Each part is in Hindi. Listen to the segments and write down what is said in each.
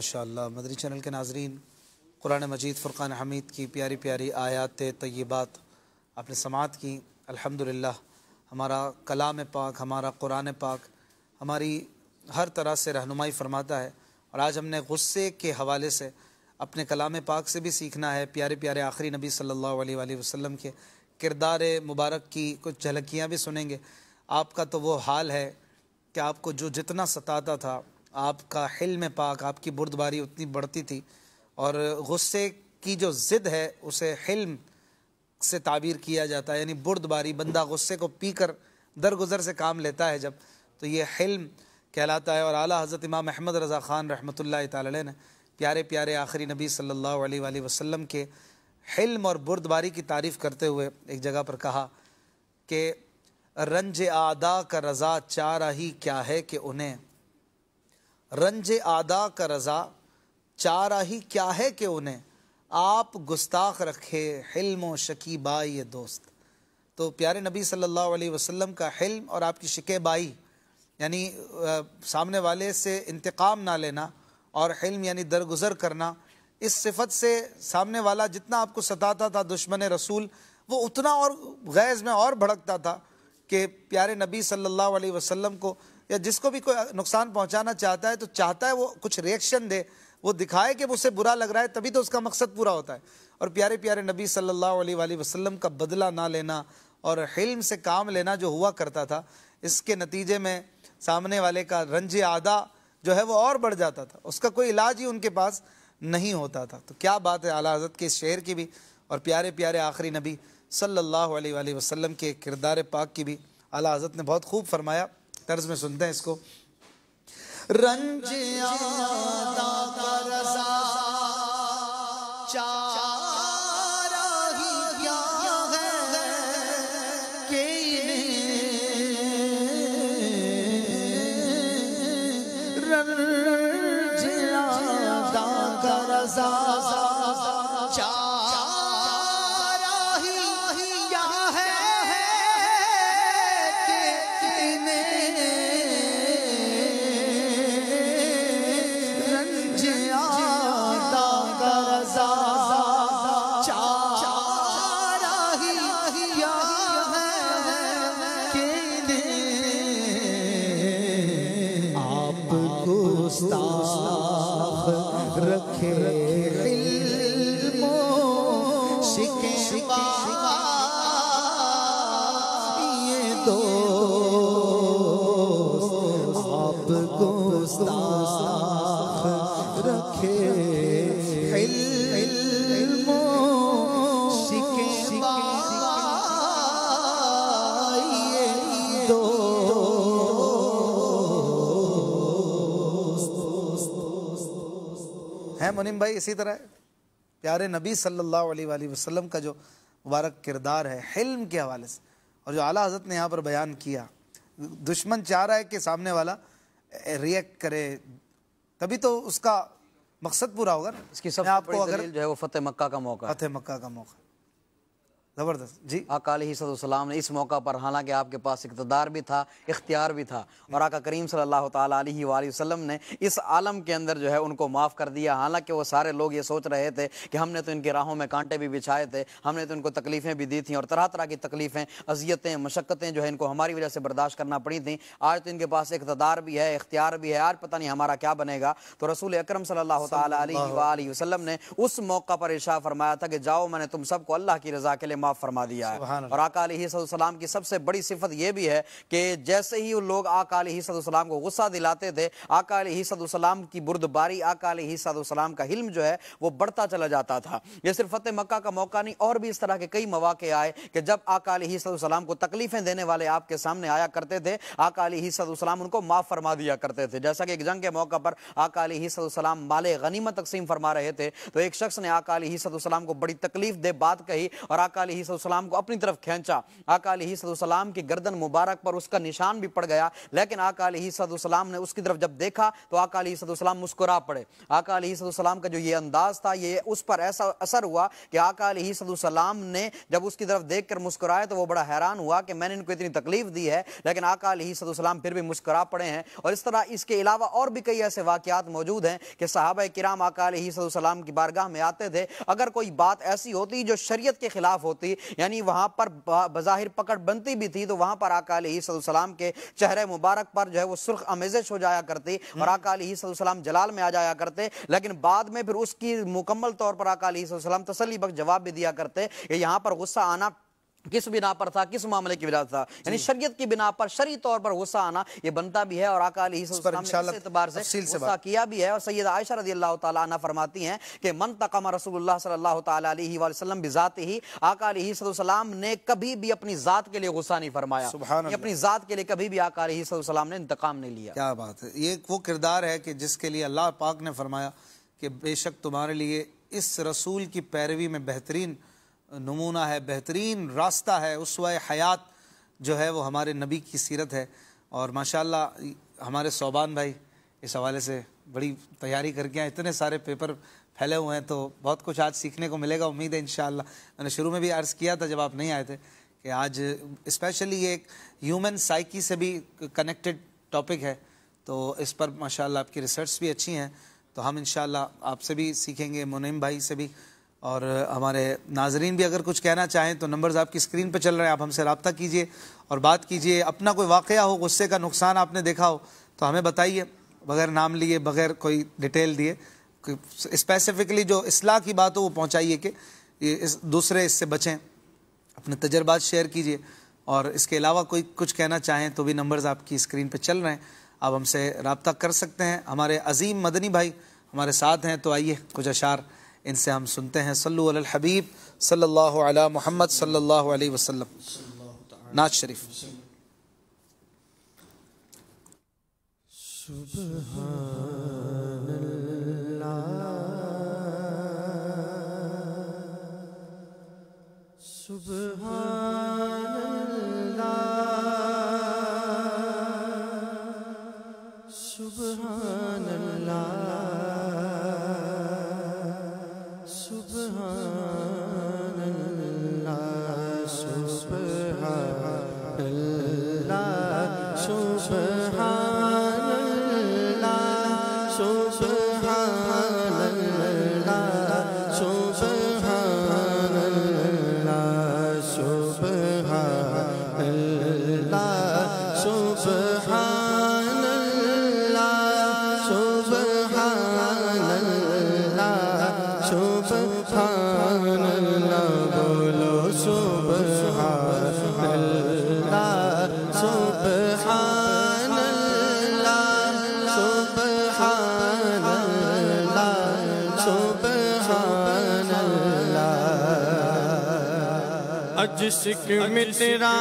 माशा मदरी चैनल के नाजरीन, कुरान मजीद, फ़ुरक़ान हमीद की प्यारी प्यारी आयात, तय्यबात आपने समात की। अल्हम्दुलिल्लाह, हमारा कलाम पाक, हमारा कुरान पाक, हमारी हर तरह से रहनुमाई फरमाता है। और आज हमने गुस्से के हवाले से अपने कलाम पाक से भी सीखना है। प्यारे प्यारे आखिरी नबी सल्लल्लाहु अलैहि वसल्लम के किरदार मुबारक की कुछ झलकियाँ भी सुनेंगे। आपका तो वो हाल है कि आपको जो जितना सताता था आपका हिल्म पाक, आपकी बुर्दबारी उतनी बढ़ती थी। और गुस्से की जो ज़िद है, उसे हिल्म से ताबीर किया जाता है। यानी बुर्दबारी, बंदा गुस्से को पीकर दरगुजर से काम लेता है जब। तो ये हिल्म कहलाता है। और आला हज़रत इमाम अहमद रज़ा ख़ान रहमतुल्लाह ताला ने प्यारे प्यारे आखिरी नबी सल्लल्लाहु अलैहि वसल्लम के हिल्म और बुर्दबारी की तारीफ़ करते हुए एक जगह पर कहा कि रंज आदा का रज़ा चारा ही क्या है कि उन्हें रंज आदा का रज़ा, चारा ही क्या है कि उन्हें आप गुस्ताख रखे, हिल्म शकीबा ये दोस्त। तो प्यारे नबी सल्लल्लाहु अलैहि वसल्लम का हिल्म और आपकी शिकेबाई यानी सामने वाले से इंतकाम ना लेना और हिल्म यानी दरगुजर करना, इस सिफत से सामने वाला जितना आपको सताता था दुश्मन रसूल, वो उतना और गैज़ में और भड़कता था कि प्यारे नबी सल्लल्लाहु अलैहि वसल्लम को या जिसको भी कोई नुकसान पहुंचाना चाहता है तो चाहता है वो कुछ रिएक्शन दे। वो दिखाए कि उसे बुरा लग रहा है, तभी तो उसका मकसद पूरा होता है। और प्यारे प्यारे नबी सल्लल्लाहु अलैहि वसल्लम का बदला ना लेना और हिल्म से काम लेना जो हुआ करता था, इसके नतीजे में सामने वाले का रंज आदा जो है वो और बढ़ जाता था। उसका कोई इलाज ही उनके पास नहीं होता था। तो क्या बात है आला हज़रत के इस शेर की भी और प्यारे प्यारे आखिरी नबी सल्लल्लाहु अलैहि वसल्लम के किरदार पाक की भी। आला हज़रत ने बहुत खूब फरमाया। तर्ज में सुनते हैं इसको रंज है मुनिम भाई इसी तरह प्यारे नबी सल्लल्लाहु अलैहि वसल्लम का जो मुबारक किरदार है हिल्म के हवाले से और जो आला हज़रत ने यहाँ पर बयान किया दुश्मन चाह रहा है कि सामने वाला रिएक्ट करे तभी तो उसका मकसद पूरा होगा इसकी सबसे आपको अगर जो है वो फतेह मक्का का मौका फतेह मक्का का मौका। ज़बरदस्त। जी। ही सलाम ने इस मौका पर, हालाँकि आपके पास इकतदार भी था, इख्तियार भी था, और आका करीम सल्लल्लाहु अलैहि वसल्लम ने इस आलम के अंदर जो है उनको माफ़ कर दिया। हालाँकि वो सारे लोग ये सोच रहे थे कि हमने तो इनकी राहों में कांटे भी बिछाए थे, हमने तो इनको तकलीफ़ें भी दी थी, और तरह तरह की तकलीफ़ें, अजियतें, मशक्क़तें जो है इनको हमारी वजह से बर्दाश्त करना पड़ी थी। आज तो इनके पास इकतदार भी है, इख्तियार भी है, आज पता नहीं हमारा क्या बनेगा। तो रसूल अक्रम सल्लल्लाहु अलैहि वसल्लम ने उस मौका पर इशा फरमाया था कि जाओ, मैंने तुम सबको अल्लाह की रज़ा के लिए माफ़ फरमा दिया है। और आकाल सलाम की सबसे बड़ी सिफत यह भी है कि जैसे ही वो लोग आकाल सलाम को गुस्सा दिलाते थे आकाल सलाम की बुरदबारी आकाल सलाम का हिल्म जो है वो बढ़ता चला जाता था। ये सिर्फ़ फतेह मक्का का मौका नहीं और भी इस तरह के कई मौके आए कि जब आकाल सलाम को तकलीफें देने वाले आपके सामने आया करते थे आकाल सलाम उनको माफ़ फरमा दिया करते थे। जैसा कि एक जंग के मौका पर आकाल सलाम माले गनीमत तकसीम फरमा रहे थे तो एक शख्स ने आकाल सलाम को बड़ी तकलीफ़ दे बात कही और आकाल सलाम को अपनी तरफ़ खींचा। आकाल सलाम की गर्दन मुबारक पर उसका निशान भी पड़ गया। लेकिन आकाल सलाम ने उसकी तरफ़ जब देखा तो आकाल सलाम मुस्कुरा पड़े। आकाल सलाम का जो ये अंदाज था, ये उस पर ऐसा असर हुआ कि आकाल सलाम ने जब उसकी तरफ़ देख कर मुस्कुराए तो वो बड़ा हैरान हुआ कि मैंने इनको इतनी तकलीफ़ दी है। लेकिन आकाल सलाम फिर भी मुस्कुरा पड़े हैं। और इस तरह इसके अलावा और भी कई ऐसे वाकत मौजूद हैं कि साहब किराम आकाल सलाम की बारगाह में आते थे। अगर कोई बात ऐसी होती जो शरीयत के खिलाफ होती यानी यानी वहाँ पर बज़ाहिर पकड़ बनती भी थी तो वहाँ पर अकाल सलाम के चेहरे मुबारक पर जो है वो सुर्ख अमेजिश हो जाया करती और अकाल सलाम जलाल में आ जाया करते। लेकिन बाद में फिर उसकी मुकम्मल तौर पर अकाल सलाम तसली बख्श जवाब भी दिया करते यहाँ पर गुस्सा आना किस बिना पर था किस मामले की बिना था? यानी शरीयत की बिना पर शरी तौर पर गुस्सा आना ये बनता भी है और इस एतबार से गुस्सा किया भी है और सैयद आयशा रज़ी अल्लाह ताला फरमाती हैं कि मन तकम रसूलुल्लाह सल्लल्लाहु अलैहि वसल्लम बिजात ही आका अलैहि सल्लम ने कभी भी अपनी जात के लिए गुस्सा नहीं फरमाया। अपनी जात के लिए कभी भी आका अलैहि सल्लम ने इंतकाम नहीं लिया। क्या बात है। ये वो किरदार है कि जिसके लिए अल्लाह पाक ने फरमाया कि बेशक तुम्हारे लिए इस रसूल की पैरवी में बेहतरीन नमूना है, बेहतरीन रास्ता है उसवा हयात जो है वो हमारे नबी की सीरत है। और माशाल्लाह, हमारे सोबान भाई इस हवाले से बड़ी तैयारी करके आए। इतने सारे पेपर फैले हुए हैं तो बहुत कुछ आज सीखने को मिलेगा, उम्मीद है इंशाल्लाह। मैंने शुरू में भी अर्ज़ किया था जब आप नहीं आए थे कि आज स्पेशली ये एक ह्यूमन साइकी से भी कनेक्टेड टॉपिक है। तो इस पर माशाल्लाह आपकी रिसर्च भी अच्छी हैं। तो हम इंशाल्लाह आपसे भी सीखेंगे, मुनिम भाई से भी। और हमारे नाजरीन भी अगर कुछ कहना चाहें तो नंबर्स आपकी स्क्रीन पर चल रहे हैं, आप हमसे रबता कीजिए और बात कीजिए। अपना कोई वाक़ हो, गुस्से का नुकसान आपने देखा हो तो हमें बताइए, बगैर नाम लिए, बगैर कोई डिटेल दिए स्पेसिफिकली जो असलाह की बात हो, वो पहुँचाइए कि ये इस दूसरे इससे बचें। अपने तजर्बात शेयर कीजिए और इसके अलावा कोई कुछ कहना चाहें तो भी नंबर्स आपकी स्क्रीन पर चल रहे हैं। आप हमसे रबता कर सकते हैं। हमारे अजीम मदनी भाई हमारे साथ हैं तो आइए कुछ अशार इनसे हम सुनते हैं। सल्लु अल हबीब सल्लल्लाहु अला मोहम्मद सल्लल्लाहु अलैहि वसल्लम। नाज शरीफ। जिसक इश्क मिटरा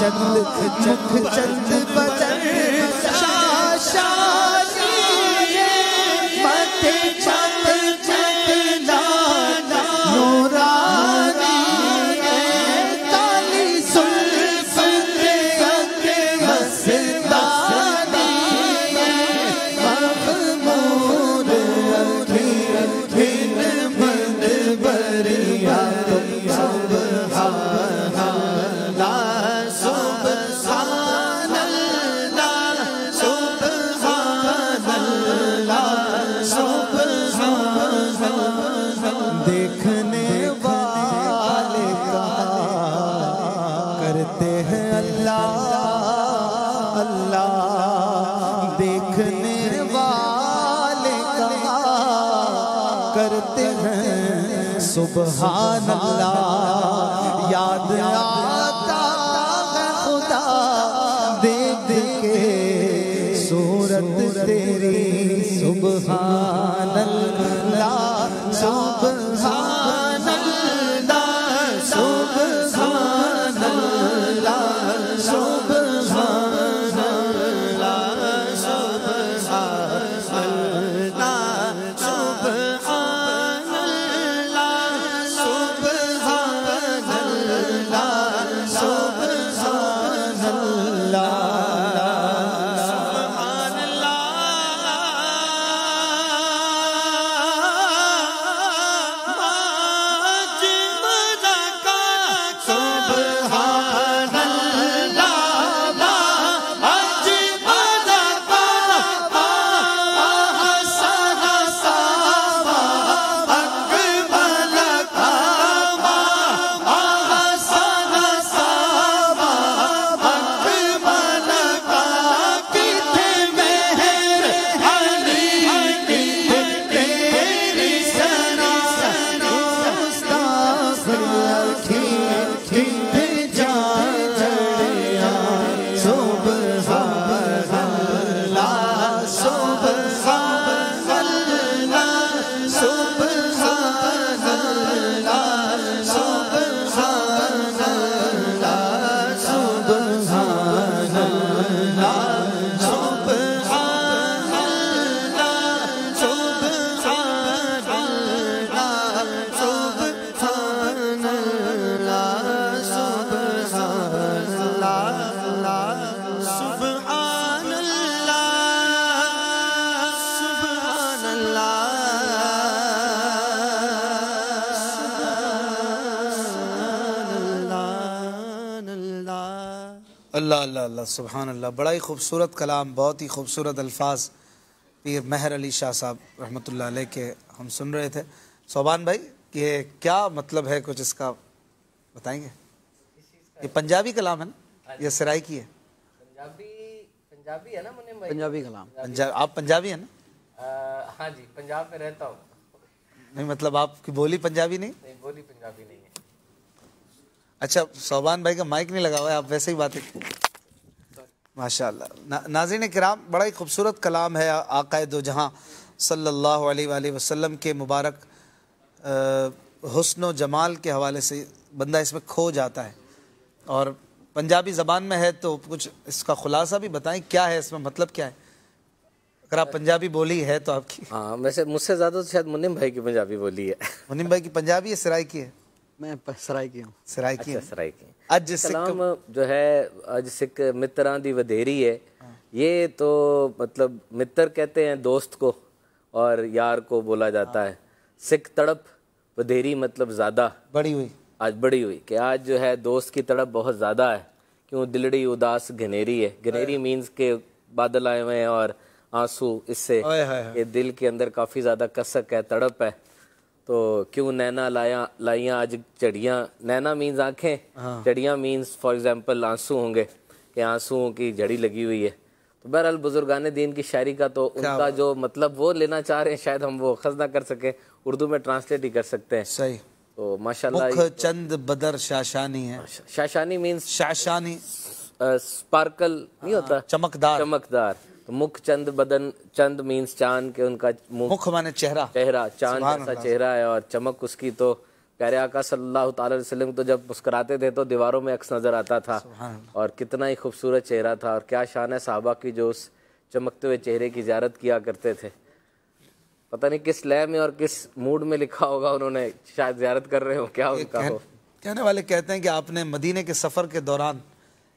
मुख चंद मुख चंद बदल सुबहान अल्लाह बड़ा ही खूबसूरत कलाम बहुत ही खूबसूरत अल्फाज। पीर महर अली शाह साहब रहमतुल्लाह अलैह के हम सुन रहे थे। सोबान भाई ये क्या मतलब है कुछ इसका? बताएँगे? ये पंजाबी कलाम है ना? ये सराय की है। पंजाबी पंजाबी है ना भाई? पंजाबी कलाम। पंजाब। आप पंजाबी है ना? हाँ जी पंजाब में रहता हूँ। नहीं मतलब आपकी बोली पंजाबी नहीं? नहीं बोली पंजाबी नहीं है। अच्छा सोबान भाई का माइक नहीं लगा हुआ है आप वैसे ही बातें माशाल्लाह। ना, नाज़रीन किराम बड़ा ही खूबसूरत कलाम है आकाए दो जहाँ सल्लल्लाहु अलैहि वसल्लम के मुबारक हुस्न व जमाल के हवाले से बंदा इसमें खो जाता है। और पंजाबी ज़बान में है तो कुछ इसका खुलासा भी बताएँ क्या है इसमें मतलब क्या है? अगर आप पंजाबी बोली है तो आपकी हाँ वैसे मुझसे ज़्यादा तो शायद मुनिम भाई की पंजाबी बोली है। मुनिम भाई की पंजाबी है सराय की है? मैं सरायकी हूँ। सरायकी अच्छा, सरायकी ਅੱਛਾ ਸਰਾਈ ਕੀ ਅੱਜ ਸਿੱਖ ਜੋ ਹੈ ਅੱਜ ਸਿੱਖ ਮਿੱਤਰਾਂ ਦੀ ये तो मतलब मित्र कहते हैं दोस्त को और यार को बोला जाता है। सिख तड़प वधेरी मतलब ज़्यादा। बड़ी हुई। आज बड़ी हुई कि आज जो है दोस्त की तड़प बहुत ज़्यादा है। क्यों? दिलड़ी उदास घनेरी है। घनेरी मीन्स के बादल आए हुए हैं और आँसू इससे ये दिल के अंदर काफ़ी ज़्यादा कसक है तड़प है। तो क्यों नैना लाया लाइया आज चढ़िया? नैना मीन्स आँखें। चढ़िया मीन्स फॉर एग्जांपल आँसू होंगे। कि आंसुओं की जड़ी लगी हुई है। तो बहरहाल बुजुर्गान दीन की शायरी का तो उनका जो मतलब वो लेना चाह रहे हैं शायद हम वो खज ना कर सके उर्दू में ट्रांसलेट ही कर सकते हैं। सही। तो माशाल्लाह मुख चंद बदर शाशानी है। शाशानी मीन्स शाशानी। स्पार्कल नहीं होता? चमकदार। चमकदार। तो मुख चंद बदन चंद मीन्स चाँद के उनका मुख मुख माने चेहरा। चेहरा चाँद जैसा चेहरा है और चमक उसकी तो प्यारे आका सल्लल्लाहु ताला अलैहि वसल्लम तो जब मुस्कुराते थे तो दीवारों में अक्स नज़र आता था। और कितना ही खूबसूरत चेहरा था और क्या शान है साहबा की जो उस चमकते हुए चेहरे की ज्यारत किया करते थे। पता नहीं किस लय में और किस मूड में लिखा होगा उन्होंने शायद ज्यारत कर रहे हो क्या उनका हो। कहने वाले कहते हैं कि आपने मदीने के सफ़र के दौरान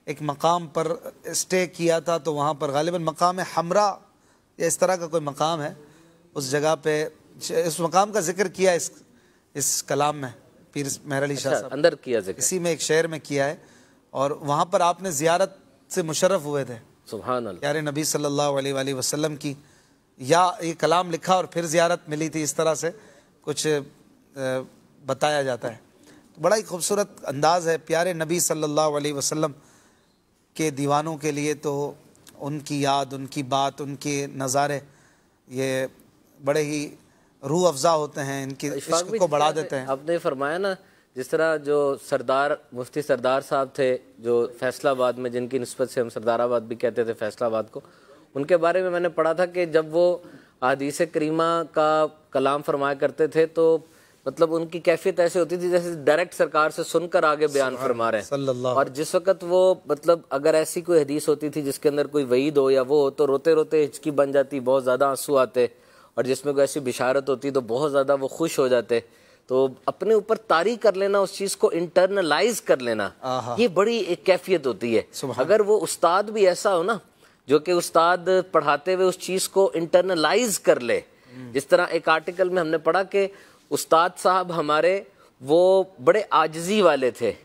एक मकाम पर स्टे किया था तो वहाँ पर गालिबा मकाम हमरा। या इस तरह का कोई मकाम है। उस जगह पे इस मकाम का ज़िक्र किया इस इस कलाम में पीर मेहर अली शाह अच्छा, अंदर किया ज़िक्र। इसी में एक शहर में किया है और वहाँ पर आपने ज़ियारत से मुशरफ हुए थे। अल्लाह प्यारे नबी सल्लल्लाहु अलैहि वसल्लम की या ये कलाम लिखा और फिर ज़ियारत मिली थी इस तरह से कुछ बताया जाता है। तो बड़ा ही खूबसूरत अंदाज है प्यारे नबी सल्लल्लाहु अलैहि वसल्लम के दीवानों के लिए तो उनकी याद उनकी बात उनके नज़ारे ये बड़े ही रूह अफ़ज़ा होते हैं इनकी इश्क को बढ़ा देते हैं। आपने फरमाया ना जिस तरह जो सरदार मुफ्ती सरदार साहब थे जो फैसलाबाद में जिनकी नस्बत से हम सरदाराबाद भी कहते थे फैसलाबाद को उनके बारे में मैंने पढ़ा था कि जब वो हदीस करीमा का कलाम फरमाया करते थे तो मतलब उनकी कैफियत ऐसे होती थी जैसे डायरेक्ट सरकार से सुनकर आगे बयान फरमा रहे हैं। और जिस वक्त वो मतलब अगर ऐसी कोई हदीस होती थी जिसके अंदर कोई वईद हो या वो हो तो रोते रोते हिचकी बन जाती बहुत ज़्यादा आँसू आते और जिसमें कोई ऐसी बिशारत होती तो बहुत ज़्यादा वो खुश हो जाते। तो अपने ऊपर तारी कर लेना उस चीज़ को इंटरनलाइज कर लेना ये बड़ी एक कैफियत होती है। अगर वो उस्ताद भी ऐसा हो ना जो कि उस्ताद पढ़ाते हुए उस चीज़ को इंटरनलाइज कर ले जिस तरह एक आर्टिकल में हमने पढ़ा कि उस्ताद साहब हमारे वो बड़े आजजी वाले थे।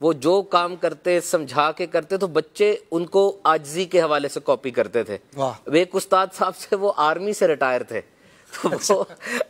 वो जो काम करते समझा के करते तो बच्चे उनको आजजी के हवाले से कॉपी करते थे। वाह। एक उस्ताद साहब से वो आर्मी से रिटायर थे। तो वो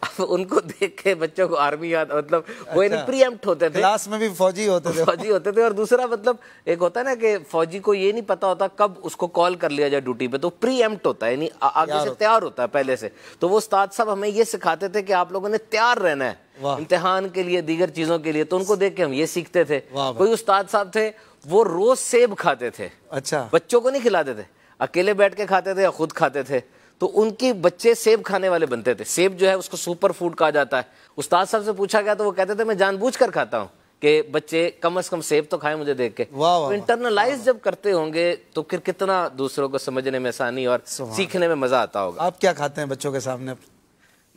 अब उनको देख के बच्चों को आर्मी याद मतलब वो इन प्रीएम्प्ट होते थे। क्लास में भी फौजी होते थे। फौजी होते थे और दूसरा मतलब एक होता है ना कि फौजी को ये नहीं पता होता कब उसको कॉल कर लिया जाए ड्यूटी पे तो प्री एम्प्ट होता है यानी आगे से तैयार होता है पहले से। तो वो उस्ताद साहब हमें ये सिखाते थे कि आप लोगों ने तैयार रहना है इम्तिहान के लिए दीगर चीज़ों के लिए तो उनको देख के हम ये सीखते थे। कोई उस्ताद साहब थे वो रोज सेब खाते थे। अच्छा। बच्चों को नहीं खिलाते थे अकेले बैठ के खाते थे या खुद खाते थे। तो उनके बच्चे सेब खाने वाले बनते थे। सेब जो है उसको सुपर फ़ूड कहा जाता है। उस्ताद साहब से पूछा गया तो वो कहते थे मैं जानबूझ कर खाता हूँ कि बच्चे कम से कम सेब तो खाए मुझे देख के। तो इंटरनलाइज जब करते होंगे तो फिर कितना दूसरों को समझने में आसानी और सीखने में मज़ा आता होगा। आप क्या खाते हैं बच्चों के सामने?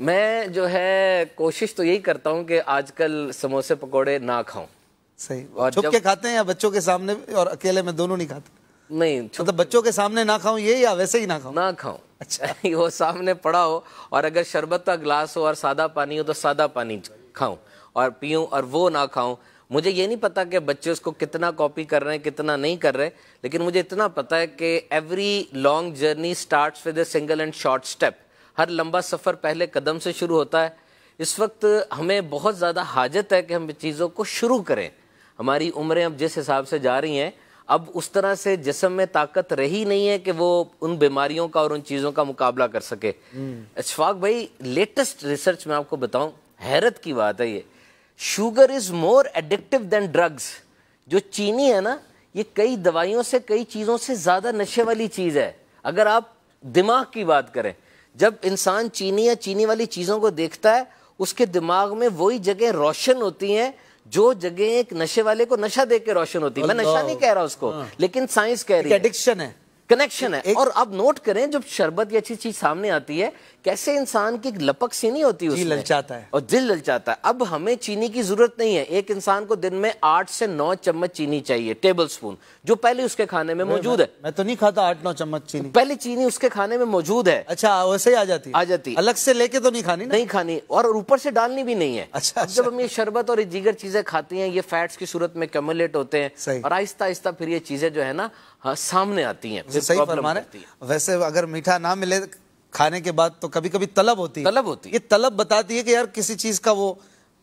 मैं जो है कोशिश तो यही करता हूँ कि आजकल समोसे पकोड़े ना खाऊं। सही। और छुप जब- के खाते हैं या बच्चों के सामने और अकेले में दोनों नहीं खाते? नहीं मतलब बच्चों के सामने ना खाऊं ये या वैसे ही ना खाऊं? ना खाऊं। अच्छा वो सामने पड़ा हो, और अगर शरबत का ग्लास हो और सादा पानी हो तो सादा पानी खाऊं, और पीऊं और वो ना खाऊं। मुझे ये नहीं पता कि बच्चे उसको कितना कॉपी कर रहे हैं, कितना नहीं कर रहे, लेकिन मुझे इतना पता है कि every long journey starts with a single and short step हर लंबा सफ़र पहले कदम से शुरू होता है। इस वक्त हमें बहुत ज़्यादा हाजत है कि हम चीज़ों को शुरू करें। हमारी उम्रें अब जिस हिसाब से जा रही हैं अब उस तरह से जिसम में ताकत रही नहीं है कि वो उन बीमारियों का और उन चीज़ों का मुकाबला कर सके। अशफाक भाई लेटेस्ट रिसर्च में आपको बताऊँ हैरत की बात है ये। Sugar is more addictive than drugs जो चीनी है ना ये कई दवाइयों से कई चीज़ों से ज़्यादा नशे वाली चीज़ है। अगर आप दिमाग की बात करें जब इंसान चीनी या चीनी वाली चीज़ों को देखता है उसके दिमाग में वही जगह रोशन होती हैं जो जगह एक नशे वाले को नशा दे के रोशन होती है। मैं नशा नहीं कह रहा उसको लेकिन साइंस कह रही है। एडिक्शन है। कनेक्शन है। और अब नोट करें जब शरबत या अच्छी चीज़ सामने आती है कैसे इंसान की लपक सी नहीं होती उसमें? ललचाता है। और दिल ललचाता है। अब हमें चीनी की ज़रूरत नहीं है। एक इंसान को दिन में आठ से नौ चम्मच चीनी चाहिए टेबल स्पून जो पहले उसके खाने में मौजूद है। मैं तो नहीं खाता आठ नौ चम्मच चीनी। पहले चीनी उसके खाने में मौजूद है। अच्छा वैसे ही आ जाती है। आ जाती अलग से लेके तो नहीं खानी नहीं खानी। और ऊपर से डालनी भी नहीं है। अच्छा, जब हम ये शरबत और ये दीगर चीज़ें खाती हैं ये फैट्स की सूरत में कम्युलेट होते हैं और आहिस्ता आहिस्ता फिर ये चीज़ें जो है ना हाँ, सामने आती हैं सही फरमा रहे वैसे अगर मीठा ना मिले खाने के बाद तो कभी कभी तलब होती है। तलब होती है। ये तलब बताती है कि यार किसी चीज़ का वो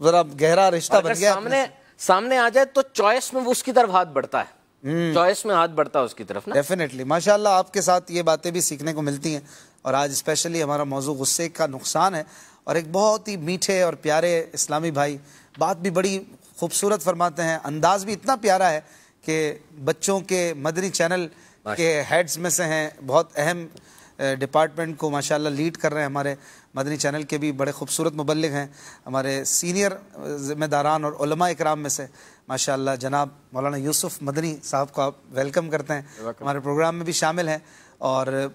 जरा गहरा रिश्ता बन गया। सामने सामने आ जाए तो चॉइस में वो उसकी तरफ़ हाथ बढ़ता है। हम्म। चॉइस में हाथ बढ़ता है उसकी तरफ़ ना। डेफिनेटली माशाल्लाह आपके साथ ये बातें भी सीखने को मिलती हैं और आज स्पेशली हमारा मौजू गुस्से का नुकसान है और एक बहुत ही मीठे और प्यारे इस्लामी भाई बात भी बड़ी खूबसूरत फरमाते हैं। अंदाज भी इतना प्यारा है कि बच्चों के मदनी चैनल के हेड्स में से हैं बहुत अहम डिपार्टमेंट को माशाल्लाह लीड कर रहे हैं हमारे मदनी चैनल के भी बड़े खूबसूरत मुबल्लिग हैं हमारे सीनियर ज़िम्मेदारान और इकराम में से। माशाल्लाह जनाब मौलाना यूसुफ मदनी साहब को आप वेलकम करते हैं। हमारे प्रोग्राम में भी शामिल हैं और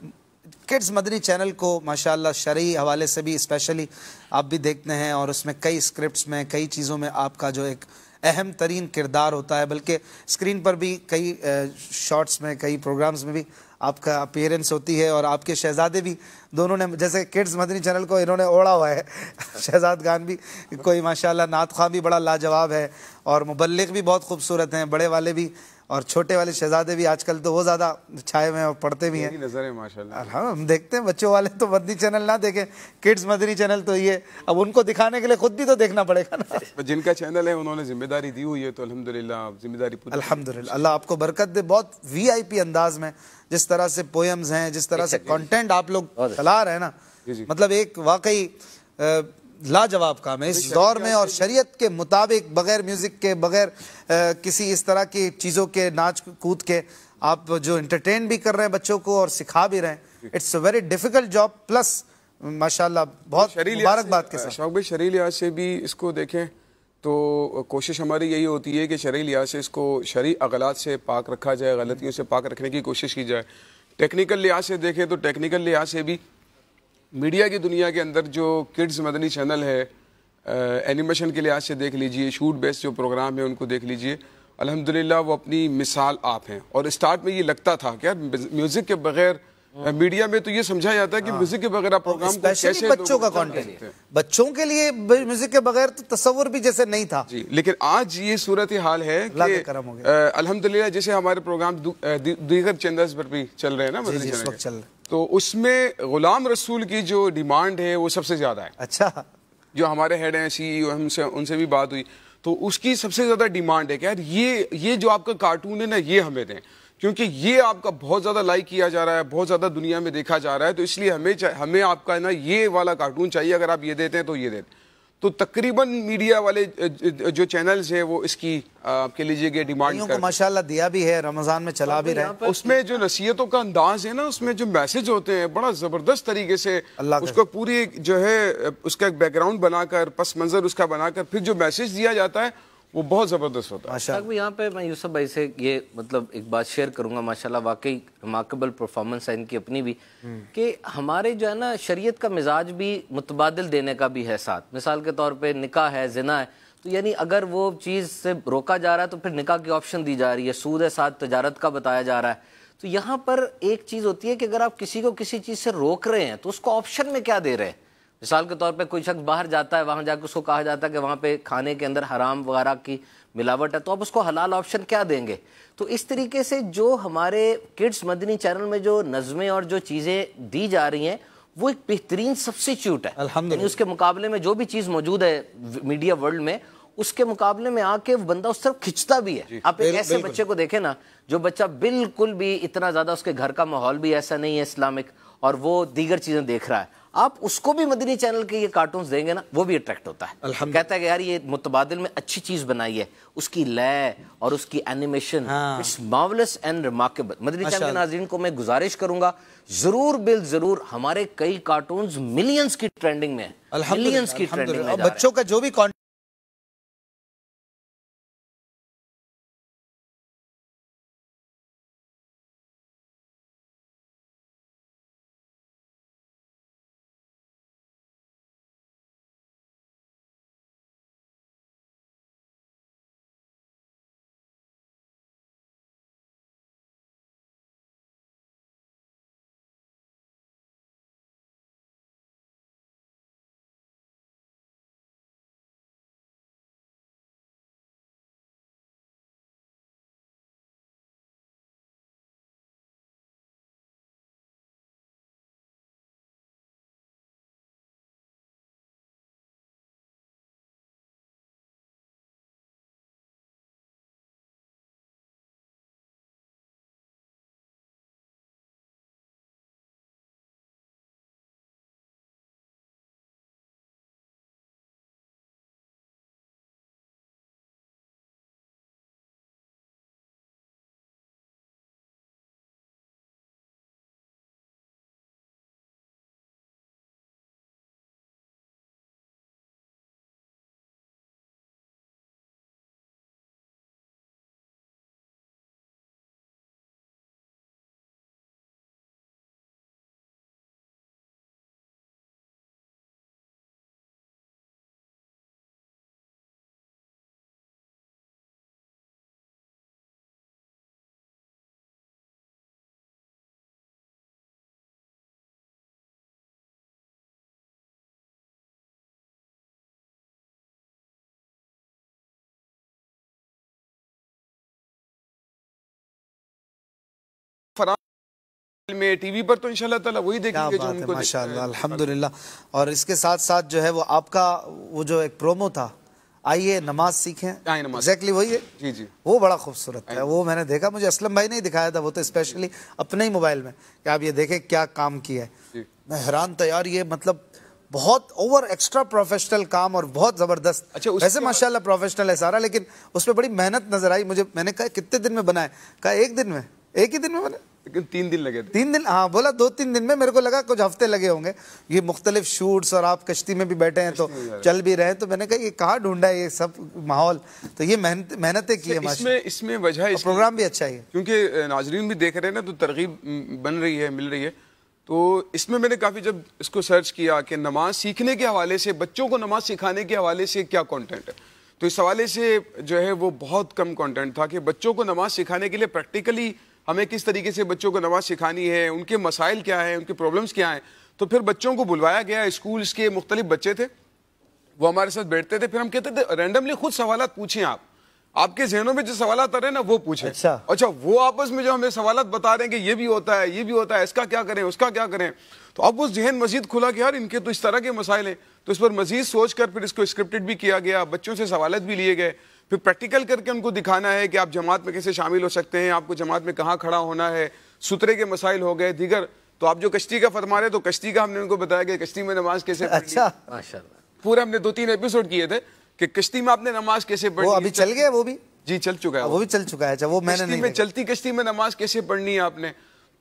किड्स मदनी चैनल को माशाल्लाह शरई हवाले से भी स्पेशली आप भी देखते हैं और उसमें कई स्क्रिप्ट्स में कई चीज़ों में आपका जो एक अहम तरीन किरदार होता है बल्कि स्क्रीन पर भी कई शॉर्ट्स में कई प्रोग्राम्स में भी आपका अपीयरेंस होती है और आपके शहजादे भी दोनों ने, जैसे किड्स मदनी चैनल को इन्होंने ओढ़ा हुआ है, शहजाद खान भी, कोई माशाल्लाह नात खां भी बड़ा लाजवाब है और मुबलिक भी बहुत खूबसूरत हैं, बड़े वाले भी और छोटे वाले शहजादे भी आजकल तो वो ज़्यादा छाए हुए हैं और पढ़ते भी हैं। नज़र है माशाल्लाह। हाँ हम देखते हैं बच्चों वाले तो मदनी चैनल ना देखें। किड्स मदनी चैनल तो ये अब उनको दिखाने के लिए खुद भी तो देखना पड़ेगा ना। जिनका चैनल है उन्होंने ज़िम्मेदारी दी हुई है तो अल्हम्दुलिल्लाह आप ज़िम्मेदारी पूरी अल्हम्दुलिल्लाह अल्लाह आपको बरकत दे बहुत वीआईपी अंदाज में जिस तरह से पोएम्स हैं जिस तरह से कॉन्टेंट आप लोग चला रहे हैं ना। मतलब एक वाकई लाजवाब काम है। इस दौर में और शरीयत के मुताबिक बगैर म्यूज़िक के बगैर किसी इस तरह की चीज़ों के नाच कूद के आप जो इंटरटेन भी कर रहे हैं बच्चों को और सिखा भी रहे हैं it's a very difficult job plus माशाल्लाह बहुत मुबारकबाद के साथ। शौक भाई शरीर लिहाज से भी इसको देखें तो कोशिश हमारी यही होती है कि शरीर लिहाज से इसको शरी अगलात से पाक रखा जाए गलतियों से पाक रखने की कोशिश की जाए। टेक्निकल लिहाज से देखें तो टेक्निकल लिहाज से भी मीडिया की दुनिया के अंदर जो किड्स मदनी चैनल है एनिमेशन के लिहाज से देख लीजिए, शूट बेस्ड जो प्रोग्राम है उनको देख लीजिए। अलहमदिल्ला वो अपनी मिसाल आप हैं। और स्टार्ट में ये लगता था कि यार म्यूज़िक के बगैर मीडिया में तो ये समझा जाता है कि म्यूज़िक के बगैर आप प्रोग्राम को कैसे बच्चों का कंटेंट बच्चों के लिए म्यूज़िक के बगैर तो तस्वुर भी जैसे नहीं था। जी लेकिन आज ये सूरत हाल है कि हो अल्हम्दुलिल्लाह जैसे हमारे प्रोग्राम दीगर चैनल्स पर भी चल रहे हैं ना जी, इस वक्त चल रहे तो उसमें गुलाम रसूल की जो डिमांड है वो सबसे ज़्यादा है। अच्छा। जो हमारे हेड हैं सीईओ हमसे उनसे भी बात हुई। तो उसकी सबसे ज़्यादा डिमांड है कि यार ये ये जो आपका कार्टून है ना ये हमें दें। क्योंकि ये आपका बहुत ज़्यादा लाइक किया जा रहा है बहुत ज़्यादा दुनिया में देखा जा रहा है तो इसलिए हमें हमें आपका ना ये वाला कार्टून चाहिए अगर आप ये देते हैं तो ये देते तो तकरीबन मीडिया वाले जो चैनल्स हैं वो इसकी आपके लीजिए कि डिमांड कर माशाल्लाह दिया भी है रमज़ान में चला भी रहे उसमें जो नसीहतों का अंदाज है ना उसमें जो मैसेज होते हैं बड़ा ज़बरदस्त तरीके से उसको पूरी जो है उसका एक बैकग्राउंड बनाकर पस मंजर उसका बनाकर फिर जो मैसेज दिया जाता है वो बहुत ज़बरदस्त होता है। यहाँ पे मैं यूसुफ भाई से ये मतलब एक बात शेयर करूँगा माशाल्लाह वाकई रिमार्केबल परफॉर्मेंस है इनकी अपनी भी कि हमारे जो है ना शरीयत का मिजाज भी मुतबादल देने का भी है साथ। मिसाल के तौर पे निकाह है जिना है तो यानी अगर वो चीज़ से रोका जा रहा है तो फिर निकाह की ऑप्शन दी जा रही है। सूद है साथ तजारत का बताया जा रहा है। तो यहाँ पर एक चीज़ होती है कि अगर आप किसी को किसी चीज़ से रोक रहे हैं तो उसको ऑप्शन में क्या दे रहे हैं? मिसाल के तौर पे कोई शख्स बाहर जाता है वहाँ जाकर उसको कहा जाता है कि वहाँ पे खाने के अंदर हराम वगैरह की मिलावट है तो आप उसको हलाल ऑप्शन क्या देंगे? तो इस तरीके से जो हमारे किड्स मदनी चैनल में जो नज़में और जो चीज़ें दी जा रही हैं वो एक बेहतरीन सब्सिट्यूट है। यानी उसके मुकाबले में जो भी चीज़ मौजूद है मीडिया वर्ल्ड में उसके मुकाबले में आके बंदा उस तरफ़ खिंचता भी है। आप एक ऐसे बच्चे को देखें ना जो बच्चा बिल्कुल भी इतना ज़्यादा उसके घर का माहौल भी ऐसा नहीं है इस्लामिक और वो दीगर चीज़ें देख रहा है। आप उसको भी मदनी चैनल के ये कार्टून देंगे ना वो भी अट्रैक्ट होता है। कहता है कि यार ये मुतबादल में अच्छी चीज़ बनाई है उसकी लय और उसकी animation it's marvellous and remarkable Madani channel के नाजरीन को मैं गुजारिश करूँगा ज़रूर बिल ज़रूर हमारे कई कार्टून मिलियंस की ट्रेंडिंग में मिलियंस की ट्रेंडिंग में। बच्चों का जो भी में टीवी पर तो इंशाल्लाह ताला वही देखेंगे जो उनको माशाल्लाह अल्हम्दुलिल्लाह। और इसके साथ साथ जो है वो आपका वो जो एक प्रोमो था आइए नमाज़ सीखें। एग्जैक्टली वही है? जी जी। वो बड़ा खूबसूरत है वो मैंने देखा मुझे असलम भाई ने दिखाया था वो तो स्पेशली अपने ही मोबाइल में कि आप ये देखें क्या काम किया है। मैं हैरान था यार ये मतलब बहुत ओवर एक्स्ट्रा प्रोफेशनल काम और बहुत ज़बरदस्त। अच्छा, वैसे माशाल्लाह प्रोफेशनल है सारा लेकिन उसमें बड़ी मेहनत नज़र आई मुझे मैंने कहा कितने दिन में बनाए कहा एक दिन में। एक ही दिन में बने? लेकिन तीन दिन लगे थे। तीन दिन? हाँ बोला दो तीन दिन में मेरे को लगा कुछ हफ़्ते लगे होंगे। ये मुख्तलिफ़ शूट्स और आप कश्ती में भी बैठे हैं तो चल भी रहे हैं। तो मैंने कहा ये कहाँ ढूंढा है ये सब माहौल? तो ये मेहनत मेहनतें की है इसमें इसमें वजह प्रोग्राम भी अच्छा है। क्योंकि नाजरीन भी देख रहे हैं ना तो तरगीब बन रही है मिल रही है। तो इसमें मैंने काफ़ी जब इसको सर्च किया कि नमाज़ सीखने के हवाले से बच्चों को नमाज़ सिखाने के हवाले से क्या कंटेंट है? तो इस हवाले से जो है वो बहुत कम कंटेंट था कि बच्चों को नमाज़ सिखाने के लिए प्रैक्टिकली हमें किस तरीके से बच्चों को नमाज़ सिखानी है उनके मसाइल क्या हैं उनके प्रॉब्लम्स क्या हैं? तो फिर बच्चों को बुलवाया गया स्कूल्स के मुख्तलिफ़ बच्चे थे वो हमारे साथ बैठते थे फिर हम कहते थे रैंडमली खुद सवाल पूछें आप। आपके जहनों में जो सवाल आ रहे हैं ना वो पूछें। अच्छा। अच्छा वो आपस में जो हमें सवाल बता रहे हैं कि ये भी होता है ये भी होता है इसका क्या करें उसका क्या करें? तो अब वो जहन मजीद खुला कि यार इनके तो इस तरह के मसाइल हैं। तो इस पर मजीद सोच कर फिर इसको स्क्रिप्टेड भी किया गया बच्चों से सवालत भी लिए गए। फिर प्रैक्टिकल करके उनको दिखाना है कि आप जमात में कैसे शामिल हो सकते हैं आपको जमात में कहाँ खड़ा होना है सुतरे के मसाइल हो गए दीगर तो आप जो कश्ती का फरमा रहे तो कश्ती का हमने उनको बताया कि कश्ती में नमाज़ कैसे अच्छा। माशाल्लाह। पूरा हमने दो तीन एपिसोड किए थे कि कश्ती में आपने नमाज़ कैसे पढ़ी। वो अभी चल गया वो भी? जी चल चुका है वो। भी चल चुका है अच्छा वो मैंने नहीं में चलती कश्ती में नमाज़ कैसे पढ़नी है आपने?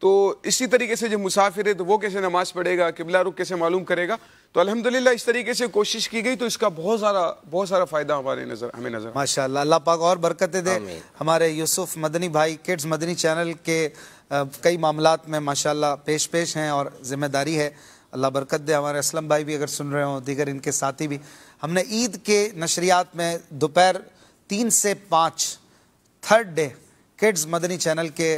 तो इसी तरीके से जो मुसाफिर है तो वो कैसे नमाज़ पढ़ेगा किबला रुख कैसे मालूम करेगा? तो अल्हम्दुलिल्लाह इस तरीके से कोशिश की गई तो इसका बहुत सारा बहुत सारा फ़ायदा हमारे नज़र हमें नज़र माशा माशाल्लाह अल्लाह पाक और बरकतें दे। हमारे यूसुफ मदनी भाई किड्स मदनी चैनल के अ, कई मामला में माशाल्लाह पेश पेश हैं और ज़िम्मेदारी है। अल्लाह बरकत दे हमारे असलम भाई भी अगर सुन रहे हो दीगर इनके साथी भी। हमने ईद के नशरियात में दोपहर तीन से पाँच third day kids Madani channel के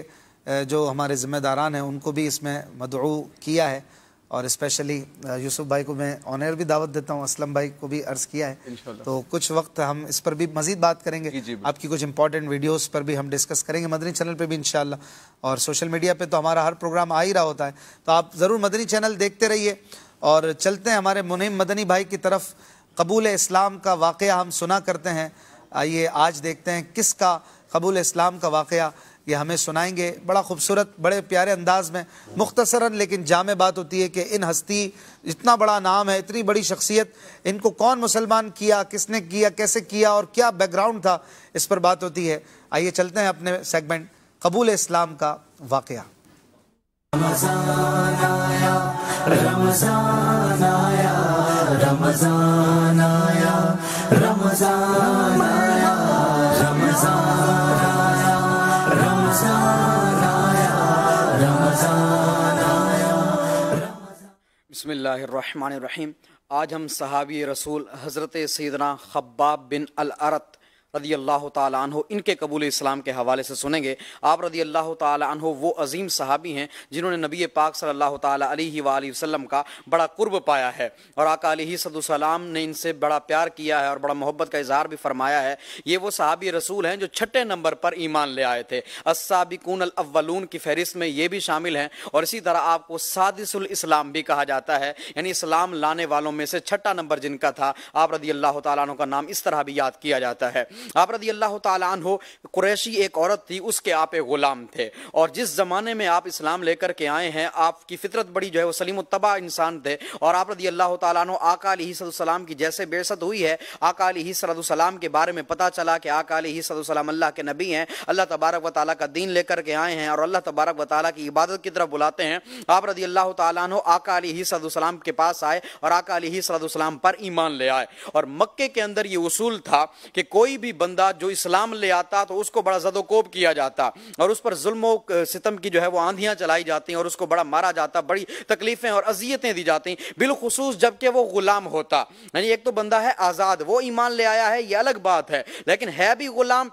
जो हमारे ज़िम्मेदारान हैं उनको भी इसमें मदऊ किया है। और स्पेशली यूसुफ भाई को मैं ऑनर भी दावत देता हूँ असलम भाई को भी अर्ज़ किया है। तो कुछ वक्त हम इस पर भी मजीद बात करेंगे। आपकी कुछ इंपॉर्टेंट वीडियोस पर भी हम डिस्कस करेंगे मदनी चैनल पे भी इंशाल्लाह। और सोशल मीडिया पे तो हमारा हर प्रोग्राम आ ही रहा होता है। तो आप ज़रूर मदनी चैनल देखते रहिए। और चलते हैं हमारे मुनिम मदनी भाई की तरफ़। कबूल इस्लाम का वाक़ हम सुना करते हैं। आइए आज देखते हैं किसका कबूल इस्लाम का वाक़ ये हमें सुनाएँगे। बड़ा खूबसूरत, बड़े प्यारे अंदाज में, मुख्तसरन लेकिन जाम बात होती है कि इन हस्ती इतना बड़ा नाम है, इतनी बड़ी शख्सियत, इनको कौन मुसलमान किया, किसने किया, कैसे किया और क्या बैकग्राउंड था, इस पर बात होती है। आइए चलते हैं अपने सेगमेंट कबूल इस्लाम का वाक़ बसमीम आज हम सहाबी रसूल हज़रत सैदना खब्बाब बिन अल अरत रदी अल्लाह तु इनके कबूल इस्लाम के हवाले से सुनेंगे। आप रदी अल्लाह तु वो अजीम सहाबी हैं, जिन्होंने नबी पाक सल्लल्लाहु अलैहि वसल्लम का बड़ा कुर्ब पाया है। और आका सलाम ने इनसे बड़ा प्यार किया है और बड़ा मोहब्बत का इजहार भी फरमाया है। ये वो सहाबी रसूल हैं जो छठे नंबर पर ईमान ले आए थे। असाबिकून अव्वलून की फहरिस्त में ये भी शामिल हैं और इसी तरह आपको सादिसुल इस्लाम भी कहा जाता है। यानी इस्लाम लाने वालों में से छठा नंबर जिनका था, आप रदी अल्लाह तु का नाम इस तरह भी याद किया जाता है। आप रदी अल्लाह तन हो कुरैशी एक औरत थी, उसके आप एक गुलाम थे। और जिस ज़माने में आप इस्लाम लेकर के आए हैं, आपकी फितरत बड़ी जो है वो सलीम तबा इंसान थे। और आप रदी अल्लाह तु आका सलाम की जैसे बेसत हुई है, आका सलाम के बारे में पता चला कि आका सलाम अल्लाह के नबी हैं, अल्लाह तबारक व ताली का दीन लेकर के आए हैं, और अल्लाह तबारक व ताली की इबादत की तरफ़ बुलाते हैं। आप रदी अल्लाह तु आका सलाम के पास आए, और आका सलाम पर ईमान ले आए। और मक्के के अंदर ये उसूल था कि कोई भी बंदा जो इस्लाम ले आता तो उसको बड़ा जदोकोब किया जाता और उस पर जुल्म सितम की जो है वो आंधियाँ चलाई जाती और उसको बड़ा मारा जाता, बड़ी तकलीफें और अजियतें दी जाती बिलखसूस जबकि वो गुलाम होता। यानी एक तो बंदा है आज़ाद, वो ईमान ले आया है, ये अलग बात है। लेकिन है भी गुलाम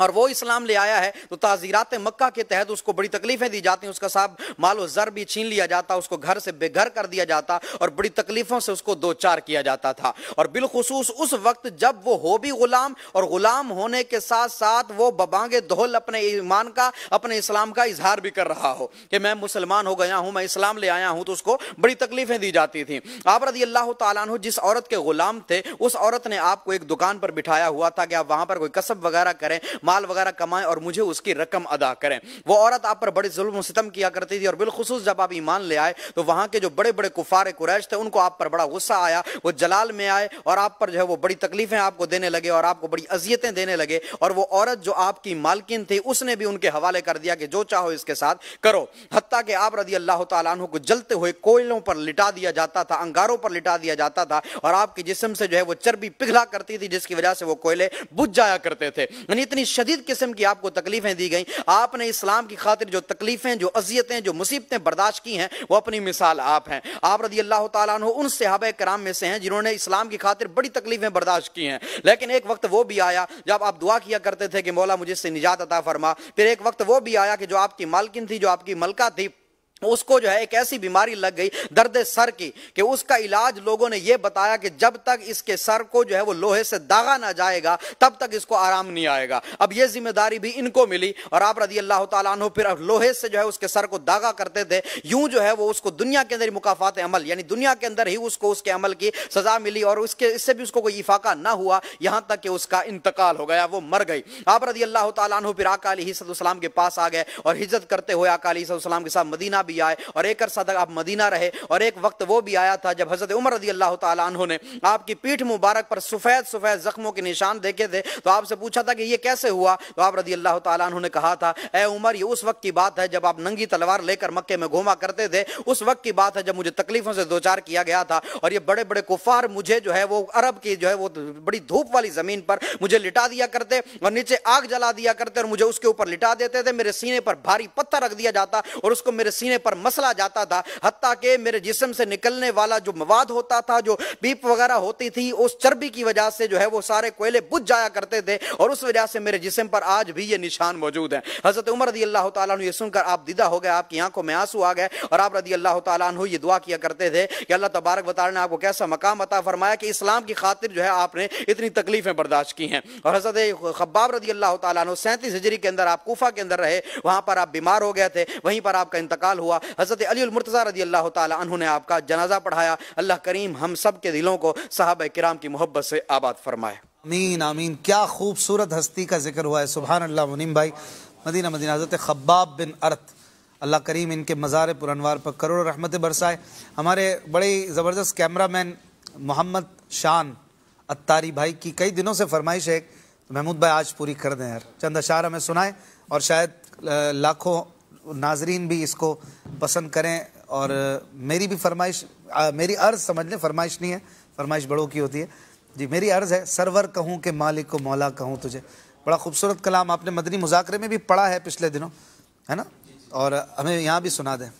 और वो इस्लाम ले आया है तो ताजीरात मक्का के तहत उसको बड़ी तकलीफें दी जाती हैं। उसका साहब मालो जर भी छीन लिया जाता, उसको घर से बेघर कर दिया जाता और बड़ी तकलीफों से उसको दो चार किया जाता था। और बिलखसूस उस वक्त जब वो हो भी गुलाम और गुलाम होने के साथ साथ वो बबांगे दोहल अपने ईमान का, अपने इस्लाम का इजहार भी कर रहा हो कि मैं मुसलमान हो गया हूँ, मैं इस्लाम ले आया हूँ तो उसको बड़ी तकलीफें दी जाती थी। आप रदी अल्लाह तु जिस औरत के गुलाम थे, उस औरत ने आपको एक दुकान पर बिठाया हुआ था कि आप वहाँ पर कोई कसब वगैरह करें माल वगैरह कमाएँ और मुझे उसकी रकम अदा करें। वो औरत आप पर बड़े जुल्म सितम किया करती थी और बिलखसूस जब आप ईमान ले आए तो वहाँ के जो बड़े बड़े कुफार कुरैश थे, उनको आप पर बड़ा गुस्सा आया, वो जलाल में आए और आप पर जो है वो बड़ी तकलीफें आपको देने लगे और आपको बड़ी अजियतें देने लगे और वो औरत जो आपकी मालकिन थी, उसने भी उनके हवाले कर दिया कि जो चाहो इसके साथ करो। हत्या के आप रदी अल्लाह तु को जलते हुए कोयलों पर लिटा दिया जाता था, अंगारों पर लिटा दिया जाता था और आपके जिसम से जो है वो चर्बी पिघला करती थी, जिसकी वजह से वो कोयले बुझ जाया करते थे। यानी इतनी शदीद किस्म की आपको तकलीफें दी गई। आपने इस्लाम की खातिर जो तकलीफें, जो अजियतें, जो मुसीबतें बर्दाश्त की हैं, वो अपनी मिसाल आप हैं। आप रदी अल्लाह तु उन सहाब कराम में से हैं जिन्होंने इस्लाम की खातिर बड़ी तकलीफें बर्दाश्त की हैं। लेकिन एक वक्त वो भी आया जब आप दुआ किया करते थे कि मौला मुझे से निजात अता फरमा। फिर एक वक्त वो भी आया कि जो आपकी मालकिन थी, जो आपकी मलका थी उसको जो है एक ऐसी बीमारी लग गई दर्द सर की कि उसका इलाज लोगों ने यह बताया कि जब तक इसके सर को जो है वो लोहे से दागा ना जाएगा, तब तक इसको आराम नहीं आएगा। अब यह ज़िम्मेदारी भी इनको मिली और आप रदी अल्लाह तु फिर लोहे से जो है उसके सर को दागा करते थे, यूँ जो है वो उसको दुनिया के अंदर ही मुकाफात अमल, यानी दुनिया के अंदर ही उसको उसके अमल की सजा मिली और उसके, इससे भी उसको कोई इफाका ना हुआ, यहाँ तक कि उसका इंतकाल हो गया, वो मर गई। आप रदी अल्लाह तु फिर अकाली सलाम के पास आ गए और हिजत करते हुए अकाली सलाम के साथ मदीना भी आए और एक अरसा तक आप मदीना रहे और एक वक्त वो भी आया था जब हज़रत उमर रदी अल्लाह तु ने आपकी पीठ मुबारक पर सफ़ेद सफ़ेद जख्मों के निशान देखे थे। तो आपसे पूछा था कि ये कैसे हुआ? तो आप रदी अल्लाह तु ने कहा था, ए उमर, ये उस वक्त की बात है जब आप नंगी तलवार लेकर मक्के में घूमा करते थे। उस वक्त की बात है जब मुझे तकलीफों से दो चार किया गया था और ये बड़े बड़े कुफार मुझे जो है वो अरब की जो है वो बड़ी धूप वाली ज़मीन पर मुझे लिटा दिया करते और नीचे आग जला दिया करते और मुझे उसके ऊपर लिटा देते थे। मेरे सीने पर भारी पत्थर रख दिया जाता और उसको मेरे सीने सीने पर मसला जाता था। हती कि मेरे जिस्म से निकलने वाला जो मवाद होता था, जो पीप वगैरह होती थी, उस चर्बी की वजह से जो है वो सारे कोयले बुझ जाया करते थे और उस वजह से मेरे जिस्म पर आज भी ये निशान मौजूद है। हज़रत उमर रदी अल्लाह तु ये सुनकर आप दिदा हो गए, आपकी आँखों में आँसू आ गए और आप रदी अल्लाह तु ये दुआ किया करते थे कि अल्लाह तबारक बतार ने आपको कैसा मकाम अता फरमाया कि इस्लाम की खातिर जो है आपने इतनी तकलीफें बर्दाश्त की हैं। और हज़रत खब्बाब रदी अल्लाह तु सैंतीस हजरी के अंदर आप कोफा के अंदर रहे, वहाँ पर आप बीमार हो गए थे, वहीं पर आपका इंतकाल हुआ। हज़रत अली मुर्तज़ा रदी अल्लाह तु ने आपका जनाजा पढ़ाया। अल्लाह करीम हम सब के दिलों को साहब कराम की मोहब्बत से आबाद फरमाए। आमीन आमीन। क्या खूबसूरत हस्ती का ज़िक्र हुआ है। सुबहान अल्लाह मुनीम भाई। Medina Medina. हज़रत खब्बाब बिन अर्थ। अल्लाह करीम इनके मज़ार पुरनवार पर करोड़ रहमत बरसाए। हमारे बड़े ज़बरदस्त कैमरा मैन मोहम्मद शान अत्तारी भाई की कई दिनों से फरमाइश है, महमूद भाई, आज पूरी कर दें यार। चंद अशार हमें सुनाए और शायद लाखों नाजरीन भी इसको पसंद करें और मेरी भी फरमाइश मेरी अर्ज़ समझ लें फरमाइश नहीं है फरमाइश बड़ों की होती है। जी मेरी अर्ज़ है सरवर कहूँ कि मालिक को मौला कहूँ तुझे। बड़ा खूबसूरत कलाम आपने मदनी मुजाकरे में भी पढ़ा है पिछले दिनों है ना? और हमें यहाँ भी सुना दें।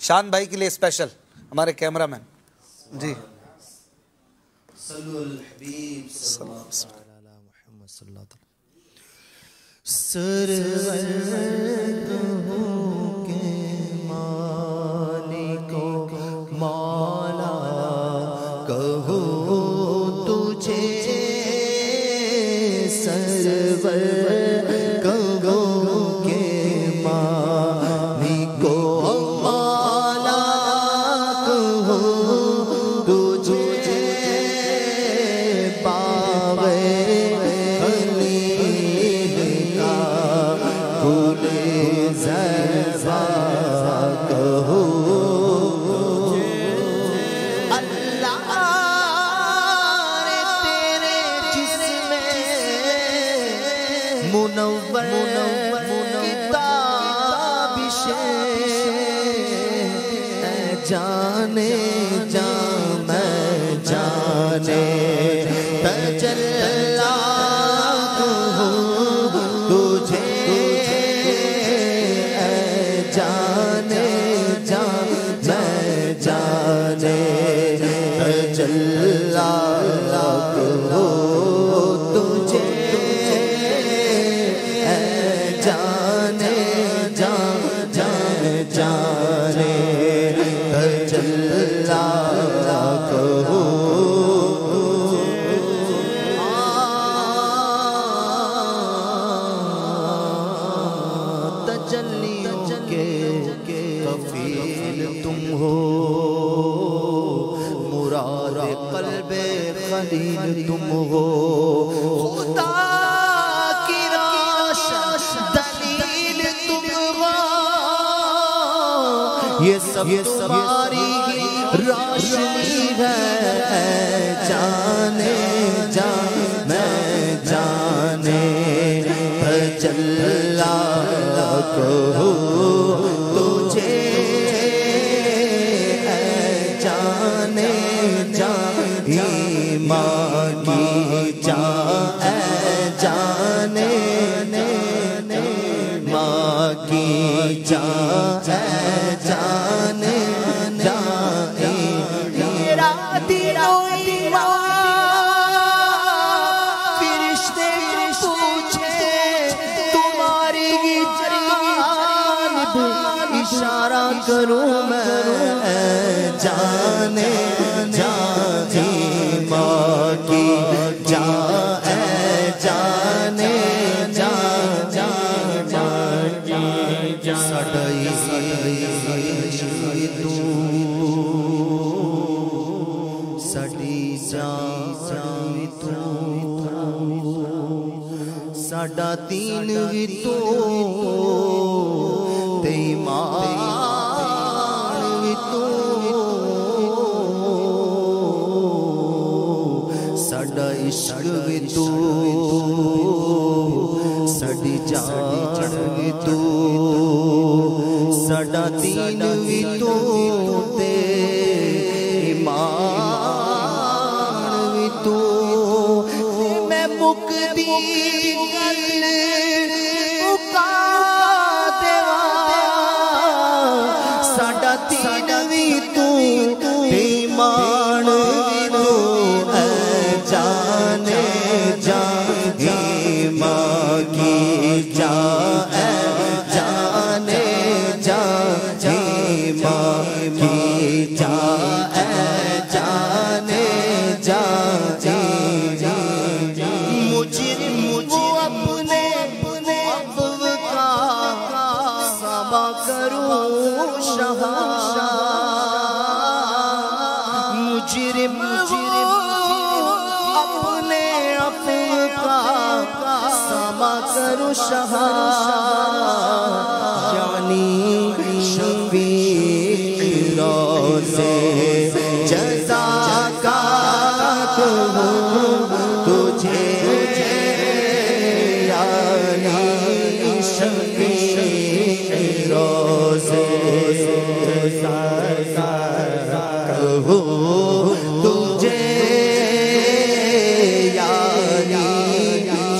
शान भाई के लिए स्पेशल हमारे कैमरा मैन जी मौला सब तुम्हारी राशि है जाने। साडा दीन भी तू ते ईमान भी तू साडा इश्क भी तू साडी जान भी तू साडा दीन भी तू ते ईमान भी तू। मैं मुकदी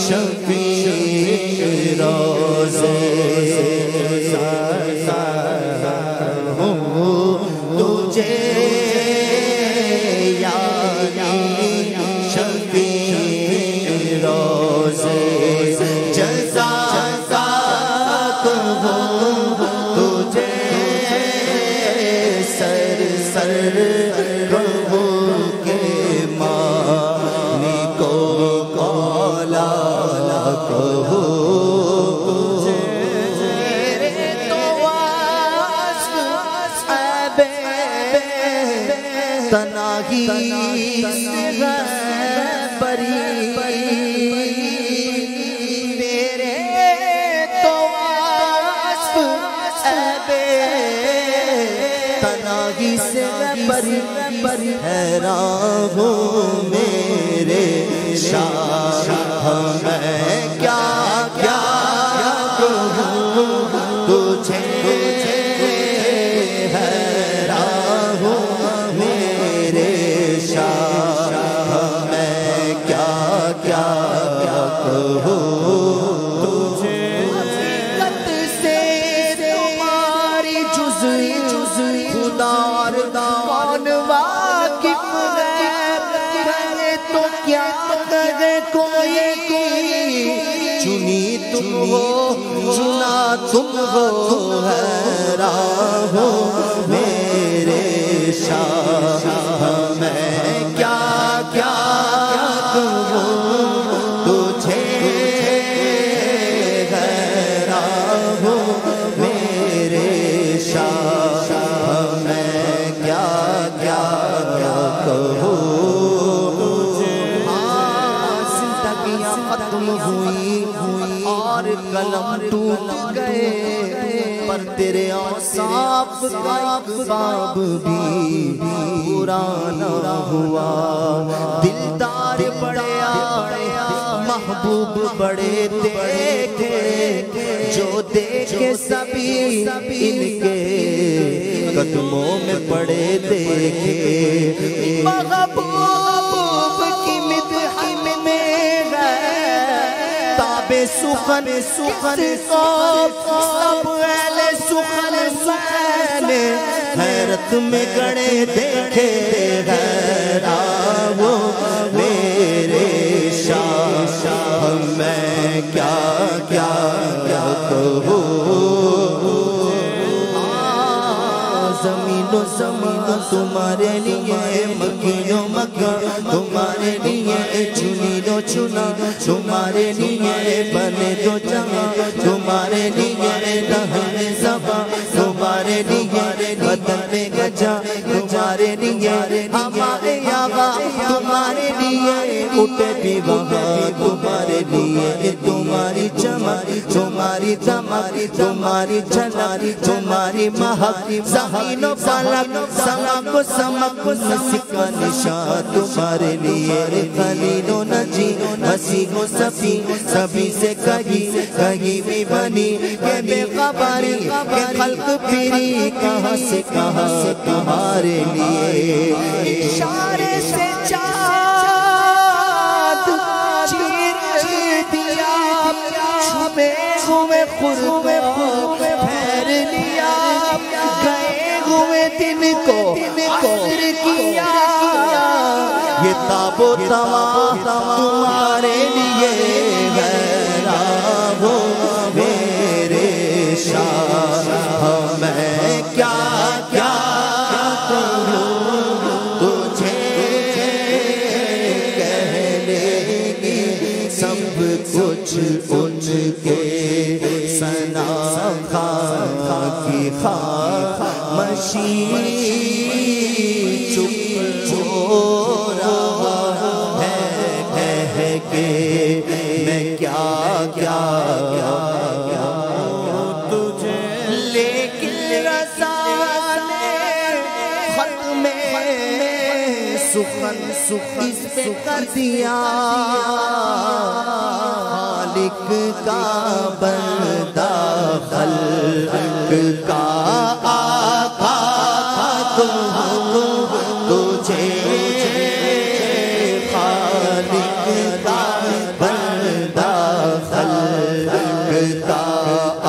शफी रोज़े हैरान हैरान हो मेरे शाह मैं क्या क्या तुझे हैरान हो मेरे शाह मैं क्या क्या क्या कहूँ खत्म हुई हुई और कलम टूट। तेरे औसाफ का बाब भी पुराना हुआ। दिलदार बड़े आए, महबूब बड़े देखे, जो देखे सभी इनके कदमों में पड़े देखे। महबूब सुखन सुखन, सब सुखन सुखन हैरत में गड़े देखे वो मेरे शाह। मैं क्या क्या क्या कहूँ? जमीनो जमीनो, तुम्हारे लिए मकियो मक्का तुम्हारे लिए चुनी दो चुना, तुम्हारे लिए बने दो तुम्हारे लिए रहने जबा तुम्हारे लिए बदन में गजा, तुम्हारे लिए हमारे यावा तुम्हारे लिए उठे भी वहाँ, तुम्हारे लिए तुम्हारी चमक, तुम्हारी दमक तुम्हारी झलक तुम्हारी महक, जमीनो फलक समक समक सिक्का निशान तुम्हारे लिए खलीलो नजी, हसी हो सफी, सभी से कही, कहीं भी बनी के बेखबरी, के खल्क फिरी, कहाँ से कहाँ से तुम्हारे लिए इशारे से चीर दिया फेर लिया। दिन को असर किया। ये ताबो तवा तुम्हारे लिए। दिया खालिक का बंदा, खल्क का आका तुम तुझे खालिक का बंदा, खल्क का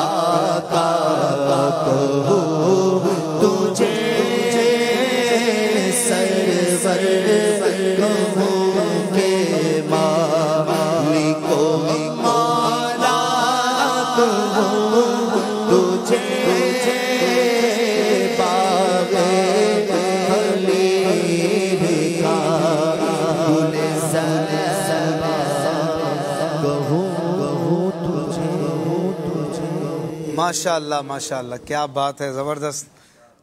आका कहो तुझे, सरवर माशाल्लाह माशाल्लाह। क्या बात है ज़बरदस्त।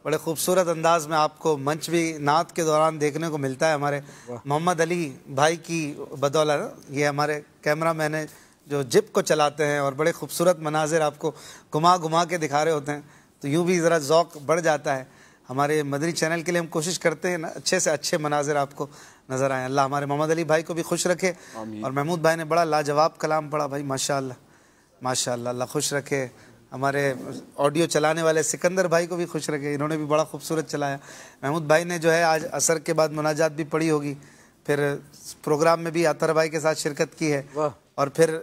बड़े खूबसूरत अंदाज में आपको मंच भी नात के दौरान देखने को मिलता है हमारे मोहम्मद अली भाई की बदौलत। ये हमारे कैमरा मैन है जो जिप को चलाते हैं और बड़े खूबसूरत मनाजिर आपको घुमा घुमा के दिखा रहे होते हैं। तो यूँ भी ज़रा ज़ौक बढ़ जाता है। हमारे मदनी चैनल के लिए हम कोशिश करते हैं ना अच्छे से अच्छे मनाजिर आपको नज़र आए। अल्लाह हमारे मोहम्मद अली भाई को भी खुश रखे और महमूद भाई ने बड़ा लाजवाब कलाम पढ़ा भाई माशा माशाल्लाह। अल्लाह खुश रखे। हमारे ऑडियो चलाने वाले सिकंदर भाई को भी खुश रखे इन्होंने भी बड़ा खूबसूरत चलाया। महमूद भाई ने जो है आज असर के बाद मुनाजात भी पढ़ी होगी फिर प्रोग्राम में भी अतर भाई के साथ शिरकत की है और फिर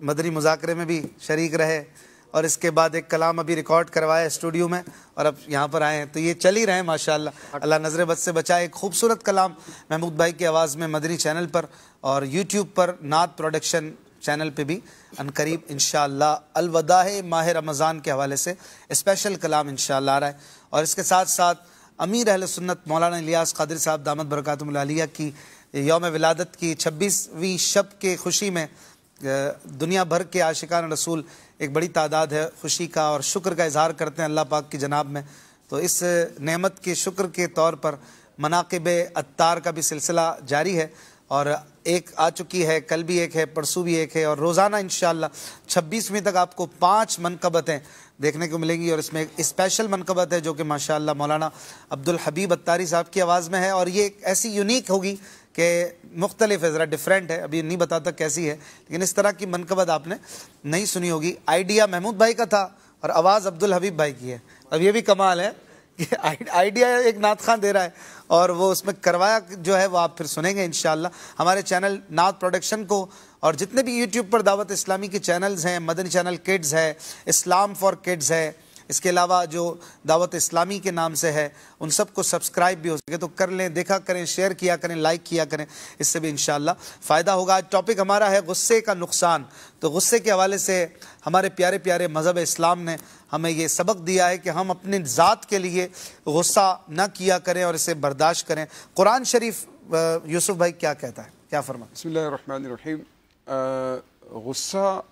मदरी मुजाकरे में भी शरीक रहे और इसके बाद एक कलाम अभी रिकॉर्ड करवाया स्टूडियो में और अब यहाँ पर आए हैं। तो ये चल ही रहे हैं माशाल्लाह। अल्लाह नज़र बद से बचाए एक खूबसूरत कलाम महमूद भाई की आवाज़ में मदरी चैनल पर और यूट्यूब पर नात प्रोडक्शन चैनल पे भी अनकरीब इन अलवदा माह रमज़ान के हवाले से। स्पेशल कलाम इन आ रहा है। और इसके साथ साथ अमीर अहल सुन्नत मौलाना इलियास कादिर साहब दामद बरकतमिया की योम विलादत की छब्बीसवीं शब के खुशी में दुनिया भर के आशिकान रसूल एक बड़ी तादाद है खुशी का और शुक्र का इजहार करते हैं अल्लाह पाक की जनाब में। तो इस नेमत के शुक्र के तौर पर मनाकब अतार का भी सिलसिला जारी है। और एक आ चुकी है, कल भी एक है, परसों भी एक है और रोज़ाना इन छब्बीसवीं तक आपको पाँच मनकबतें देखने को मिलेंगी और इसमें एक स्पेशल मनकबत है जो कि माशाल्लाह मौलाना अब्दुल हबीब अत्तारी साहब की आवाज़ में है और ये एक ऐसी यूनिक होगी कि मुख्तलिफ़ है, ज़रा डिफरेंट है, अभी नहीं बताता कैसी है, लेकिन इस तरह की मनकबत आपने नहीं सुनी होगी। आइडिया महमूद भाई का था और आवाज़ अब्दुल हबीब भाई की है। अब ये भी कमाल है। आइडिया एक नाथ खान दे रहा है और वो उसमें करवाया जो है वो आप फिर सुनेंगे इन हमारे चैनल नाथ प्रोडक्शन को और जितने भी यूट्यूब पर दावत इस्लामी के चैनल्स हैं, मदनी चैनल किड्स है, इस्लाम फॉर किड्स है इसके अलावा जो दावत इस्लामी के नाम से है, उन सबको सब्सक्राइब भी हो सके। तो कर लें, देखा करें शेयर किया करें लाइक किया करें, इससे भी इन फ़ायदा होगा। आज टॉपिक हमारा है गुस्से का नुकसान। तो गुस्से के हवाले से हमारे प्यारे प्यारे मज़हब इस्लाम ने हमें ये सबक दिया है कि हम अपनी ज़ात के लिए गुस्सा न किया करें और इसे बर्दाश्त करें। कुरान शरीफ यूसुफ भाई क्या कहता है? क्या फरमा बसमीम गुस्सा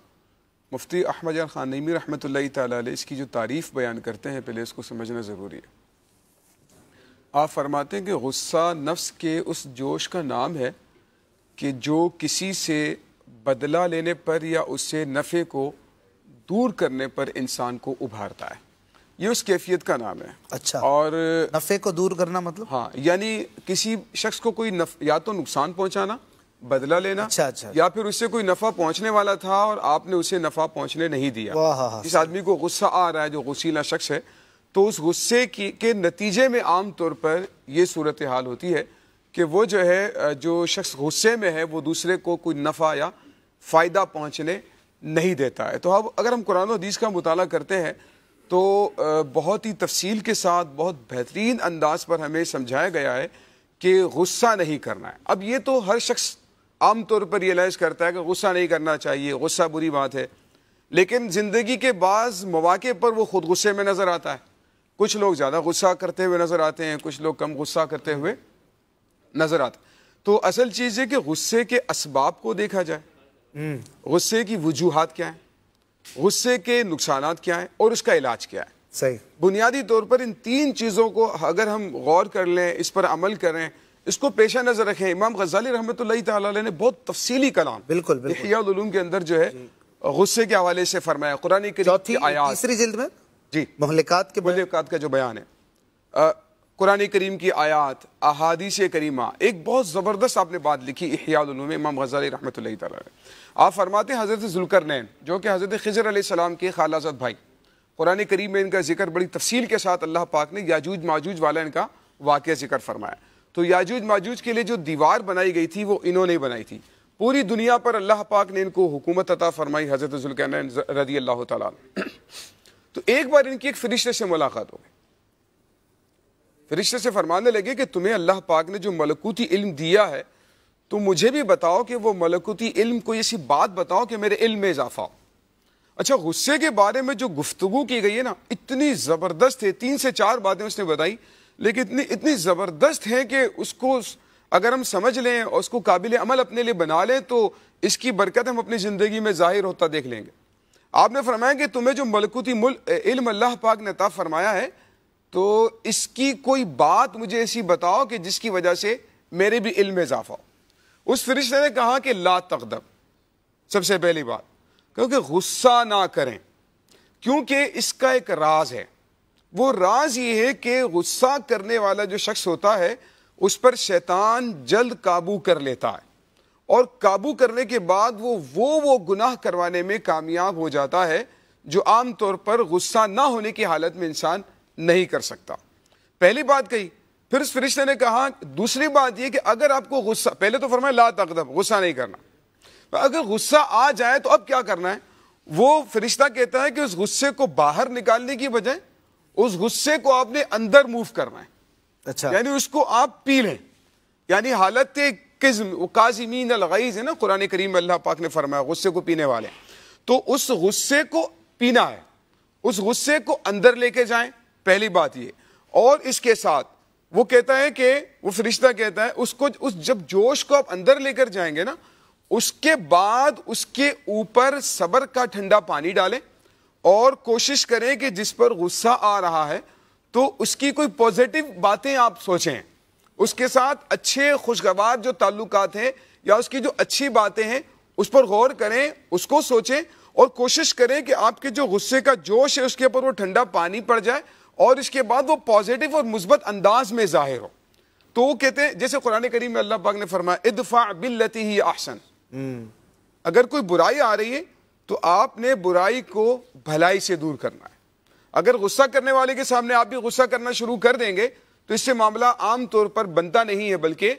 मुफ्ती अहमद जान खान नईमी रहमत इसकी जो तारीफ़ बयान करते हैं पहले इसको समझना ज़रूरी है। आप फरमाते हैं कि गुस्सा नफ्स के उस जोश का नाम है कि जो किसी से बदला लेने पर या उससे नफ़े को दूर करने पर इंसान को उभारता है। ये उस कैफियत का नाम है। अच्छा। और नफ़े को दूर करना मतलब? हाँ यानी किसी शख्स को कोई नफ, या तो नुकसान पहुंचाना बदला लेना अच्छा अच्छा। या फिर उससे कोई नफा पहुँचने वाला था और आपने उसे नफा पहुँचने नहीं दिया। जिस आदमी को गुस्सा आ रहा है जो गुस्सीला शख्स है तो उस गुस्से की के नतीजे में आम तौर पर यह सूरत हाल होती है कि वो जो है जो शख्स गुस्से में है वो दूसरे को कोई नफा या फ़ायदा पहुँचने नहीं देता है। तो अब अगर हम कुरान हदीस का मुताला करते हैं तो बहुत ही तफसील के साथ बहुत बेहतरीन अंदाज पर हमें समझाया गया है कि गुस्सा नहीं करना है। अब ये तो हर शख्स आम तौर पर रियलाइज़ करता है कि गुस्सा नहीं करना चाहिए गुस्सा बुरी बात है। लेकिन ज़िंदगी के बाज़ मौाक़े पर वो खुद गुस्से में नज़र आता है। कुछ लोग ज़्यादा गुस्सा करते हुए नज़र आते हैं कुछ लोग कम गुस्सा करते हुए नज़र आते तो असल चीज़ है कि गुस्से के इसबाब को देखा जाए। हम्म। गुस्से की वजूहत क्या है? गुस्से के नुकसान क्या हैं? और उसका इलाज क्या है? सही। बुनियादी तौर पर इन तीन चीज़ों को अगर हम गौर कर लें इस पर अमल करें इसको पेशा नज़र रखें। इमाम गजाली रहमत ने बहुत तफसीली कलाम बिल्कुल बिल्कुल। के अंदर जो है गुस्से के हवाले से फरमाया। कुरानी की तीसरी जिल्द में? जी। मोहलिकात के मोहलिकात का जो बयान है। कुरान करीम की आयात अहादीस करीमा एक बहुत ज़बरदस्त आपने बात लिखी इहियालूम इमाम गज़ाली रहमत आप फरमाते हैं हज़रत जुल्करनैन जो कि हज़रत खजर सलाम के खालाजत भाई। कुरान करीम में इनका ज़िक्र बड़ी तफसील के साथ अल्लाह पाक ने याजूज माजूज वाला इनका वाक़ ज़िक्र फरमाया। तो याजूज माजूज के लिए जो दीवार बनाई गई थी, वो इन्होंने बनाई थी। पूरी दुनिया पर अल्लाह पाक ने इनको हुकूमत अता फरमाई, हज़रत रदी अल्लाह तो एक बार इनकी एक फरिश्ते से मुलाकात हो गई। फरिश्ते से फरमाने लगे कि तुम्हें अल्लाह पाक ने जो मलकूती इल्म दिया है तो मुझे भी बताओ कि वो मलकूती इल्म कोई ऐसी बात बताओ कि मेरे इल्म में इजाफा हो। अच्छा गुस्से के बारे में जो गुफ्तगु की गई है ना, इतनी ज़बरदस्त है, तीन से चार बातें उसने बताई लेकिन इतनी इतनी ज़बरदस्त है कि उसको अगर हम समझ लें और उसको काबिल अमल अपने लिए बना लें तो इसकी बरकत हम अपनी ज़िंदगी में ज़ाहिर होता देख लेंगे। आपने फरमाया कि तुम्हें जो मलकूती इल्म अल्लाह पाक ने ता फरमाया है तो इसकी कोई बात मुझे ऐसी बताओ कि जिसकी वजह से मेरे भी इल्म में इजाफा हो। उस फरिश्ते ने कहा कि ला तकदम सबसे पहली बात, क्योंकि गुस्सा ना करें, क्योंकि इसका एक राज है। वो राज ये है कि गुस्सा करने वाला जो शख्स होता है, उस पर शैतान जल्द काबू कर लेता है। और काबू करने के बाद वो वो वो गुनाह करवाने में कामयाब हो जाता है, जो आम तौर पर गुस्सा ना होने की हालत में इंसान नहीं कर सकता। पहली बात कही, फिर उस फरिश्ते ने कहा, दूसरी बात यह कि अगर आपको गुस्सा, पहले तो फरमाया, ला तकदम गुस्सा नहीं करना। अगर गुस्सा आ जाए तो अब क्या करना है? वो फरिश्ता कहता है कि उस गुस्से को बाहर निकालने की बजाय उस गुस्से को आपने अंदर मूव करना है। अच्छा। यानी उसको आप पी लें। यानी हालत किज्म काजिमीन अलगैज है ना कुरान करीम में अल्लाह पाक ने फरमाया गुस्से को पीने वाले। तो उस गुस्से को पीना है। उस गुस्से को अंदर लेके जाएँ पहली बात ये। और इसके साथ वो कहता है कि वो फरिश्ता कहता है उसको उस जब जोश को आप अंदर लेकर जाएँगे ना उसके बाद उसके ऊपर सबर का ठंडा पानी डालें। और कोशिश करें कि जिस पर गुस्सा आ रहा है तो उसकी कोई पॉजिटिव बातें आप सोचें। उसके साथ अच्छे खुशगवार जो ताल्लुकात हैं या उसकी जो अच्छी बातें हैं उस पर गौर करें उसको सोचें और कोशिश करें कि आपके जो गुस्से का जोश है उसके ऊपर वो ठंडा पानी पड़ जाए और इसके बाद वो पॉजिटिव और मुस्बत अंदाज में ज़ाहिर हो। तो वो कहते हैं जैसे कुरान करीम में अल्लाह पाक ने फरमाया इदफा बिल्लती ही आसन अगर कोई बुराई आ रही है तो आपने बुराई को भलाई से दूर करना है। अगर गुस्सा करने वाले के सामने आप भी गुस्सा करना शुरू कर देंगे तो इससे मामला आम तौर पर बनता नहीं है बल्कि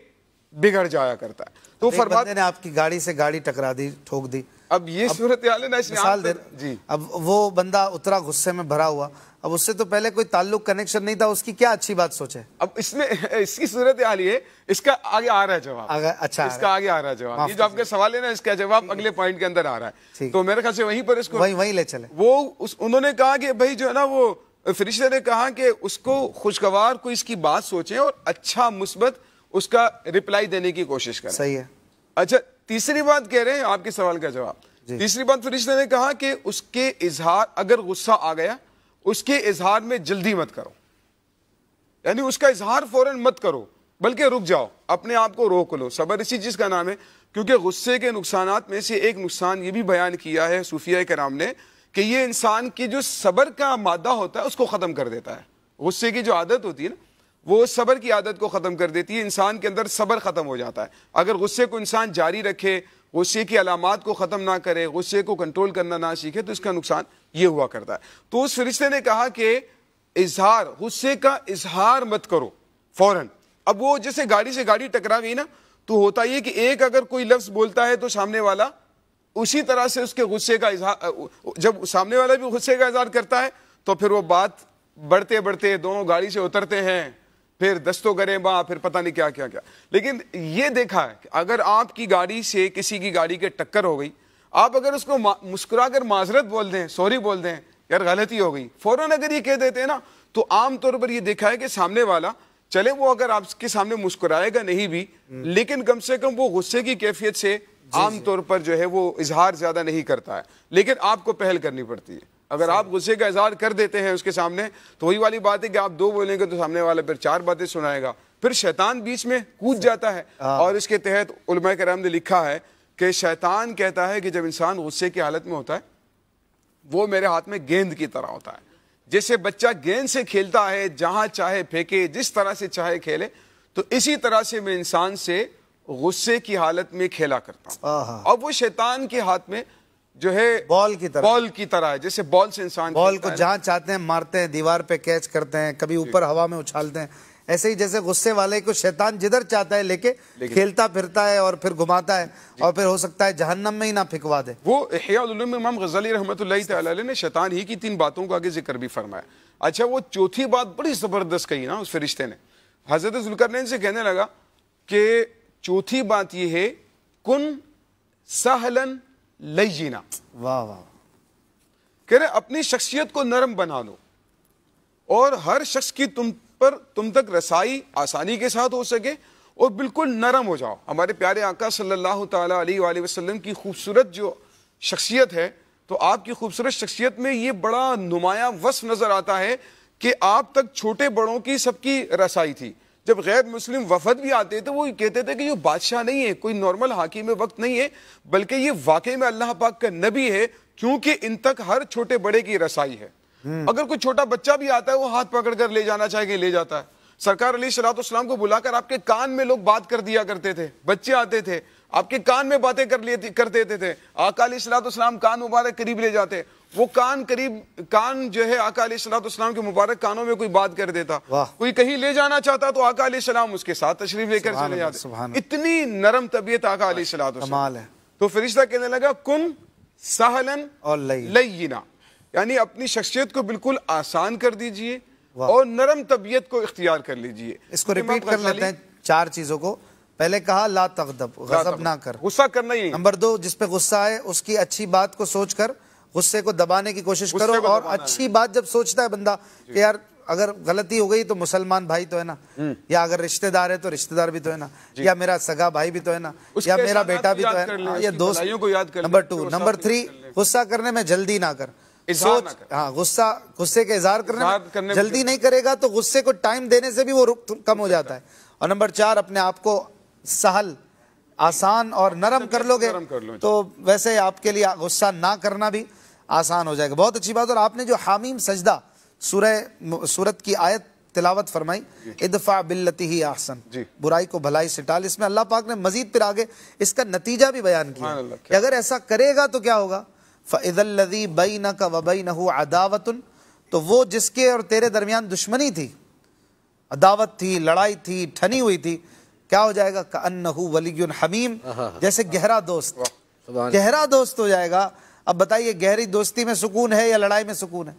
बिगड़ जाया करता है। तो फरमा ने आपकी गाड़ी से गाड़ी टकरा दी ठोक दी। अब ये सूरत हाल है ना मिसाल दे जी। अब वो बंदा उतरा गुस्से में भरा हुआ। अब उससे तो पहले कोई ताल्लुक कनेक्शन नहीं था उसकी क्या अच्छी बात सोचे? अब इसमें इसकी सूरत हाल ये इसका आगे आ रहा है जवाब। आगे अच्छा इसका आगे। आ रहा है जवाब। ये जो आपके सवाल है ना इसका जवाब अगले पॉइंट के अंदर आ रहा है। तो मेरे ख्याल से वहीं पर इसको वहीं वहीं ले चले। वो उस उन्होंने कहा कि भाई जो है ना वो फरिश्ते ने कहा कि उसको खुशगवार को इसकी बात सोचे और अच्छा मुस्बत उसका रिप्लाई देने की कोशिश करें। सही है। अच्छा तीसरी बात कह रहे हैं आपके सवाल का जवाब। तीसरी बात फरिश्ते ने कहा कि उसके इजहार अगर गुस्सा आ गया उसके इजहार में जल्दी मत करो। यानी उसका इजहार फ़ौरन मत करो, बल्कि रुक जाओ, अपने आप को रोक लो। सबर इसी चीज़ का नाम है, क्योंकि गुस्से के नुकसान में से एक नुकसान ये भी बयान किया है सूफिया कराम ने कि ये इंसान की जो सबर का मादा होता है, उसको ख़त्म कर देता है। गुस्से की जो आदत होती है ना वो सबर की आदत को ख़त्म कर देती है, इंसान के अंदर सबर ख़त्म हो जाता है। अगर गुस्से को इंसान जारी रखे, गुस्से की अलामत को ख़त्म ना करे, गुस्से को कंट्रोल करना ना सीखे तो इसका नुकसान ये हुआ करता है। तो उस फरिश्ते ने कहा कि, इजहार, गुस्से का इजहार मत करो, फ़ौरन। अब वो जैसे गाड़ी से गाड़ी टकरा गई ना तो होता ये कि एक अगर कोई लफ्ज बोलता है तो सामने वाला उसी तरह से उसके गुस्से का इजहार जब सामने वाला भी गुस्से का इजहार करता है तो फिर वो बात बढ़ते बढ़ते दोनों गाड़ी से उतरते हैं। फिर दस्तों करें बा फिर पता नहीं क्या क्या क्या। लेकिन ये देखा है कि अगर आपकी गाड़ी से किसी की गाड़ी के टक्कर हो गई आप अगर उसको मुस्कुरा कर माजरत बोल दें सॉरी बोल दें यार गलती हो गई। फ़ौरन अगर ये कह देते हैं ना तो आमतौर पर ये देखा है कि सामने वाला चले वो अगर आपके सामने मुस्कुराएगा नहीं भी लेकिन कम से कम वो गुस्से की कैफियत से आमतौर पर जो है वो इजहार ज़्यादा नहीं करता है। लेकिन आपको पहल करनी पड़ती है। अगर आप गुस्से का इजहार कर देते हैं उसके सामने तो वही वाली बात है कि आप दो बोलेंगे तो सामने वाला फिर चार बातें सुनाएगा। फिर शैतान बीच में कूद जाता है। हाँ। और इसके तहत उलमा कराम ने लिखा है कि शैतान कहता है कि जब इंसान गुस्से की हालत में होता है वो मेरे हाथ में गेंद की तरह होता है। जैसे बच्चा गेंद से खेलता है जहाँ चाहे फेंके जिस तरह से चाहे खेले तो इसी तरह से मैं इंसान से गुस्से की हालत में खेला करता हूँ। अब वो शैतान के हाथ में जो है बॉल की तरह। बॉल की तरह है जैसे बॉल से इंसान बॉल को। जहाँ चाहते हैं मारते हैं दीवार पे कैच करते हैं कभी ऊपर हवा में उछालते हैं। ऐसे ही जैसे गुस्से वाले को शैतान जिधर चाहता है लेके खेलता फिरता है और फिर घुमाता है और फिर हो सकता है जहन्नम में ही ना फिकवा दे। वो में इमाम गजाली अलैह ने शैतान ही की तीन बातों का आगे ज़िक्र भी फरमाया। अच्छा वो चौथी बात बड़ी ज़बरदस्त कही ना उस फरिश्ते ने। हज़रत जुल्करनैन से कहने लगा कि चौथी बात यह है कुन सहलन लय्यिना वाह वाह। कह रहे अपनी शख्सियत को नरम बना लो और हर शख्स की तुम पर तुम तक रसाई आसानी के साथ हो सके और बिल्कुल नरम हो जाओ। हमारे प्यारे आका सल्लल्लाहु ताला अलैहि वसल्लम की खूबसूरत जो शख्सियत है तो आपकी खूबसूरत शख्सियत में ये बड़ा नुमाया वस्फ नज़र आता है कि आप तक छोटे बड़ों की सबकी रसाई थी। जब गैर मुस्लिम वफद भी आते थे वो कहते थे कि ये बादशाह नहीं है कोई नॉर्मल हाकिम वक्त नहीं है बल्कि ये वाकई में अल्लाह पाक का नबी है क्योंकि इन तक हर छोटे बड़े की रसाई है। अगर कोई छोटा बच्चा भी आता है वो हाथ पकड़ कर ले जाना चाहे ले जाता है। सरकार अली सलाम को बुलाकर आपके कान में लोग बात कर दिया करते थे बच्चे आते थे आपके कान में बातें कर लिए कर देते थे आका सलाम कान मुबारक करीब ले जाते। वो कान करीब कान जो है आका अली सलाम के मुबारक कानों में कोई बात कर देता। कोई कहीं ले जाना चाहता तो आका सलाम उसके साथ तशरीफ़ लेकर चले जाते। इतनी नरम तबीयत आका अली सलाम। है। तो फरिश्ता कहने लगा कुन सहलन और लई। लय्यिना यानी अपनी शख्सियत को बिल्कुल आसान कर दीजिए और नरम तबीयत को इख्तियार कर लीजिए। इसको रिपीट कर लेते हैं चार चीज़ों को। पहले कहा ला तगदब गजब ना कर। गुस्सा करना ही। नंबर दो जिस पे गुस्सा है उसकी अच्छी बात को सोचकर गुस्से को दबाने की कोशिश करो और अच्छी बात जब सोचता है बंदा कि यार अगर गलती हो गई तो मुसलमान भाई तो है ना। हम्म। या अगर रिश्तेदार है तो रिश्तेदार भी तो है ना। या मेरा सगा भाई भी तो है ना। या मेरा बेटा भी तो है ना। या दोस्त को याद कर नंबर टू नंबर थ्री। गुस्सा करने में जल्दी ना कर। सोच हाँ गुस्सा गुस्से के इजहार करने करने जल्दी नहीं करेगा तो गुस्से को टाइम देने से भी वो रुक कम हो जाता है। और नंबर चार अपने आप को सहल आसान और नरम कर लोगे नरम कर लो। तो वैसे आपके लिए गुस्सा ना करना भी आसान हो जाएगा। बहुत अच्छी बात और आपने जो हामीम सजदा सूरह सूरत की आयत तिलावत फरमाई इदफा बिल्लती ही आसन बुराई को भलाई से टाल। इसमें अल्लाह पाक ने मजीद फिर आगे इसका नतीजा भी बयान किया। कि अगर ऐसा करेगा तो क्या होगा? फ़ैदल्लदी बई न का वबई नहू अदावतुन। तो वो जिसके और तेरे दरमियान दुश्मनी थी अदावत थी लड़ाई थी ठनी हुई थी क्या हो जाएगा? का अन्नहू वलीयुन हमीम। जैसे गहरा दोस्त। गहरा दोस्त हो जाएगा। अब बताइए गहरी दोस्ती में सुकून है या लड़ाई में सुकून है?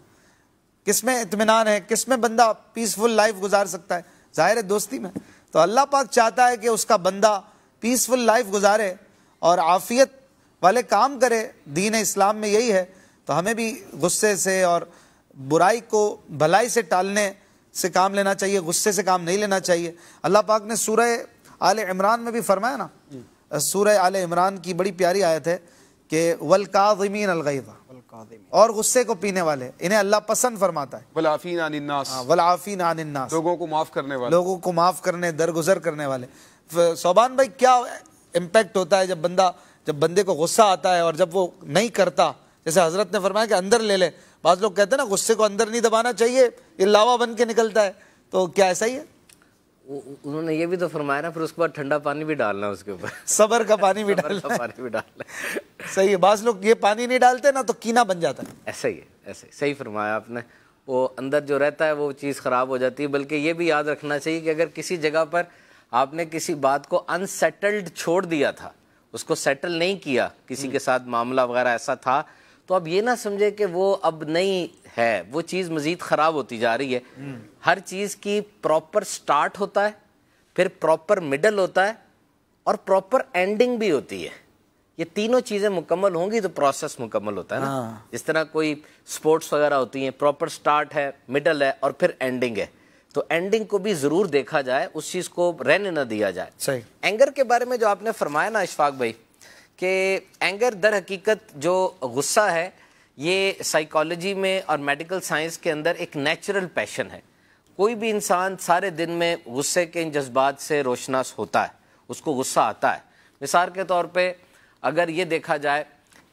किसमें इतमान है? किसमें बंदा पीसफुल लाइफ गुजार सकता है? ज़ाहिर है दोस्ती में। तो अल्लाह पाक चाहता है कि उसका बंदा पीसफुल लाइफ गुजारे और आफियत वाले काम करे। दीन इस्लाम में यही है। तो हमें भी गुस्से से और बुराई को भलाई से टालने से काम लेना चाहिए गुस्से से काम नहीं लेना चाहिए। अल्लाह पाक ने सूरह आल इमरान में भी फरमाया ना? सूरह आल इमरान की बड़ी प्यारी आयत है। कि वल काज़िमीन अल और गुस्से को पीने वाले इन्हें अल्लाह पसंद फरमाता है। वलाफीन अनिन्नास वलाफीन अनिन्नास लोगों को माफ़ करने वाले। लोगों को माफ़ करने दरगुजर करने वाले। सोबान भाई क्या इम्पेक्ट होता है जब बंदा जब बंदे को गुस्सा आता है और जब वो नहीं करता? जैसे हज़रत ने फरमाया कि अंदर ले ले। बाज़ लोग कहते हैं ना गुस्से को अंदर नहीं दबाना चाहिए ये लावा बन के निकलता है। तो क्या ऐसा ही है? उन्होंने ये भी तो फरमाया ना फिर उसके बाद ठंडा पानी भी डालना उसके ऊपर। सबर का पानी भी डालना का पानी भी डालना सही है बाज लोग ये पानी नहीं डालते ना तो कीना बन जाता है। ऐसा ही है ऐसे ही सही फरमाया आपने। वो अंदर जो रहता है वो चीज़ ख़राब हो जाती है बल्कि ये भी याद रखना चाहिए कि अगर किसी जगह पर आपने किसी बात को अनसेटल्ड छोड़ दिया था उसको सेटल नहीं किया किसी के साथ मामला वगैरह ऐसा था तो अब ये ना समझे कि वो अब नहीं है वो चीज़ मज़ीद ख़राब होती जा रही है। हर चीज़ की प्रॉपर स्टार्ट होता है फिर प्रॉपर मिडल होता है और प्रॉपर एंडिंग भी होती है। ये तीनों चीज़ें मुकम्मल होंगी तो प्रोसेस मुकम्मल होता है ना। जिस तरह कोई स्पोर्ट्स वगैरह होती हैं प्रॉपर स्टार्ट है मिडल है और फिर एंडिंग है। तो एंडिंग को भी ज़रूर देखा जाए उस चीज़ को रहने न दिया जाए। सही। एंगर के बारे में जो आपने फरमाया ना इशफाक भाई कि एंगर दर हकीकत जो गुस्सा है ये साइकोलॉजी में और मेडिकल साइंस के अंदर एक नेचुरल पैशन है। कोई भी इंसान सारे दिन में गुस्से के इन जज्बात से रोशनास होता है, उसको गुस्सा आता है। मिसाल के तौर पे अगर ये देखा जाए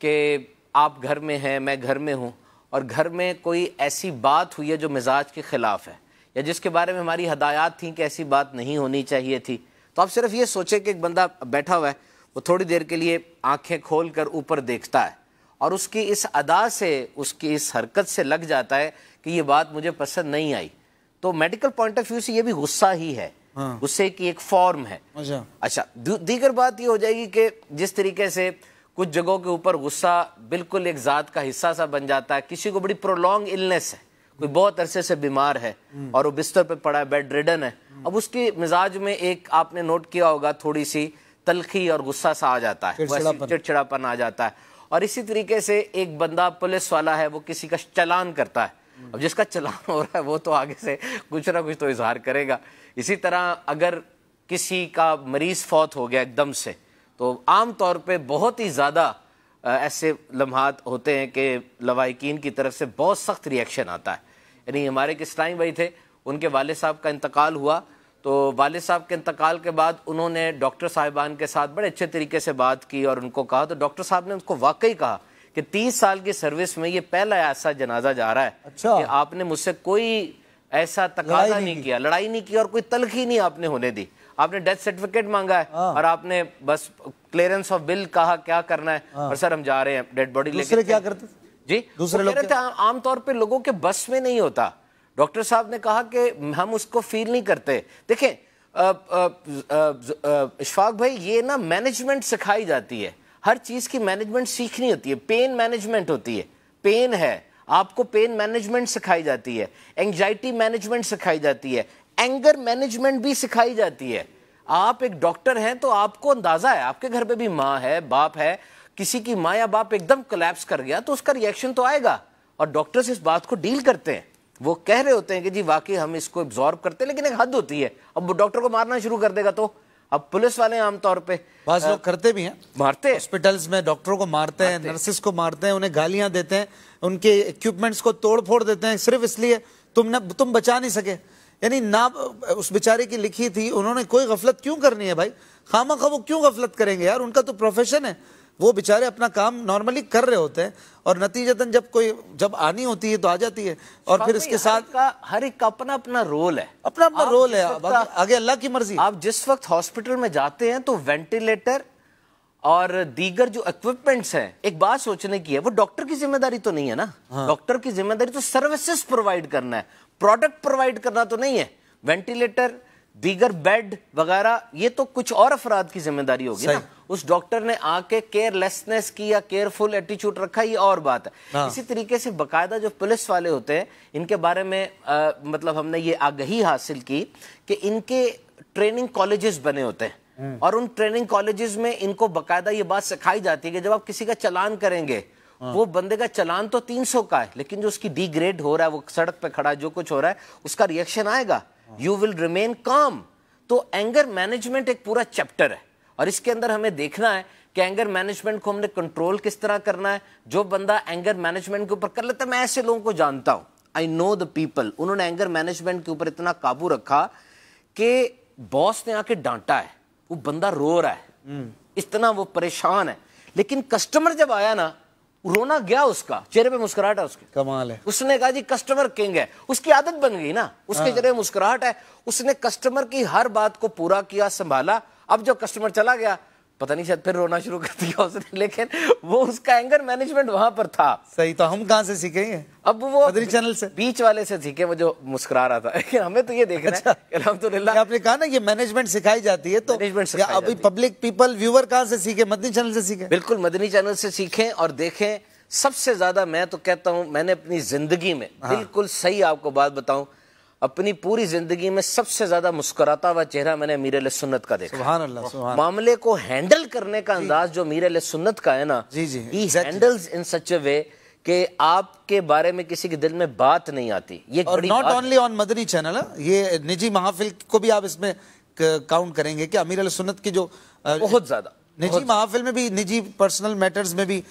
कि आप घर में हैं, मैं घर में हूँ, और घर में कोई ऐसी बात हुई है जो मिजाज के खिलाफ है, या जिसके बारे में हमारी हदायत थी कि ऐसी बात नहीं होनी चाहिए थी तो आप सिर्फ़ ये सोचें कि एक बंदा बैठा हुआ है, वो थोड़ी देर के लिए आँखें खोल कर ऊपर देखता है। और उसकी इस अदा से उसकी इस हरकत से लग जाता है कि ये बात मुझे पसंद नहीं आई। तो मेडिकल पॉइंट ऑफ़ व्यू से ये भी गुस्सा ही है। हाँ। गुस्से की एक फॉर्म है। अच्छा। अच्छा दीगर बात ये हो जाएगी कि जिस तरीके से कुछ जगहों के ऊपर गुस्सा बिल्कुल एक जात का हिस्सा सा बन जाता है किसी को बड़ी प्रोलॉन्ग इलनेस है कोई बहुत अरसे से बीमार है और वो बिस्तर पे पड़ा है बेड रिडन है। अब उसके मिजाज में एक आपने नोट किया होगा थोड़ी सी तलखी और गुस्सा सा आ जाता है। चिड़चिड़ापन आ जाता है। और इसी तरीके से एक बंदा पुलिस वाला है, वो किसी का चलान करता है। अब जिसका चलान हो रहा है, वो तो आगे से कुछ ना कुछ तो इजहार करेगा। इसी तरह अगर किसी का मरीज़ फौत हो गया एकदम से तो आम तौर पे बहुत ही ज़्यादा ऐसे लम्हात होते हैं कि लवाकिन की तरफ़ से बहुत सख्त रिएक्शन आता है। यानी हमारे किस्ताई भाई थे, उनके वाले साहब का इंतकाल हुआ तो वाले साहब के इंतकाल के बाद उन्होंने डॉक्टर साहिबान के साथ बड़े अच्छे तरीके से बात की और उनको कहा। तो डॉक्टर साहब ने उनको वाकई कहा कि तीस साल की सर्विस में ये पहला ऐसा जनाजा जा रहा है अच्छा। कि आपने मुझसे कोई ऐसा तकाजा नहीं किया लड़ाई नहीं की और कोई तलखी नहीं आपने होने दी। आपने डेथ सर्टिफिकेट मांगा है और आपने बस क्लियरेंस ऑफ़ बिल कहा क्या करना है। और सर हम जा रहे हैं डेड बॉडी लेकर क्या करते जी दूसरे लोग आमतौर पर लोगों के बस में नहीं होता। डॉक्टर साहब ने कहा कि हम उसको फील नहीं करते। देखें इशफाक भाई, ये ना मैनेजमेंट सिखाई जाती है। हर चीज़ की मैनेजमेंट सीखनी होती है। पेन मैनेजमेंट होती है। पेन है। आपको पेन मैनेजमेंट सिखाई जाती है। एंजाइटी मैनेजमेंट सिखाई जाती है। एंगर मैनेजमेंट भी सिखाई जाती है। आप एक डॉक्टर हैं तो आपको अंदाज़ा है, आपके घर पे भी माँ है, बाप है, किसी की माँ या बाप एकदम कलेप्स कर गया तो उसका रिएक्शन तो आएगा। और डॉक्टर्स इस बात को डील करते हैं। वो कह रहे होते हैं कि जी वाकई हम इसको एब्जॉर्ब करते हैं लेकिन एक हद होती है। अब वो डॉक्टर को मारना शुरू कर देगा तो। अब पुलिस वाले आमतौर पे। बाज लोग करते भी हैं। मारते हैं। हॉस्पिटल्स में डॉक्टरों को मारते हैं नर्सिस को मारते हैं उन्हें गालियाँ देते हैं उनके इक्विपमेंट्स को तोड़ फोड़ देते हैं सिर्फ़ इसलिए तुमने तुम बचा नहीं सके। यानी ना उस बेचारे की लिखी थी उन्होंने कोई गफलत क्यों करनी है भाई? खामा खा वो क्यों गफलत करेंगे यार? उनका तो प्रोफेशन है। वो बेचारे अपना काम नॉर्मली कर रहे होते हैं और नतीजतन जब कोई जब आनी होती है तो आ जाती है और फिर इसके साथ का हर एक का अपना अपना रोल है। अपना अपना रोल है। आगे अल्लाह की मर्ज़ी। आप जिस वक्त हॉस्पिटल में जाते हैं तो वेंटिलेटर और दीगर जो इक्विपमेंट्स हैं एक बात सोचने की है वो डॉक्टर की ज़िम्मेदारी तो नहीं है ना? हाँ। डॉक्टर की ज़िम्मेदारी तो सर्विसेज़ प्रोवाइड करना है। प्रोडक्ट प्रोवाइड करना तो नहीं है। वेंटिलेटर दीगर बेड वगैरह ये तो कुछ और अफराद की ज़िम्मेदारी होगी ना। उस डॉक्टर ने आके केयरलेसनेस की या केयरफुल एटीट्यूड रखा ये और बात है। इसी तरीके से बकायदा जो पुलिस वाले होते हैं इनके बारे में अ, मतलब हमने ये आगही हासिल की कि इनके ट्रेनिंग कॉलेजेस बने होते हैं। और उन ट्रेनिंग कॉलेजेस में इनको बकायदा ये बात सिखाई जाती है कि जब आप किसी का चलान करेंगे वो बंदे का चलान तो 300 का है लेकिन जो उसकी डिग्रेड हो रहा है वो सड़क पे खड़ा है जो कुछ हो रहा है उसका रिएक्शन आएगा। यू विल रिमेन काम तो एंगर मैनेजमेंट एक पूरा चैप्टर है। और इसके अंदर हमें देखना है कि एंगर मैनेजमेंट को हमने कंट्रोल किस तरह करना है। जो बंदा एंगर मैनेजमेंट के ऊपर कर लेता है मैं ऐसे लोगों को जानता हूँ। आई नो द पीपल उन्होंने एंगर मैनेजमेंट के ऊपर इतना काबू रखा कि बॉस ने आके डांटा है। वो बंदा रो रहा है। इतना वो परेशान है। लेकिन कस्टमर जब आया ना रोना गया उसका चेहरे पे मुस्कुराहट है उसकी। कमाल है। उसने कहा जी कस्टमर किंग है। उसकी आदत बन गई ना उसके चेहरे में मुस्कुराहट है। उसने कस्टमर की हर बात को पूरा किया संभाला। अब जो कस्टमर चला गया पता नहीं शायद फिर रोना शुरू कर दिया उसने लेकिन वो उसका एंगर मैनेजमेंट वहाँ पर था। सही तो हम कहाँ से सीखेंगे अब वो मदरी चैनल से। बीच वाले से सीखे वो जो मुस्कुरा रहा था। लेकिन हमें तो ये देखना अच्छा। है अल्हम्दुलिल्लाह। आपने कहा ना ये मैनेजमेंट सिखाई जाती है तो मैनेजमेंट अभी है। पब्लिक पीपल व्यूअर कहाँ से सीखे मदनी चैनल से सीखे? बिल्कुल मदनी चैनल से सीखें और देखें। सबसे ज़्यादा मैं तो कहता हूँ मैंने अपनी ज़िंदगी में हाँ। बिल्कुल सही आपको बात बताऊँ अपनी पूरी ज़िंदगी में सबसे ज़्यादा मुस्कुराता हुआ चेहरा मैंने अमीर सुन्नत का देखा। सुभान अल्लाह सुभान मामले को हैंडल करने का अंदाज जो अमीर सुन्नत का है ना जी, जी, ही हैंडल्स इन सच अ वे कि आपके बारे में किसी के दिल में बात नहीं आती। ये और not only on Madani channel ये निजी महाफिल को भी आप इसमें काउंट करेंगे कि अमीर सुन्नत की जो बहुत ज़्यादा। निजी महाफिल में भी निजी पर्सनल मैटर्स में भी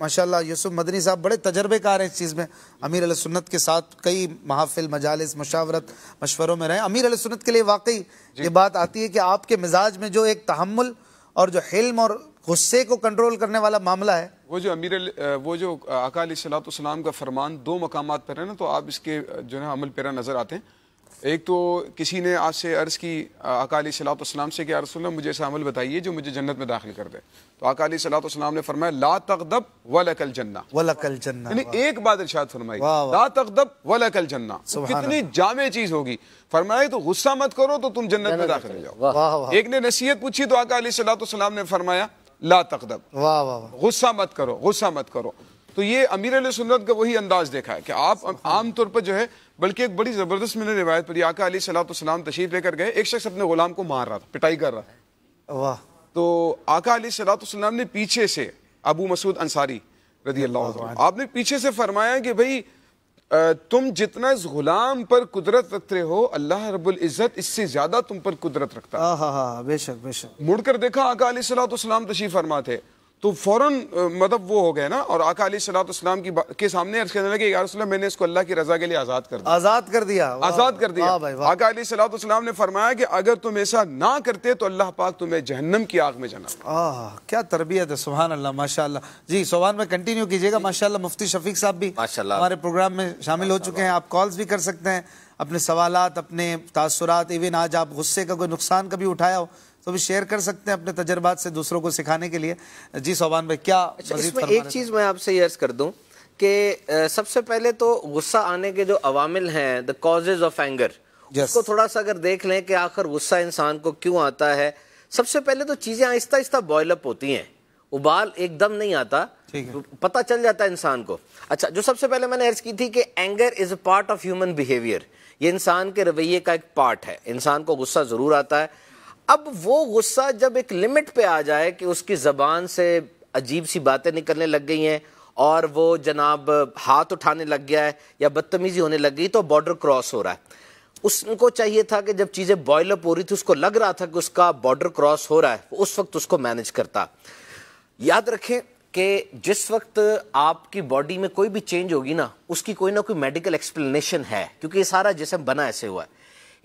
माशाल्लाह यूसुफ मदनी साहब बड़े तजर्बेकार हैं इस चीज़ में। अमीर अल सुन्नत के साथ कई महाफिल मजालिस मशावरत मशवरों में रहे। अमीर अल सुन्नत के लिए वाकई ये बात आती है कि आपके मिजाज में जो एक तहमुल और जो हिल्म और गुस्से को कंट्रोल करने वाला मामला है। वो जो अमीर वो जो आका सलाम का फरमान दो मकाम पर है ना तो आप इसके जो है अमल पेरा नज़र आते हैं। एक तो किसी ने आज से अर्ज़ की आका सलाम से कि या रसूल मुझे ऐसा अमल बताइए जो मुझे जन्नत में दाखिल कर दे। तो आका सलाम ने फरमाया ला तकदब वलकल जन्ना। वलकल जन्ना यानी एक बात इरशाद फरमाई। ला तकदब वलकल जन्ना। सुभान कितनी जामे चीज़ होगी। फरमाया तो गुस्सा मत करो तो तुम जन्नत में दाखिल हो जाओ। एक ने नसीहत पूछी तो आका सलाम ने फरमाया ला तकदब वाह वाह वाह। गुस्सा मत करो गुस्सा मत करो। तो ये अमीर अली सुन्नत का वही अंदाज देखा है कि आप आमतौर पर जो है बल्कि एक बड़ी ज़बरदस्त मैंने रिवायत पढ़ी आका अली सलाम तशरीफ़ लेकर गए एक शख्स अपने गुलाम को मार रहा था पिटाई कर रहा था। वाह। तो आका अली सलाम ने पीछे से अबू मसूद अंसारी रदी अल्लाह आपने पीछे से फरमाया कि भाई तुम जितना इस गुलाम पर कुदरत रखते हो अल्लाह रब्बुल इज़्ज़त इससे ज़्यादा तुम पर कुदरत रखता हाँ। बेशक बेशक। मुड़कर देखा आका अली सलाम तशीफ फरमा थे तो फ़ौरन मतलब वो हो गए ना और आका अली सलाम की के सामने अर्ज़ करने लगे या रसूल अल्लाह, मैंने इसको अल्लाह की रजा के लिए आज़ाद कर दिया। आज़ाद कर दिया। आज़ाद कर दिया। भाई आका अली सलाम ने फरमाया कि अगर तुम ऐसा ना करते तो अल्लाह पाक तुम्हें जहन्नम की आग में जाना आह क्या तरबियत है सुभान अल्लाह माशाल्लाह। जी सोबान में कंटिन्यू कीजिएगा माशा मुफ्ती शफीक साहब भी। हमारे प्रोग्राम में शामिल हो चुके हैं। आप कॉल्स भी कर सकते हैं अपने सवाल अपने तासुरात इवन आज आप गुस्से का कोई नुकसान कभी उठाया हो तो भी शेयर कर सकते हैं अपने तजर्बात से दूसरों को सिखाने के लिए। जी सोबान भाई क्या अच्छा इसमें एक चीज़ मैं आपसे ये अर्ज़ कर दूँ कि सबसे पहले तो गुस्सा आने के जो अवामिल हैं द कॉजेज ऑफ़ एंगर उसको थोड़ा सा अगर देख लें कि आखिर गुस्सा इंसान को क्यों आता है सबसे पहले तो चीज़ें आहिस्ता आहिस्ता बॉयल अप होती हैं। उबाल एकदम नहीं आता पता चल जाता है इंसान को। अच्छा जो सबसे पहले मैंने अर्ज़ की थी कि anger is a part of human behaviour ये इंसान के रवैये का एक पार्ट है। इंसान को गुस्सा ज़रूर आता है अब वो गुस्सा जब एक लिमिट पे आ जाए कि उसकी जबान से अजीब सी बातें निकलने लग गई हैं और वो जनाब हाथ उठाने लग गया है या बदतमीजी होने लग गई तो बॉर्डर क्रॉस हो रहा है। उसको चाहिए था कि जब चीज़ें बॉयल अप हो रही थी, उसको लग रहा था कि उसका बॉर्डर क्रॉस हो रहा है, उस वक्त उसको मैनेज करता। याद रखें कि जिस वक्त आपकी बॉडी में कोई भी चेंज होगी ना, उसकी कोई ना कोई मेडिकल एक्सप्लेनेशन है, क्योंकि ये सारा जिसम बना ऐसे हुआ है।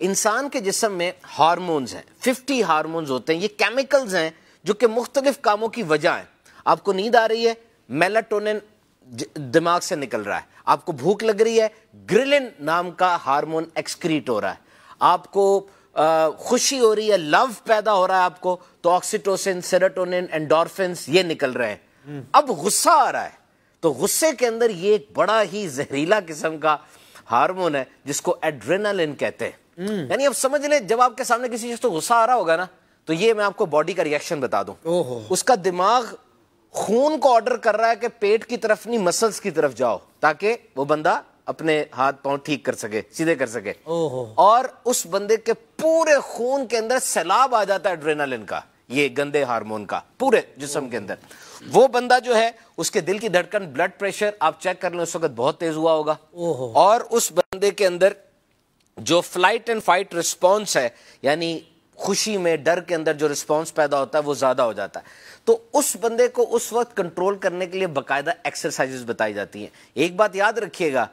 इंसान के जिसम में हार्मोन्स हैं। 50 हार्मोन्स होते हैं। ये केमिकल्स हैं जो कि मुख्तलिफ़ कामों की वजह है। आपको नींद आ रही है मेलाटोनिन दिमाग से निकल रहा है। आपको भूख लग रही है ग्रिलिन नाम का हार्मोन एक्सक्रीट हो रहा है। आपको अ, खुशी हो रही है लव पैदा हो रहा है आपको तो ऑक्सीटोसिन सेरोटोनिन एंडोर्फिन ये निकल रहे हैं। अब गुस्सा आ रहा है। तो गुस्से के अंदर ये एक बड़ा ही जहरीला किस्म का हार्मोन है जिसको एड्रेनालिन कहते हैं। यानी अब समझ लें जब आपके सामने किसी चीज़ तो गुस्सा आ रहा होगा ना तो ये मैं आपको बॉडी का रिएक्शन बता दूँ। उसका दिमाग खून को ऑर्डर कर रहा है कि पेट की तरफ़ नहीं मसल्स की तरफ़ जाओ ताकि वो बंदा अपने हाथ पाँव ठीक कर सके सीधे कर सके। ओहो। और उस बंदे के पूरे खून के अंदर सैलाब आ जाता है एड्रेनालिन का ये गंदे हार्मोन का पूरे जिसम के अंदर। वो बंदा जो है उसके दिल की धड़कन ब्लड प्रेशर आप चेक कर लें उस वक्त बहुत तेज हुआ होगा। और उस बंदे के अंदर जो फ़्लाइट एंड फाइट रिस्पॉन्स है, यानी खुशी में, डर के अंदर जो रिस्पॉन्स पैदा होता है, वो ज़्यादा हो जाता है। तो उस बंदे को उस वक्त कंट्रोल करने के लिए बाकायदा एक्सरसाइजेस बताई जाती हैं। एक बात याद रखिएगा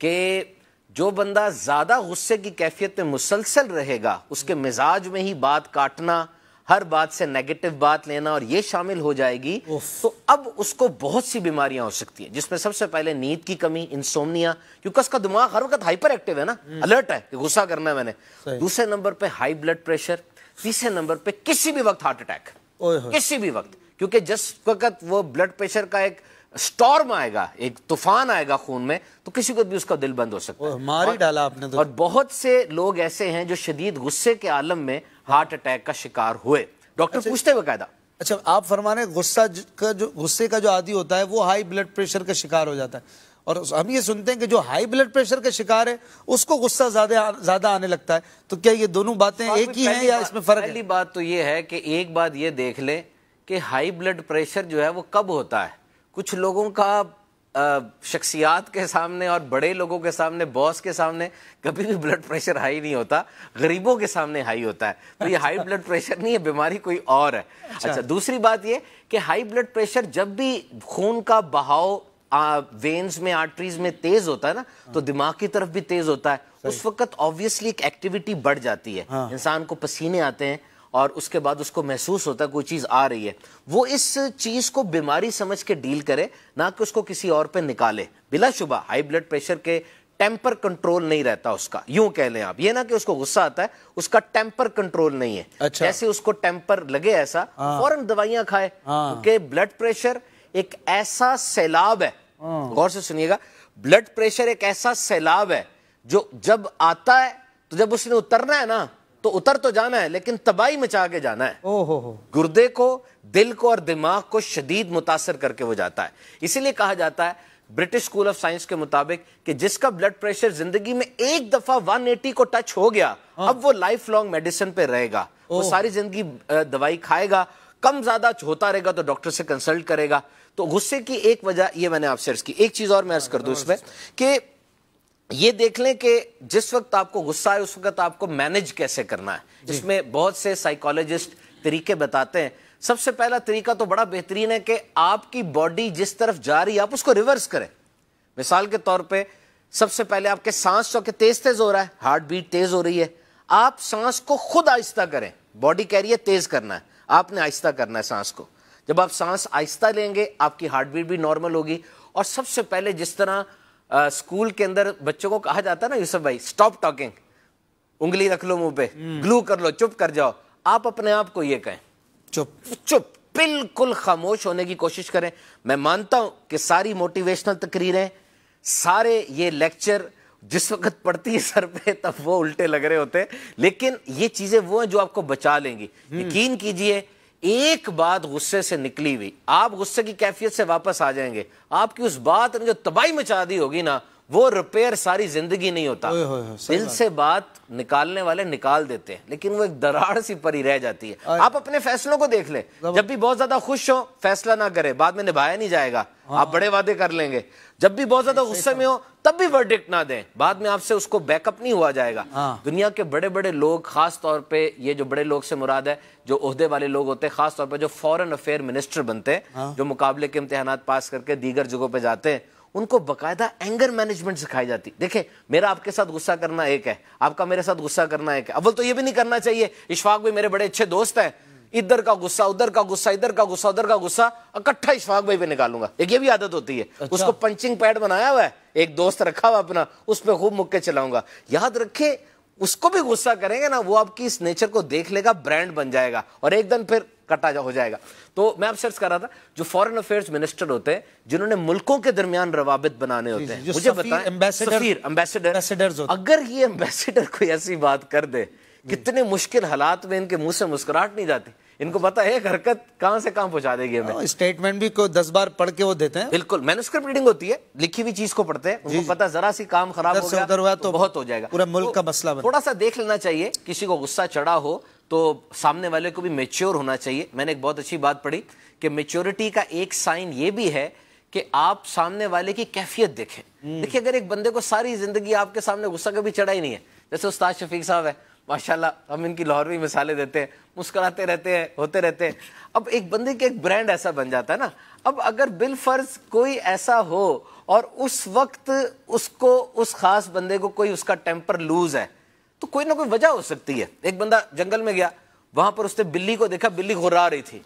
कि जो बंदा ज़्यादा गुस्से की कैफियत में मुसलसल रहेगा, उसके मिजाज में ही बात काटना हर बात से नेगेटिव बात लेना और ये शामिल हो जाएगी तो अब उसको बहुत सी बीमारियाँ हो सकती है जिसमें सबसे पहले नींद की कमी इंसोमनिया क्योंकि उसका दिमाग हर वक्त हाइपर एक्टिव है ना अलर्ट है कि गुस्सा करना है मैंने। दूसरे नंबर पे हाई ब्लड प्रेशर तीसरे नंबर पे किसी भी वक्त हार्ट अटैक किसी भी वक्त क्योंकि जिस वक्त वो ब्लड प्रेशर का एक स्टॉर्म आएगा एक तूफ़ान आएगा खून में तो किसी को भी उसका दिल बंद हो सकता है। मार ही डाला आपने तो। और बहुत से लोग ऐसे हैं जो शदीद गुस्से के आलम में हार्ट अटैक का शिकार हुए। डॉक्टर पूछते बकायदा। अच्छा आप फरमा रहे गुस्सा का जो गुस्से का जो आदि होता है वो हाई ब्लड प्रेशर का शिकार हो जाता है। और हम ये सुनते हैं कि जो हाई ब्लड प्रेशर का शिकार है उसको गुस्सा ज़्यादा ज़्यादा आने लगता है। तो क्या ये दोनों बातें एक ही हैं या इसमें फ़र्क पहली है बात तो ये है कि एक बात ये देख ले कि हाई ब्लड प्रेशर जो है वो कब होता है? कुछ लोगों का शख्सियात के सामने और बड़े लोगों के सामने बॉस के सामने कभी भी ब्लड प्रेशर हाई नहीं होता गरीबों के सामने हाई होता है। तो ये हाई ब्लड प्रेशर नहीं है बीमारी कोई और है। अच्छा। अच्छा दूसरी बात ये कि हाई ब्लड प्रेशर जब भी खून का बहाव वेन्स में आर्टरीज में तेज होता है ना तो दिमाग की तरफ़ भी तेज होता है। उस वक्त ऑब्वियसली एक एक्टिविटी बढ़ जाती है। इंसान को पसीने आते हैं और उसके बाद उसको महसूस होता है कोई चीज़ आ रही है। वो इस चीज़ को बीमारी समझ के डील करे ना कि उसको किसी और पे निकाले। बिला शुबा हाई ब्लड प्रेशर के टेम्पर कंट्रोल नहीं रहता उसका। यूँ कह लें आप। ये ना कि उसको गुस्सा आता है उसका टेम्पर कंट्रोल नहीं है। अच्छा। जैसे उसको टेम्पर लगे ऐसा फ़ौरन दवाइयाँ खाए। क्योंकि ब्लड प्रेशर एक ऐसा सैलाब है। गौर से सुनिएगा। ब्लड प्रेशर एक ऐसा सैलाब है जो जब आता है तो जब उसने उतरना है ना तो उतर तो जाना है लेकिन तबाही मचा के जाना है। ओ हो। हो गुर्दे को दिल को और दिमाग को शदीद मुतासर करके वो जाता है। इसीलिए कहा जाता है ब्रिटिश स्कूल ऑफ़ साइंस के मुताबिक कि जिसका ब्लड प्रेशर ज़िंदगी में एक दफ़ा 180 को टच हो गया हाँ। अब वो लाइफ लॉन्ग मेडिसिन पे रहेगा। वो सारी ज़िंदगी दवाई खाएगा कम ज़्यादा होता रहेगा तो डॉक्टर से कंसल्ट करेगा। तो गुस्से की एक वजह ये मैंने आपसे अर्ज़ की। एक चीज़ और मैं अर्ज़ कर दूँ इसमें कि ये देख लें कि जिस वक्त आपको गुस्सा है उस वक्त आपको मैनेज कैसे करना है। इसमें बहुत से साइकोलॉजिस्ट तरीके बताते हैं। सबसे पहला तरीका तो बड़ा बेहतरीन है कि आपकी बॉडी जिस तरफ़ जा रही है आप उसको रिवर्स करें। मिसाल के तौर पे सबसे पहले आपके सांस जो कि तेज तेज हो रहा है हार्ट बीट तेज हो रही है। आप सांस को खुद आहिस्ता करें। बॉडी कह रही है तेज करना है। आपने आहिस्ता करना है सांस को। जब आप सांस आहिस्ता लेंगे आपकी हार्ट बीट भी नॉर्मल होगी। और सबसे पहले जिस तरह स्कूल के अंदर बच्चों को कहा जाता है ना यूसुफ भाई स्टॉप टॉकिंग उंगली रख लो मुँह पे ग्लू कर लो चुप कर जाओ। आप अपने आप को ये कहें। चुप। चुप बिल्कुल खामोश होने की कोशिश करें। मैं मानता हूँ कि सारी मोटिवेशनल तकरीरें सारे ये लेक्चर जिस वक्त पड़ती है सर पे तब वो उल्टे लग रहे होते हैं। लेकिन ये चीज़ें वो हैं जो आपको बचा लेंगी। यकीन कीजिए एक बात गुस्से से निकली हुई। आप गुस्से की कैफियत से वापस आ जाएँगे। आपकी उस बात ने जो तबाही मचा दी होगी ना वो रिपेयर सारी ज़िंदगी नहीं होता। ओए सही दिल से बात निकालने वाले निकाल देते हैं लेकिन वो एक दरार सी परी रह जाती है। आप अपने फैसलों को देख ले। जब भी बहुत ज़्यादा खुश हो फैसला ना करें बाद में निभाया नहीं जाएगा। हाँ। आप बड़े वादे कर लेंगे। जब भी बहुत ज़्यादा गुस्से में हो तब भी वर्डिक्ट ना दें। बाद में आपसे उसको बैकअप नहीं हुआ जाएगा। दुनिया के बड़े बड़े लोग खास तौर पे ये जो बड़े लोग से मुराद है जो उहदे वाले लोग होते हैं खास तौर पे जो फॉरेन अफेयर मिनिस्टर बनते हैं जो मुकाबले के इम्तिहान पास करके दीगर जगहों पे जाते हैं उनको बकायदा एंगर मैनेजमेंट सिखाई जाती। देखे मेरा आपके साथ गुस्सा करना एक है आपका मेरे साथ गुस्सा करना एक है। अव्वल तो ये भी नहीं करना चाहिए इशफाक भी मेरे बड़े अच्छे दोस्त हैं इधर का गुस्सा उधर का गुस्सा इधर का गुस्सा उधर का गुस्सा इकट्ठा इशफाक भाई पे निकालूँगा। एक ये भी आदत होती है अच्छा। उसको पंचिंग पैड बनाया हुआ है एक दोस्त रखा हुआ अपना उस पर खूब मुक्के चलाऊँगा। याद रखे उसको भी गुस्सा करेंगे ना वो आपकी इस नेचर को देख लेगा ब्रांड बन जाएगा। और एक दिन फिर कटा जा हो जाएगा। तो मैं आप सर्च कर रहा था जो फॉरेन अफेयर्स मिनिस्टर होते हैं जिन्होंने मुल्कों के दरमियान रवाबित बनाने होते हैं मुझे बताया बताएँ एम्बेसडर। अगर ये एम्बेसडर कोई ऐसी बात कर दे कितने मुश्किल हालात में इनके मुँह से मुस्कुराहट नहीं जाती। इनको पता है हरकत कहाँ से कहाँ पहुँचा देगी हमें। स्टेटमेंट भी को दस बार पढ़ के वो देते हैं। बिल्कुल मैन्युस्क्रिप्ट रीडिंग होती है लिखी हुई चीज़ को पढ़ते हैं उनको पता जरा सी काम खराब हो गया हुआ तो बहुत हो जाएगा। पूरा मुल्क तो का मसला बन- थोड़ा सा देख लेना चाहिए किसी को गुस्सा चढ़ा हो तो सामने वाले को भी मेच्योर होना चाहिए। मैंने एक बहुत अच्छी बात पढ़ी कि मेच्योरिटी का एक साइन ये भी है कि आप सामने वाले की कैफियत देखें। हम्म। देखिए अगर एक बंदे को सारी ज़िंदगी आपके सामने गुस्सा कभी चढ़ा ही नहीं है जैसे उस्ताद शफीक साहब है माशाल्लाह, हम इनकी लाहौरवी मिसालें देते हैं, मुस्कुराते रहते हैं, होते रहते हैं। अब एक बंदे के एक ब्रांड ऐसा बन जाता है ना, अब अगर बिल फ़र्ज़ कोई ऐसा हो और उस वक्त उसको, उस खास बंदे को कोई उसका टेम्पर लूज है तो कोई ना कोई वजह हो सकती है। एक बंदा जंगल में गया, वहाँ पर उसने बिल्ली को देखा, बिल्ली घुर्रा रही थी।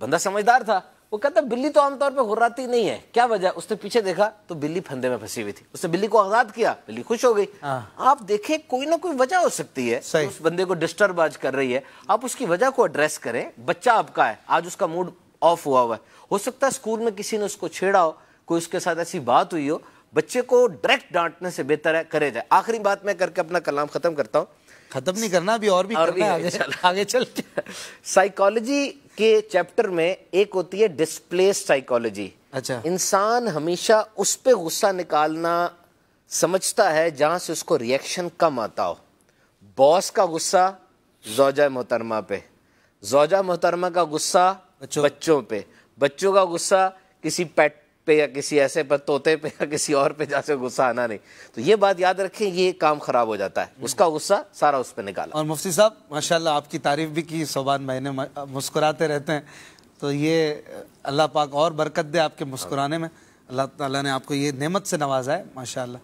बंदा समझदार था वो कहता बिल्ली तो आमतौर पे घुर्राती नहीं है। क्या वजह? उसने पीछे देखा तो बिल्ली फंदे में फंसी हुई थी। उसने बिल्ली को आज़ाद किया बिल्ली खुश हो गई। आप देखें कोई ना कोई वजह हो सकती है। सही। उस बंदे को डिस्टर्ब आज कर रही है। आप उसकी वजह को एड्रेस करें। बच्चा आपका है। आज उसका मूड ऑफ़ हुआ हुआ है। हो सकता है स्कूल में किसी ने उसको छेड़ा हो कोई उसके साथ ऐसी बात हुई हो। बच्चे को डायरेक्ट डांटने से बेहतर है करे जाए। आखिरी बात मैं करके अपना कलाम खत्म करता हूँ। खत्म नहीं करना अभी और भी और करना भी है है, आगे इंशाल्लाह। आगे चल के। साइकोलॉजी के चैप्टर में एक होती है डिस्प्लेस साइकोलॉजी अच्छा। इंसान हमेशा उस पर गुस्सा निकालना समझता है जहाँ से उसको रिएक्शन कम आता हो। बॉस का गुस्सा जोजा मोहतरमा पे। जोजा मोहतरमा का गुस्सा बच्चों- बच्चों पे। बच्चों का गुस्सा किसी पेट पे या किसी ऐसे पर तोते पे या किसी और पे जैसे गुस्सा आना नहीं। तो ये बात याद रखें ये काम खराब हो जाता है। उसका गुस्सा सारा उस पर निकाला। और मुफ्ती साहब माशाल्लाह आपकी तारीफ़ भी की सोबान भाई ने मुस्कुराते रहते हैं। तो ये अल्लाह पाक और बरकत दे आपके मुस्कुराने में। अल्लाह ताला ने आपको ये नेमत से नवाजा है माशाल्लाह।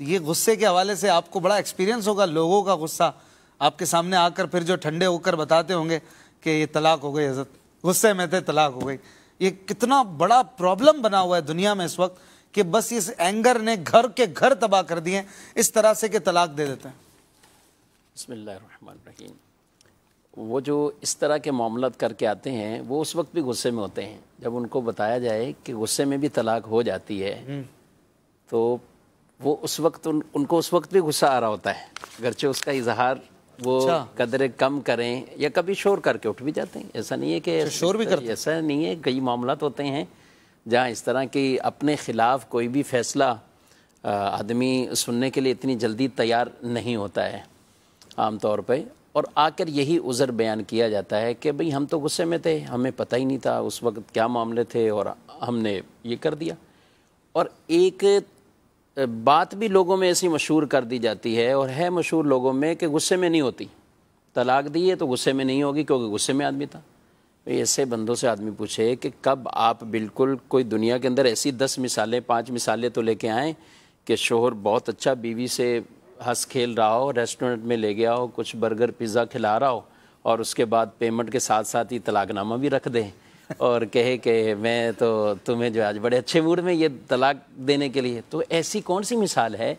तो ये गुस्से के हवाले से आपको बड़ा एक्सपीरियंस होगा लोगों का गुस्सा। आपके सामने आकर फिर जो ठंडे होकर बताते होंगे कि ये तलाक हो गई हज़रत। गुस्से में थे तलाक हो गई। ये कितना बड़ा प्रॉब्लम बना हुआ है दुनिया में इस वक्त कि बस इस एंगर ने घर के घर तबाह कर दिए इस तरह से कि तलाक दे देते हैं। बसमीम वो जो इस तरह के मामला करके आते हैं वो उस वक्त भी गुस्से में होते हैं। जब उनको बताया जाए कि गुस्से में भी तलाक हो जाती है तो वो उस वक्त उन, उनको उस वक्त भी गुस्सा आ रहा होता है। अगरचे उसका इजहार वो अच्छा। कदर कम करें या कभी शोर करके उठ भी जाते हैं। ऐसा नहीं है कि अच्छा, शोर भी करते ऐसा नहीं है। कई मामला होते हैं जहाँ इस तरह की अपने खिलाफ कोई भी फैसला आदमी सुनने के लिए इतनी जल्दी तैयार नहीं होता है आम तौर पे। और आकर यही उज़र बयान किया जाता है कि भाई हम तो गुस्से में थे हमें पता ही नहीं था उस वक्त क्या मामले थे और हमने ये कर दिया। और एक बात भी लोगों में ऐसी मशहूर कर दी जाती है और है मशहूर लोगों में कि गुस्से में नहीं होती। तलाक दी है तो गुस्से में नहीं होगी क्योंकि गुस्से में आदमी था। तो ऐसे बंदों से आदमी पूछे कि कब आप बिल्कुल कोई दुनिया के अंदर ऐसी दस मिसालें, पाँच मिसालें तो लेके आएँ कि शोहर बहुत अच्छा बीवी से हंस खेल रहा हो, रेस्टोरेंट में ले गया हो, कुछ बर्गर, पिज़्ज़ा खिला रहा हो और उसके बाद पेमेंट के साथ साथ ही तलाकनामा भी रख दें। और कहे कि मैं तो तुम्हें जो आज बड़े अच्छे मूड में ये तलाक देने के लिए। तो ऐसी कौन सी मिसाल है?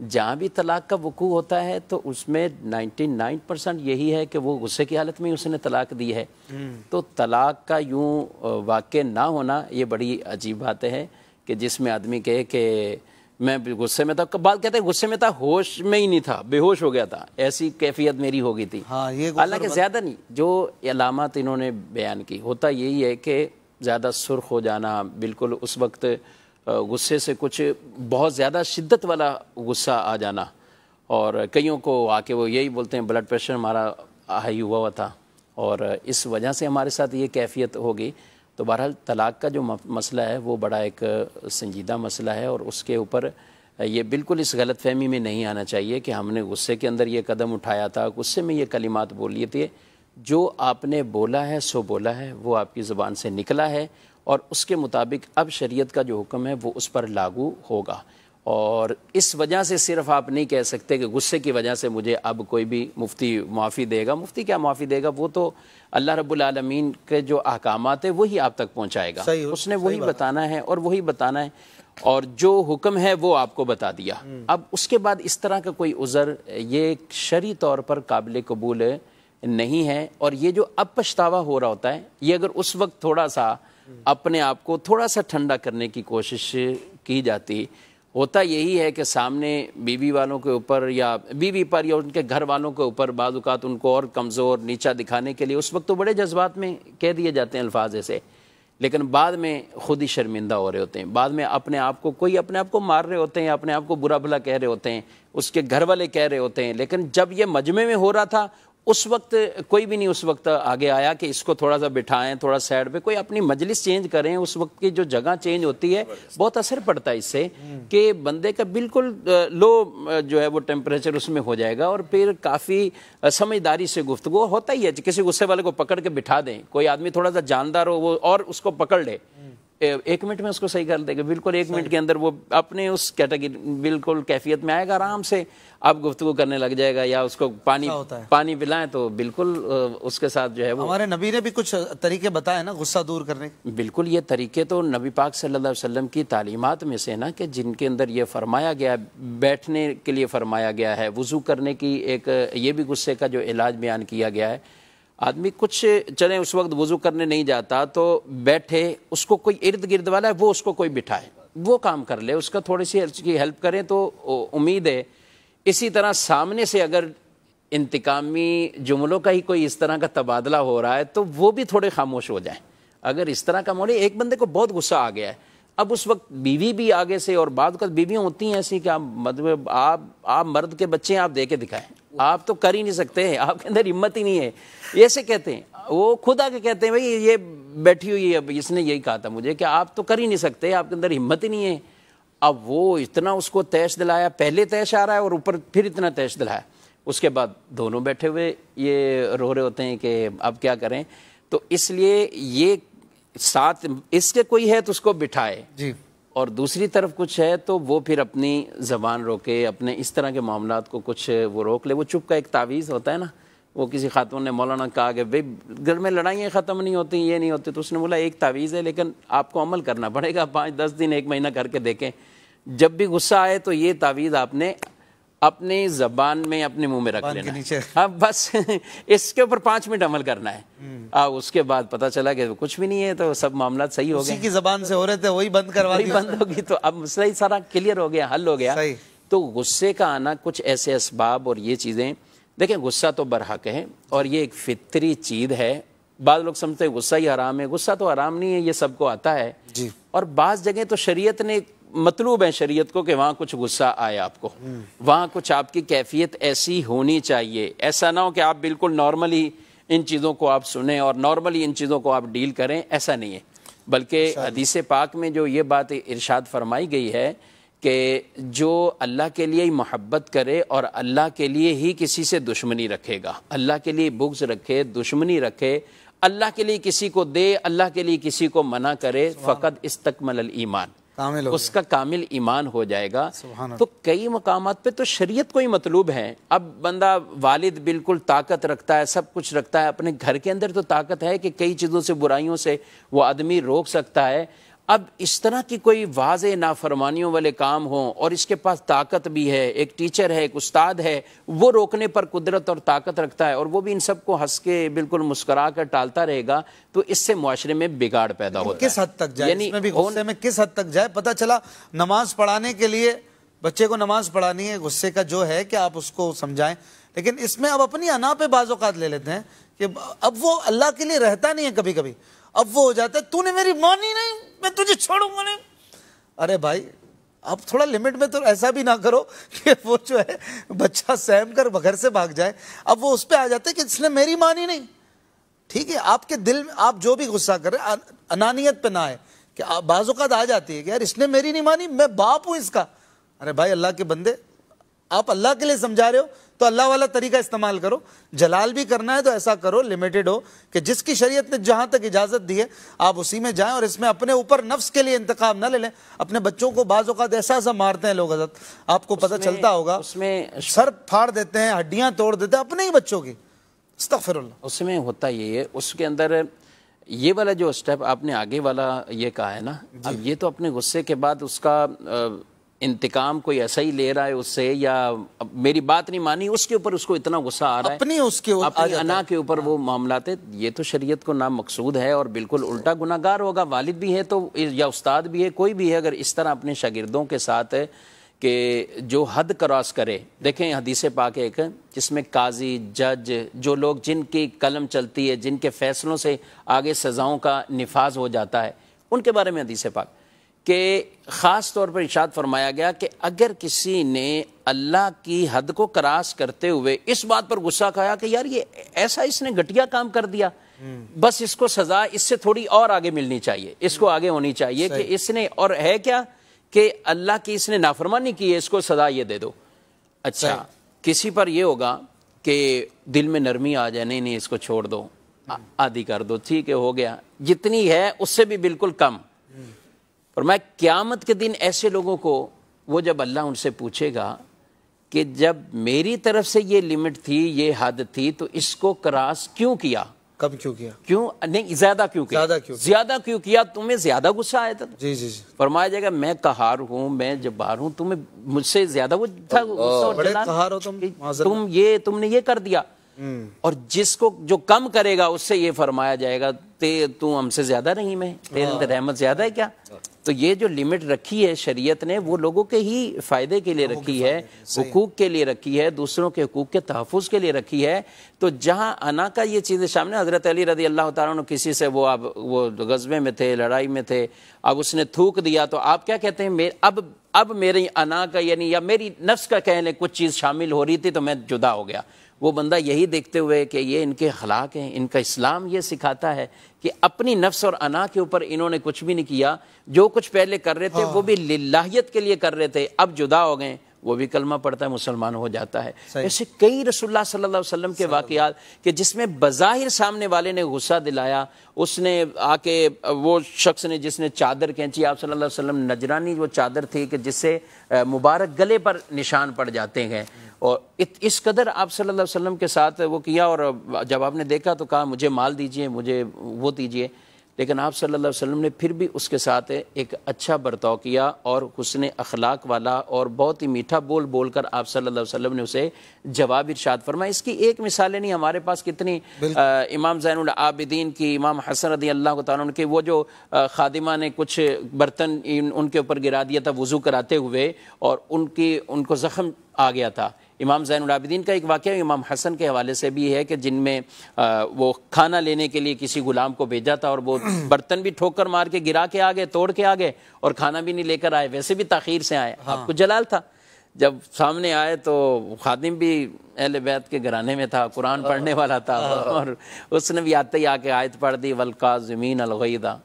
जहाँ भी तलाक का वकू होता है तो उसमें 99 परसेंट यही है कि वो गुस्से की हालत में उसने तलाक दी है। तो तलाक का यूँ वाक़ ना होना ये बड़ी अजीब बात है कि जिसमें आदमी कहे कि मैं गुस्से में था। बात कहते हैं गुस्से में था होश में ही नहीं था बेहोश हो गया था। ऐसी कैफियत मेरी हो गई थी। हाँ, ये हालाँकि ज़्यादा नहीं जो अलामत इन्होंने बयान की होता यही है कि ज़्यादा सुर्ख हो जाना बिल्कुल उस वक्त गुस्से से कुछ बहुत ज़्यादा शिद्दत वाला गुस्सा आ जाना। और कईयों को आके वो यही बोलते हैं ब्लड प्रेशर हमारा हाई हुआ हुआ था। और इस वजह से हमारे साथ ये कैफियत होगी तो बहरहाल तलाक का जो मसला है, वो बड़ा एक संजीदा मसला है और उसके ऊपर, ये बिल्कुल इस गलत फहमी में नहीं आना चाहिए कि हमने गुस्से के अंदर ये कदम उठाया था, गुस्से में ये कलिमात बोल लिए थे। जो आपने बोला है, सो बोला है, वो आपकी ज़ुबान से निकला है और उसके मुताबिक अब शरीयत का जो हुक्म है, वो उस पर लागू होगा। और इस वजह से सिर्फ़ आप नहीं कह सकते कि गुस्से की वजह से मुझे अब कोई भी मुफ्ती माफ़ी देगा। मुफ्ती क्या माफ़ी देगा? वो तो अल्लाह रब्बुल आलमीन के जो अहकामात है वही आप तक पहुँचाएगा। उसने वही बताना है और वही बताना है और जो हुक्म है वो आपको बता दिया। अब उसके बाद इस तरह का कोई उज़र ये शरी तौर पर काबिल कबूल नहीं है और ये जो अब पछतावा हो रहा होता है ये अगर उस वक्त थोड़ा सा अपने आप को थोड़ा सा ठंडा करने की कोशिश की जाती होता यही है कि सामने बीवी वालों के ऊपर या बीवी पर या उनके घर वालों के ऊपर बाज़ात उनको और कमज़ोर, नीचा दिखाने के लिए उस वक्त तो बड़े जज्बात में कह दिए जाते हैं अल्फाज ऐसे। लेकिन बाद में खुद ही शर्मिंदा हो रहे होते हैं। बाद में अपने आप को, कोई अपने आप को मार रहे होते हैं, अपने आप को बुरा भला कह रहे होते हैं, उसके घर वाले कह रहे होते हैं। लेकिन जब ये मजमे में हो रहा था उस वक्त, कोई भी नहीं उस वक्त आगे आया कि इसको थोड़ा सा बिठाएँ, थोड़ा साइड पे, कोई अपनी मजलिस चेंज करें, उस वक्त की जो जगह चेंज होती है, बहुत असर पड़ता है इससे कि बंदे का बिल्कुल लो जो है वो टेम्परेचर उसमें हो जाएगा और फिर काफ़ी समझदारी से गुफ्तगू होता ही है किसी गुस्से वाले को पकड़ के बिठा दें। कोई आदमी थोड़ा सा जानदार हो, वो और उसको पकड़ ले। एक मिनट में उसको सही कर देगा। बिल्कुल एक मिनट के अंदर वो अपने उस कैटेगरी बिल्कुल कैफियत में आएगा आराम से। आप गुफ्तु करने लग जाएगा या उसको पानी होता है। पानी पिलाएँ तो बिल्कुल उसके साथ जो है वो हमारे नबी ने भी कुछ तरीके बताए ना गुस्सा दूर करने के। बिल्कुल ये तरीके तो नबी पाक सल्लल्लाहु अलैहि वसल्लम की तालीमात में से ना कि जिनके अंदर ये फरमाया गया है, बैठने के लिए फरमाया गया है वज़ू करने की एक ये भी गुस्से का जो इलाज बयान किया गया है आदमी कुछ चले उस वक्त वज़ू करने नहीं जाता तो बैठे, उसको कोई इर्द गिर्द वाला है, वो उसको कोई बिठाए। वो काम कर ले, उसका थोड़ी सी उसकी हेल्प करें तो उम्मीद है, इसी तरह सामने से अगर इंतकामी जुमलों का ही कोई इस तरह का तबादला हो रहा है तो वो भी थोड़े खामोश हो जाएँ। अगर इस तरह का मोड़े एक बंदे को बहुत गुस्सा आ गया है। अब उस वक्त बीवी भी आगे से, और बाद बीवियाँ होती हैं ऐसी कि आप मतलब आप आप मर्द के बच्चे आप दे के दिखाएँ। आप तो कर ही नहीं सकते आपके अंदर हिम्मत ही नहीं है। ऐसे कहते हैं। वो खुद आके कहते हैं, भाई, ये बैठी हुई है, अब इसने यही कहा था मुझे कि आप तो कर ही नहीं सकते, आपके अंदर हिम्मत ही नहीं है। अब वो इतना उसको तैश दिलाया, पहले तैश आ रहा है और ऊपर फिर इतना तैश दिलाया। उसके बाद दोनों बैठे हुए, ये रो रहे होते हैं कि अब क्या करें? तो इसलिए ये साथ इसके कोई है तो उसको बिठाए। जी। और दूसरी तरफ़ कुछ है तो वो फिर अपनी ज़बान रोके, अपने इस तरह के मामला को कुछ वो रोक ले। वो चुप का एक तावीज़ होता है ना, वो किसी खातून ने मौलाना कहा कि, भाई, घर में लड़ाइयाँ ख़त्म नहीं होती, ये नहीं होती। तो उसने बोला, एक तावीज़ है, लेकिन आपको अमल करना पड़ेगा, पाँच, दस दिन, एक महीना करके देखें। जब भी गुस्सा आए तो ये तावीज़ आपने अपनी जबान में अपने मुँह में रख लेना नीचे। है अब बस इसके ऊपर पाँच मिनट अमल करना है। आ, उसके बाद पता चला कि कुछ भी नहीं है तो सब मामला सही हो गए की जबान से हो रहे थे वही बंद करवा वही बंद होगी तो अब मसला ही सारा क्लियर हो गया हल हो गया। तो गुस्से का आना कुछ ऐसे इसबाब और ये चीज़ें। देखें गुस्सा तो बरहक है और ये एक फितरी चीज़ है। बाद लोग समझते हैं गुस्सा ही हराम है। गुस्सा तो हराम नहीं है ये सबको आता है। जी। और बाज़ जगह तो शरीयत ने मतलूब है शरीयत को कि वहाँ कुछ गुस्सा आए आपको। वहाँ कुछ आपकी कैफियत ऐसी होनी चाहिए। ऐसा ना हो कि आप बिल्कुल नॉर्मली इन चीज़ों को आप सुने और नॉर्मली इन चीज़ों को आप डील करें ऐसा नहीं है। बल्कि हदीस पाक में जो ये बात इरशाद फरमाई गई है कि जो अल्लाह के लिए ही मोहब्बत करे और अल्लाह के लिए ही किसी से दुश्मनी रखेगा। अल्लाह के लिए बुग्ज रखे दुश्मनी रखे अल्लाह के लिए किसी को दे अल्लाह के लिए किसी को मना करे फ़कत इस्तकमल ईमान। कामिल हो उसका कामिल ईमान हो जाएगा। तो कई मकाम पे तो शरीयत को ही मतलूब है। अब बंदा वालिद बिल्कुल ताकत रखता है सब कुछ रखता है। अपने घर के अंदर तो ताकत है कि कई चीज़ों से बुराइयों से वो आदमी रोक सकता है। अब इस तरह की कोई वाज नाफरमानियों वाले काम हों और इसके पास ताकत भी है एक टीचर है एक उस्ताद है वो रोकने पर कुदरत और ताकत रखता है और वो भी इन सबको हंस के बिल्कुल मुस्करा कर टालता रहेगा तो इससे मुआशरे में बिगाड़ पैदा होता किस हद तक जाए? यानी गुस्से में किस हद तक जाए? पता चला नमाज़ पढ़ाने के लिए बच्चे को नमाज़ पढ़ानी है गुस्से का जो है कि आप उसको समझाएँ। लेकिन इसमें अब अपनी अना पे बाजोकात ले लेते हैं कि अब वो अल्लाह के लिए रहता नहीं है कभी कभी अब वो हो जाता है, तूने मेरी मानी नहीं मैं तुझे छोड़ूँगा नहीं। अरे भाई आप थोड़ा लिमिट में तो ऐसा भी ना करो कि वो जो है, बच्चा सहम कर घर से भाग जाए। अब वो उस पर आ जाते कि इसने मेरी मानी नहीं ठीक है, आपके दिल में, आप जो भी गुस्सा कर अनानियत पे ना आए कि बाजुकात आ जाती है कि यार, इसने मेरी नहीं मानी, मैं बाप हूँ इसका। अरे भाई, अल्लाह के बंदे, आप अल्लाह के लिए समझा रहे हो तो अल्लाह वाला तरीका इस्तेमाल करो। जलाल भी करना है तो ऐसा करो लिमिटेड हो कि जिसकी शरीयत ने जहाँ तक इजाज़त दी है आप उसी में जाएँ और इसमें अपने ऊपर नफ्स के लिए इंतकाम ना ले लें। अपने बच्चों को बाज औकात ऐसा ऐसा मारते हैं लोग हज़रत। आपको पता चलता होगा उसमें सर फाड़ देते हैं हड्डियाँ तोड़ देते हैं अपने ही बच्चों की। अस्तगफिरुल्लाह। उसमें होता ये है उसके अंदर ये वाला जो स्टेप आपने आगे वाला ये कहा है ना अब ये तो अपने गुस्से के बाद उसका इंतकाम कोई ऐसा ही ले रहा है उससे या मेरी बात नहीं मानी उसके ऊपर उसको इतना गुस्सा आ रहा है। अपनी उसके अपनी अना के ऊपर वो मामला थे ये तो शरीयत को नाम मकसूद है और बिल्कुल उल्टा गुनागार होगा वालिद भी है तो या उस्ताद भी है कोई भी है अगर इस तरह अपने शागिर्दों के साथ कि जो हद क्रॉस करे। देखें हदीस पाक एक जिसमें काजी जज जो लोग जिनकी कलम चलती है जिनके फैसलों से आगे सज़ाओं का निफाज हो जाता है उनके बारे में हदीस पाक। कि ख़ास तौर पर इशाद फरमाया गया कि अगर किसी ने अल्लाह की हद को क्रॉस करते हुए इस बात पर गुस्सा खाया कि यार ये ऐसा इसने घटिया काम कर दिया बस इसको सजा इससे थोड़ी और आगे मिलनी चाहिए इसको आगे होनी चाहिए कि इसने और है क्या कि अल्लाह की इसने नाफरमानी की है इसको सजा ये दे दो। अच्छा किसी पर ये होगा कि दिल में नरमी आ जाए नहीं नहीं इसको छोड़ दो आदि कर दो ठीक है हो गया। जितनी है उससे भी बिल्कुल कम। और मैं क्यामत के दिन ऐसे लोगों को वो जब अल्लाह उनसे पूछेगा कि जब मेरी तरफ़ से ये लिमिट थी ये हद थी तो इसको क्रॉस क्यों किया? कब क्यों किया? क्यों? नहीं ज़्यादा क्यों किया? ज़्यादा क्यों? ज़्यादा क्यों किया? तुम्हें ज़्यादा गुस्सा आया था? जी जी जी। फरमाया जाएगा मैं कहार हूँ मैं जब्बार हूँ तुम्हें मुझसे ज़्यादा वो था गुस्सा हो तुम, ये तुमने ये कर दिया। और जिसको जो कम करेगा उससे ये फरमाया जाएगा ते तू हमसे ज़्यादा नहीं मैं तेरे अंदर रहमत ज़्यादा है क्या? तो ये जो लिमिट रखी है शरीयत ने वो लोगों के ही फ़ायदे के लिए रखी है हकूक़ के लिए रखी है दूसरों के हकूक़ के तहफ़ के लिए रखी है। तो जहाँ अना का ये चीज़ें सामने हज़रत अली रदी अल्लाह तआला किसी से वो अब वो गजबे में थे लड़ाई में थे अब उसने थूक दिया तो आप क्या कहते हैं अब अब मेरी अना का यानी या मेरी नफ्स का कहने कुछ चीज़ शामिल हो रही थी तो मैं जुदा हो गया। वो बंदा यही देखते हुए कि ये इनके अखलाक हैं इनका इस्लाम ये सिखाता है कि अपनी नफ्स और अना के ऊपर इन्होंने कुछ भी नहीं किया। जो कुछ पहले कर रहे थे वो भी लिल्लाहियत के लिए कर रहे थे। अब जुदा हो गए वो भी कलमा पढ़ता है मुसलमान हो जाता है। ऐसे कई रसुल्ला सल्लल्लाहु अलैहि वसल्लम के वाकयात कि जिसमें बज़ाहिर सामने वाले ने गुस्सा दिलाया उसने आके वो शख्स ने जिसने चादर खींची आप सल्लल्लाहु अलैहि वसल्लम नजरानी वो चादर थी कि जिससे मुबारक गले पर निशान पड़ जाते हैं। और इत, इस कदर आप सल्लल्लाहु अलैहि वसल्लम के साथ वो किया और जब आपने देखा तो कहा मुझे माल दीजिए मुझे वो दीजिए। लेकिन आप सल्लल्लाहु अलैहि वसल्लम ने फिर भी उसके साथ एक अच्छा बर्ताव किया और हुस्न अखलाक वाला और बहुत ही मीठा बोल बोल कर आप सल्लल्लाहु अलैहि वसल्लम ने उसे जवाब इरशाद फरमाया। इसकी एक मिसालें नहीं हमारे पास कितनी अ, इमाम जैनुल आबिदीन की इमाम हसन रदी अल्लाह के वो जो अ, खादिमा ने कुछ बर्तन उनके ऊपर गिरा दिया था वज़ू कराते हुए और उनकी उनको ज़ख्म आ गया था। इमाम जैनुल आबिदीन का एक वाक़ इमाम हसन के हवाले से भी है कि जिनमें वो खाना लेने के लिए किसी गुलाम को भेजा था और वो बर्तन भी ठोकर मार के गिरा के आ गए तोड़ के आ गए और खाना भी नहीं लेकर आए। वैसे भी ताखीर से आए। आपको जलाल था। जब सामने आए तो खादिम भी अहल बैत के घराने में था कुरान पढ़ने वाला था और उसने भी आते ही आके आयत पढ़ दी वलका ज़मीन अलगैदा।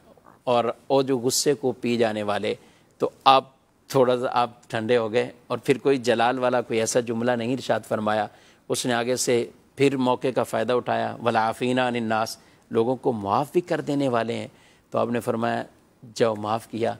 और वो जो गुस्से को पी जाने वाले तो आप थोड़ा सा आप ठंडे हो गए और फिर कोई जलाल वाला कोई ऐसा जुमला नहीं इरशाद फरमाया। उसने आगे से फिर मौके का फ़ायदा उठाया। वलाफीना अन्नास लोगों को माफ़ भी कर देने वाले हैं। तो आपने फरमाया जब माफ़ किया।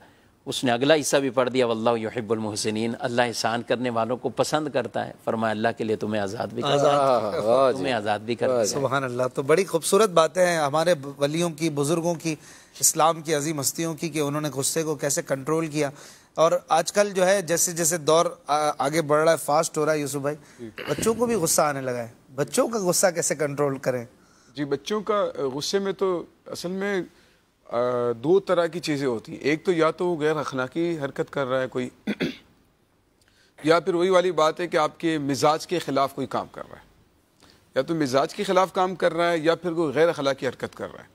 उसने अगला हिस्सा भी पढ़ दिया वल्लाह युहिब्बुल मुहसिनीन। अल्लाह एहसान करने वालों को पसंद करता है। फरमाया अल्लाह के लिए तुम्हें आज़ाद भी कर तुम्हें आज़ाद भी कर देगा। सुबहान अल्लाह तो बड़ी खूबसूरत बातें हैं हमारे वलियों की बुज़ुर्गों की इस्लाम की अजीम हस्तियों की कि उन्होंने गुस्से को कैसे कंट्रोल किया। और आजकल जो है जैसे जैसे दौर आ, आगे बढ़ रहा है फास्ट हो रहा है यूसुफ भाई बच्चों को भी गुस्सा आने लगा है। बच्चों का गुस्सा कैसे कंट्रोल करें? जी बच्चों का गुस्से में तो असल में दो तरह की चीज़ें होती हैं। एक तो या तो वो गैर अखलाकी हरकत कर रहा है कोई या फिर वही वाली बात है कि आपके मिजाज के ख़िलाफ़ कोई काम कर रहा है। या तो मिजाज के ख़िलाफ़ काम कर रहा है या फिर कोई गैर अखलाकी हरकत कर रहा है।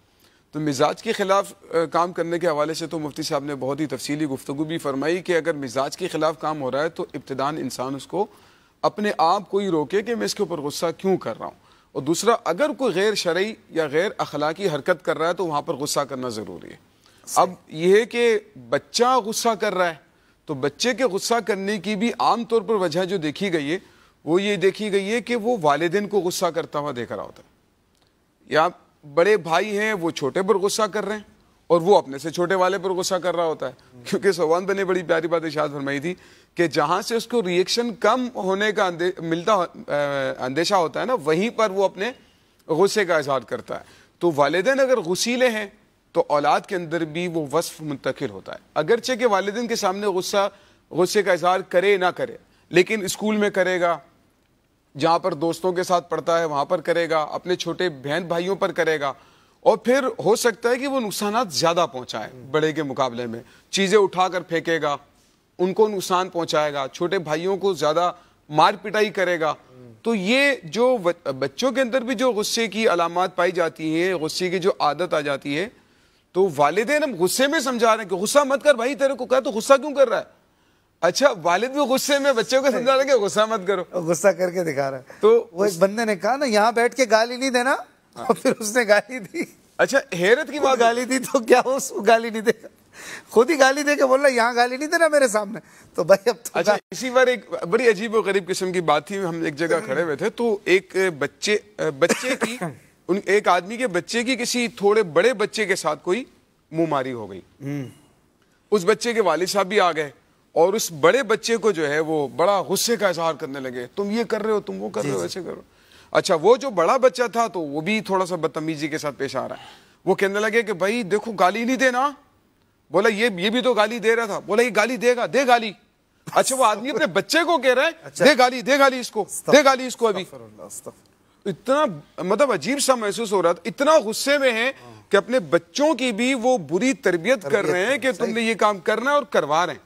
तो मिजाज के ख़िलाफ़ काम करने के हवाले से तो मुफ्ती साहब ने बहुत ही तफसीली गुफ्तु भी फरमाई कि अगर मिजाज के ख़िलाफ़ काम हो रहा है तो इब्तदान इंसान उसको अपने आप को ही रोके कि मैं इसके ऊपर गुस्सा क्यों कर रहा हूँ। और दूसरा अगर कोई गैर शरई या गैर अखलाकी हरकत कर रहा है तो वहाँ पर गुस्सा करना ज़रूरी है। अब यह है कि बच्चा गुस्सा कर रहा है तो बच्चे के गुस्सा करने की भी आम तौर पर वजह जो देखी गई है वो ये देखी गई है कि वो वालदेन को गुस्सा करता हुआ देख रहा होता है। या बड़े भाई हैं वो छोटे पर गुस्सा कर रहे हैं और वो अपने से छोटे वाले पर गुस्सा कर रहा होता है। क्योंकि सोवान ने बड़ी प्यारी बात इशाद फरमाई थी कि जहाँ से उसको रिएक्शन कम होने का अंदे, मिलता अंदेशा होता है ना वहीं पर वो अपने गुस्से का इजहार करता है। तो वालदेन अगर गुस्सीले हैं तो औलाद के अंदर भी वो वस्फ मुंतकिल होता है। अगरचे के वालदेन के सामने गुस्सा गुस्से का इजहार करे ना करे लेकिन स्कूल में करेगा जहाँ पर दोस्तों के साथ पढ़ता है, वहाँ पर करेगा, अपने छोटे बहन भाइयों पर करेगा। और फिर हो सकता है कि वो नुकसान ज़्यादा पहुँचाए बड़े के मुकाबले में। चीज़ें उठाकर फेंकेगा, उनको नुकसान पहुंचाएगा, छोटे भाइयों को ज़्यादा मार पिटाई करेगा। तो ये जो बच्चों के अंदर भी जो गुस्से की अलामत पाई जाती है, गुस्से की जो आदत आ जाती है तो वालिदैन हम गुस्से में समझा रहे हैं कि गुस्सा मत कर भाई, तेरे को कहा तो गुस्सा क्यों कर रहा है? अच्छा वालिद भी गुस्से में बच्चों को समझा रहे कि गुस्सा मत करो। गुस्सा करके दिखा रहा है। तो वो एक बंदे ने कहा ना यहाँ बैठ के गाली नहीं देना और फिर उसने गाली दी। अच्छा हैरत की बात गाली दी तो क्या उसको गाली नहीं देगा? खुद ही गाली दे के बोल रहा यहाँ गाली नहीं देना मेरे सामने। तो भाई अब तो अच्छा इसी बार एक बड़ी अजीब और गरीब किस्म की बात थी हम एक जगह खड़े हुए थे तो एक बच्चे बच्चे की उन एक आदमी के बच्चे की किसी थोड़े बड़े बच्चे के साथ कोई मुंहमारी हो गई। उस बच्चे के वालिद साहब भी आ गए। और उस बड़े बच्चे को जो है वो बड़ा गुस्से का इजहार करने लगे। तुम ये कर रहे हो तुम वो कर रहे हो ऐसे करो। अच्छा वो जो बड़ा बच्चा था तो वो भी थोड़ा सा बदतमीजी के साथ पेश आ रहा है। वो कहने लगे कि भाई देखो गाली नहीं देना। बोला ये ये भी तो गाली दे रहा था। बोला ये गाली देगा दे गाली। अच्छा वो आदमी अपने बच्चे को कह रहा है अच्छा। दे गाली दे गाली इसको दे गाली इसको अभी। इतना मतलब अजीब सा महसूस हो रहा था। इतना गुस्से में है कि अपने बच्चों की भी वो बुरी तरबियत कर रहे हैं। कि तुमने ये काम करना है और करवा रहे हैं।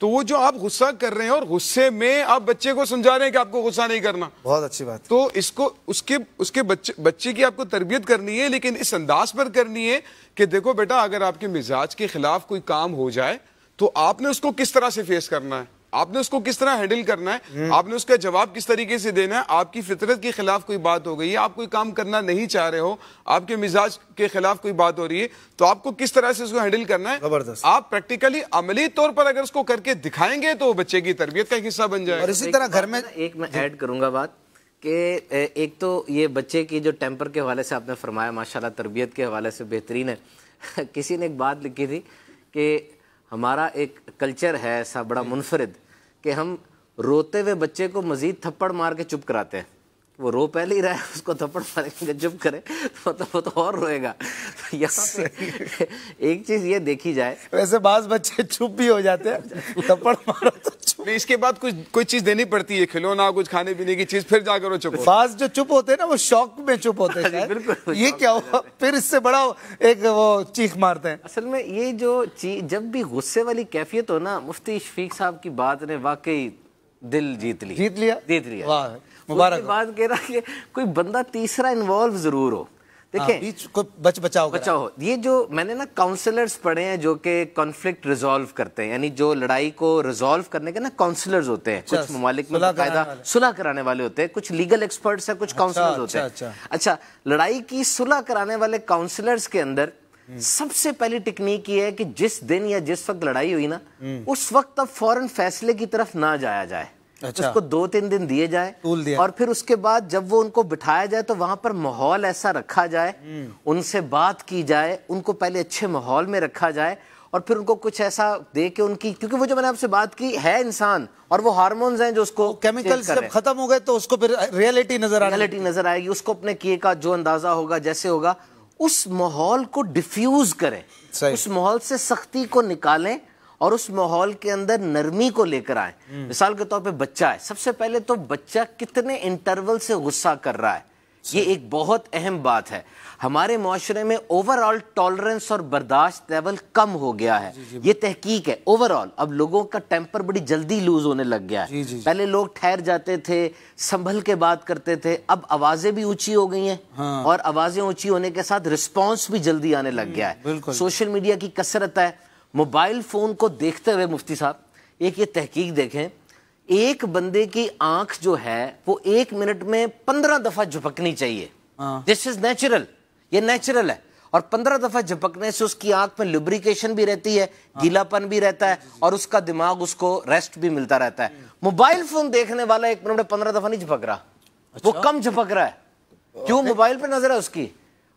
तो वो जो आप गुस्सा कर रहे हैं और गुस्से में आप बच्चे को समझा रहे हैं कि आपको गुस्सा नहीं करना। बहुत अच्छी बात। तो इसको उसके उसके बच्चे बच्चे की आपको तरबियत करनी है लेकिन इस अंदाज पर करनी है कि देखो बेटा अगर आपके मिजाज के खिलाफ कोई काम हो जाए तो आपने उसको किस तरह से फेस करना है? आपने उसको किस तरह हैंडल करना है? आपने उसका जवाब किस तरीके से देना है? आपकी फितरत के खिलाफ कोई बात हो गई है? आप कोई काम करना नहीं चाह रहे हो? आपके मिजाज के खिलाफ कोई बात हो रही है? तो आपको किस तरह से उसको हैंडल करना है? ज़बरदस्त। आप प्रैक्टिकली अमली तौर पर अगर उसको करके दिखाएँगे तो वो बच्चे की तरबियत का एक हिस्सा बन जाएगा। और इसी तरह घर में एक मैं ऐड करूँगा बात कि एक तो ये बच्चे की जो टेम्पर के हवाले से आपने फरमाया माशाल्लाह तरबियत के हवाले से बेहतरीन है। किसी ने एक बात लिखी थी कि हमारा एक कल्चर है ऐसा बड़ा मुनफरद। कि हम रोते हुए बच्चे को मजीद थप्पड़ मार के चुप कराते हैं। वो रो पहले ही रहा है उसको थप्पड़ मारेंगे चुप करे तो, तो वो तो और रोएगा। पे एक चीज़ ये देखी जाए। वैसे बाज बच्चे चुप भी हो जाते हैं थप्पड़ मारो तो चुप। नहीं इसके बाद कुछ कोई चीज़ देनी पड़ती है खिलौना कुछ खाने पीने की चीज़ फिर जाकर वो चुप हो। बाज जो चुप होते हैं ना वो शौक में चुप होते हैं बिल्कुल, ये क्या हुआ? फिर इससे बड़ा एक वो चीख मारते हैं। असल में ये जो चीज़ जब भी गुस्से वाली कैफियत हो ना मुफ्ती शफीक साहब की बात ने वाकई दिल जीत ली। जीत लिया? जीत लिया। वाह। मुबारक बाद कह रहा कि कोई बंदा तीसरा इन्वॉल्व ज़रूर हो। हाँ, देखें बीच को बच बचाओ। बचाओ ये जो मैंने ना काउंसलर्स पढ़े हैं जो कि कॉन्फ्लिक्ट रिजॉल्व करते हैं यानी जो लड़ाई को रिजॉल्व करने के ना काउंसलर्स होते हैं कुछ ममालिक में बाकायदा कराने वाले। सुलह कराने वाले होते हैं कुछ लीगल एक्सपर्ट्स हैं कुछ काउंसलर्स होते हैं। अच्छा, अच्छा लड़ाई की सुलह कराने वाले काउंसलर्स के अंदर सबसे पहली टेक्निक ये है कि जिस दिन या जिस वक्त लड़ाई हुई ना उस वक्त अब फ़ौरन फैसले की तरफ़ ना जाया जाए। अच्छा। उसको दो तीन दिन दिए जाए दिया। और फिर उसके बाद जब वो उनको बिठाया जाए तो वहाँ पर माहौल ऐसा रखा जाए उनसे बात की जाए उनको पहले अच्छे माहौल में रखा जाए और फिर उनको कुछ ऐसा दे के उनकी क्योंकि वो जो मैंने आपसे बात की है इंसान और वो हार्मोन्स हैं जो उसको केमिकल जब खत्म हो गए तो उसको फिर रियलिटी नज़र रियलिटी नज़र आएगी उसको अपने किए का जो अंदाज़ा होगा जैसे होगा उस माहौल को डिफ्यूज करें। उस माहौल से सख्ती को निकालें और उस माहौल के अंदर नरमी को लेकर आए। मिसाल के तौर पे बच्चा है। सबसे पहले तो बच्चा कितने इंटरवल से गुस्सा कर रहा है? ये एक बहुत अहम बात है। हमारे माशरे में ओवरऑल टॉलरेंस और बर्दाश्त लेवल कम हो गया है। जी जी। ये तहकीक है। ओवरऑल अब लोगों का टेम्पर बड़ी जल्दी लूज होने लग गया है। जी पहले लोग ठहर जाते थे संभल के बात करते थे अब आवाज़ें भी ऊँची हो गई हैं। हाँ। और आवाज़ें ऊँची होने के साथ रिस्पॉन्स भी जल्दी आने लग गया है। सोशल मीडिया की कसरत है। मोबाइल फ़ोन को देखते हुए मुफ्ती साहब एक ये तहकीक देखें एक बंदे की आँख जो है वो एक मिनट में पंद्रह दफ़ा झपकनी चाहिए। दिस इज़ नेचुरल ये नेचुरल है। और पंद्रह दफ़ा झपकने से उसकी आँख में लुब्रिकेशन भी रहती है गीलापन भी रहता है और उसका दिमाग उसको रेस्ट भी मिलता रहता है। मोबाइल फ़ोन देखने वाला एक मिनट में पंद्रह दफ़ा नहीं झपक रहा। अच्छा? वो कम झपक रहा है। क्यों? मोबाइल पे नज़र है उसकी।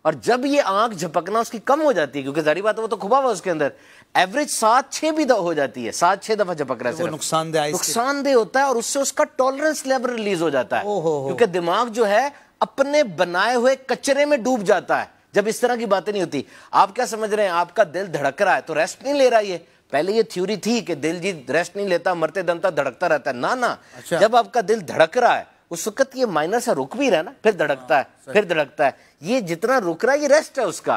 और जब ये आँख झपकना उसकी कम हो जाती है क्योंकि जारी बात है वो तो खुबा हुआ उसके अंदर एवरेज सात छह भी हो जाती है सात छह दफ़ा झपक रहा है सिर्फ़। नुकसानदेह नुकसानदेह होता है और उससे उसका टॉलरेंस लेवल रिलीज़ हो जाता है। क्योंकि दिमाग जो है अपने बनाए हुए कचरे में डूब जाता है जब इस तरह की बातें नहीं होती। आप क्या समझ रहे हैं? आपका दिल धड़क रहा है तो रेस्ट नहीं ले रहा ये। पहले ये थ्योरी थी कि दिल जी रेस्ट नहीं लेता मरते दम तक धड़कता रहता है। ना ना। जब आपका दिल धड़क रहा है उस वक्त ये माइनर सा रुक भी रहा है ना फिर धड़कता है फिर धड़कता है। ये जितना रुक रहा है ये रेस्ट है उसका।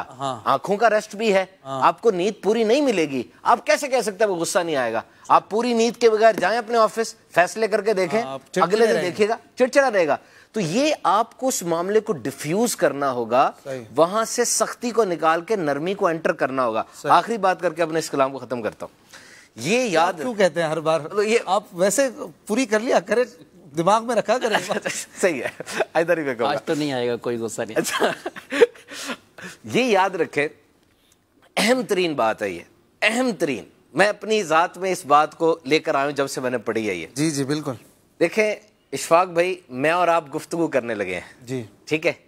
आँखों का रेस्ट भी है। आपको नींद पूरी नहीं मिलेगी। आप कैसे कह सकते हैं वो गुस्सा नहीं आएगा? आप पूरी नींद के बगैर जाएँ अपने ऑफ़िस फैसले करके देखें अगले दिन। देखिएगा चिड़चिड़ा रहेगा। तो ये आपको उस मामले को डिफ्यूज करना होगा। वहाँ से सख्ती को निकाल के नरमी को एंटर करना होगा। आखिरी बात करके अपने इस कलाम को खत्म करता हूँ। ये याद क्यों कहते हैं हर बार? तो ये- आप वैसे पूरी कर लिया करे दिमाग में रखा करें। सही है। इधर ही मैं आज तो नहीं आएगा कोई गुस्सा नहीं। अच्छा। ये याद रखें अहम तरीन बात है ये। अहम तरीन। मैं अपनी जात में इस बात को लेकर आया हूँ जब से मैंने पढ़ी है ये। जी जी बिल्कुल। देखें इशफाक भाई मैं और आप गुफ्तगू करने लगे हैं। जी। ठीक है?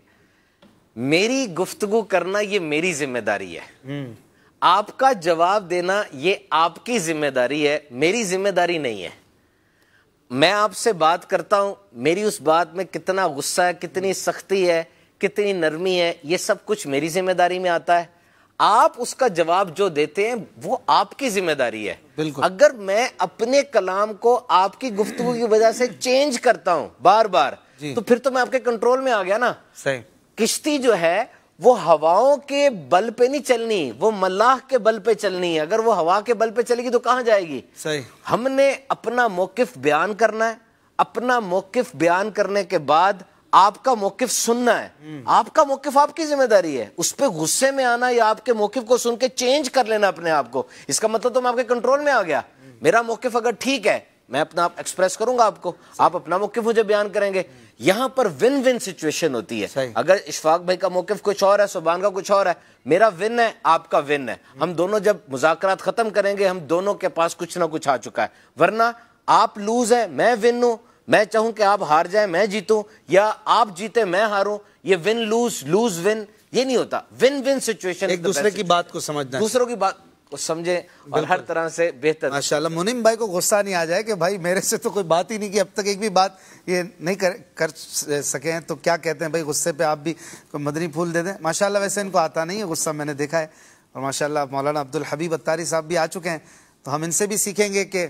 मेरी गुफ्तगू करना ये मेरी ज़िम्मेदारी है। आपका जवाब देना ये आपकी ज़िम्मेदारी है मेरी ज़िम्मेदारी नहीं है। मैं आपसे बात करता हूँ मेरी उस बात में कितना गुस्सा है कितनी सख्ती है कितनी नरमी है ये सब कुछ मेरी ज़िम्मेदारी में आता है। आप उसका जवाब जो देते हैं वो आपकी ज़िम्मेदारी है। बिल्कुल। अगर मैं अपने कलाम को आपकी गुफ्तु की वजह से चेंज करता हूँ बार बार तो फिर तो मैं आपके कंट्रोल में आ गया ना। सही। किश्ती जो है वो हवाओं के बल पे नहीं चलनी वो मल्लाह के बल पे चलनी है। अगर वो हवा के बल पे चलेगी तो कहाँ जाएगी? सही। हमने अपना मौकिफ बयान करना है। अपना मौकिफ बयान करने के बाद आपका मौकिफ सुनना है। आपका मौकिफ आपकी ज़िम्मेदारी है। उस पर गुस्से में आना या आपके मौकिफ को सुन के चेंज कर लेना अपने आप को। इसका मतलब तो मैं आपके कंट्रोल में आ गया। मेरा मौकिफ अगर ठीक है मैं अपना आप एक्सप्रेस करूँगा आपको। आप अपना मौकफ मुझे बयान करेंगे। यहाँ पर विन विन सिचुएशन होती है। अगर इशफाक भाई का मौकफ कुछ और है सुबान का कुछ और है मेरा विन है आपका विन है। हम दोनों जब मुजाकरात खत्म करेंगे हम दोनों के पास कुछ ना कुछ आ चुका है। वरना आप लूज है मैं विन हूँ। मैं चाहूँ कि आप हार जाए मैं जीतूं या आप जीते मैं हारूं। ये विन लूज लूज विन ये नहीं होता। विन विन सिचुएशन एक दूसरे की बात को समझना दूसरों की बात को समझे और हर तरह से बेहतर। माशाल्लाह मुनिम भाई को गुस्सा नहीं आ जाए कि भाई मेरे से तो कोई बात ही नहीं की अब तक एक भी बात ये नहीं कर कर सके हैं तो क्या कहते हैं भाई गुस्से पे आप भी कोई मदनी फूल दे दें। माशाल्लाह वैसे इनको आता नहीं है गुस्सा मैंने देखा है। और माशाल्लाह मौलाना अब्दुल हबीब अत्तारी साहब भी आ चुके हैं। तो हम इनसे भी सीखेंगे कि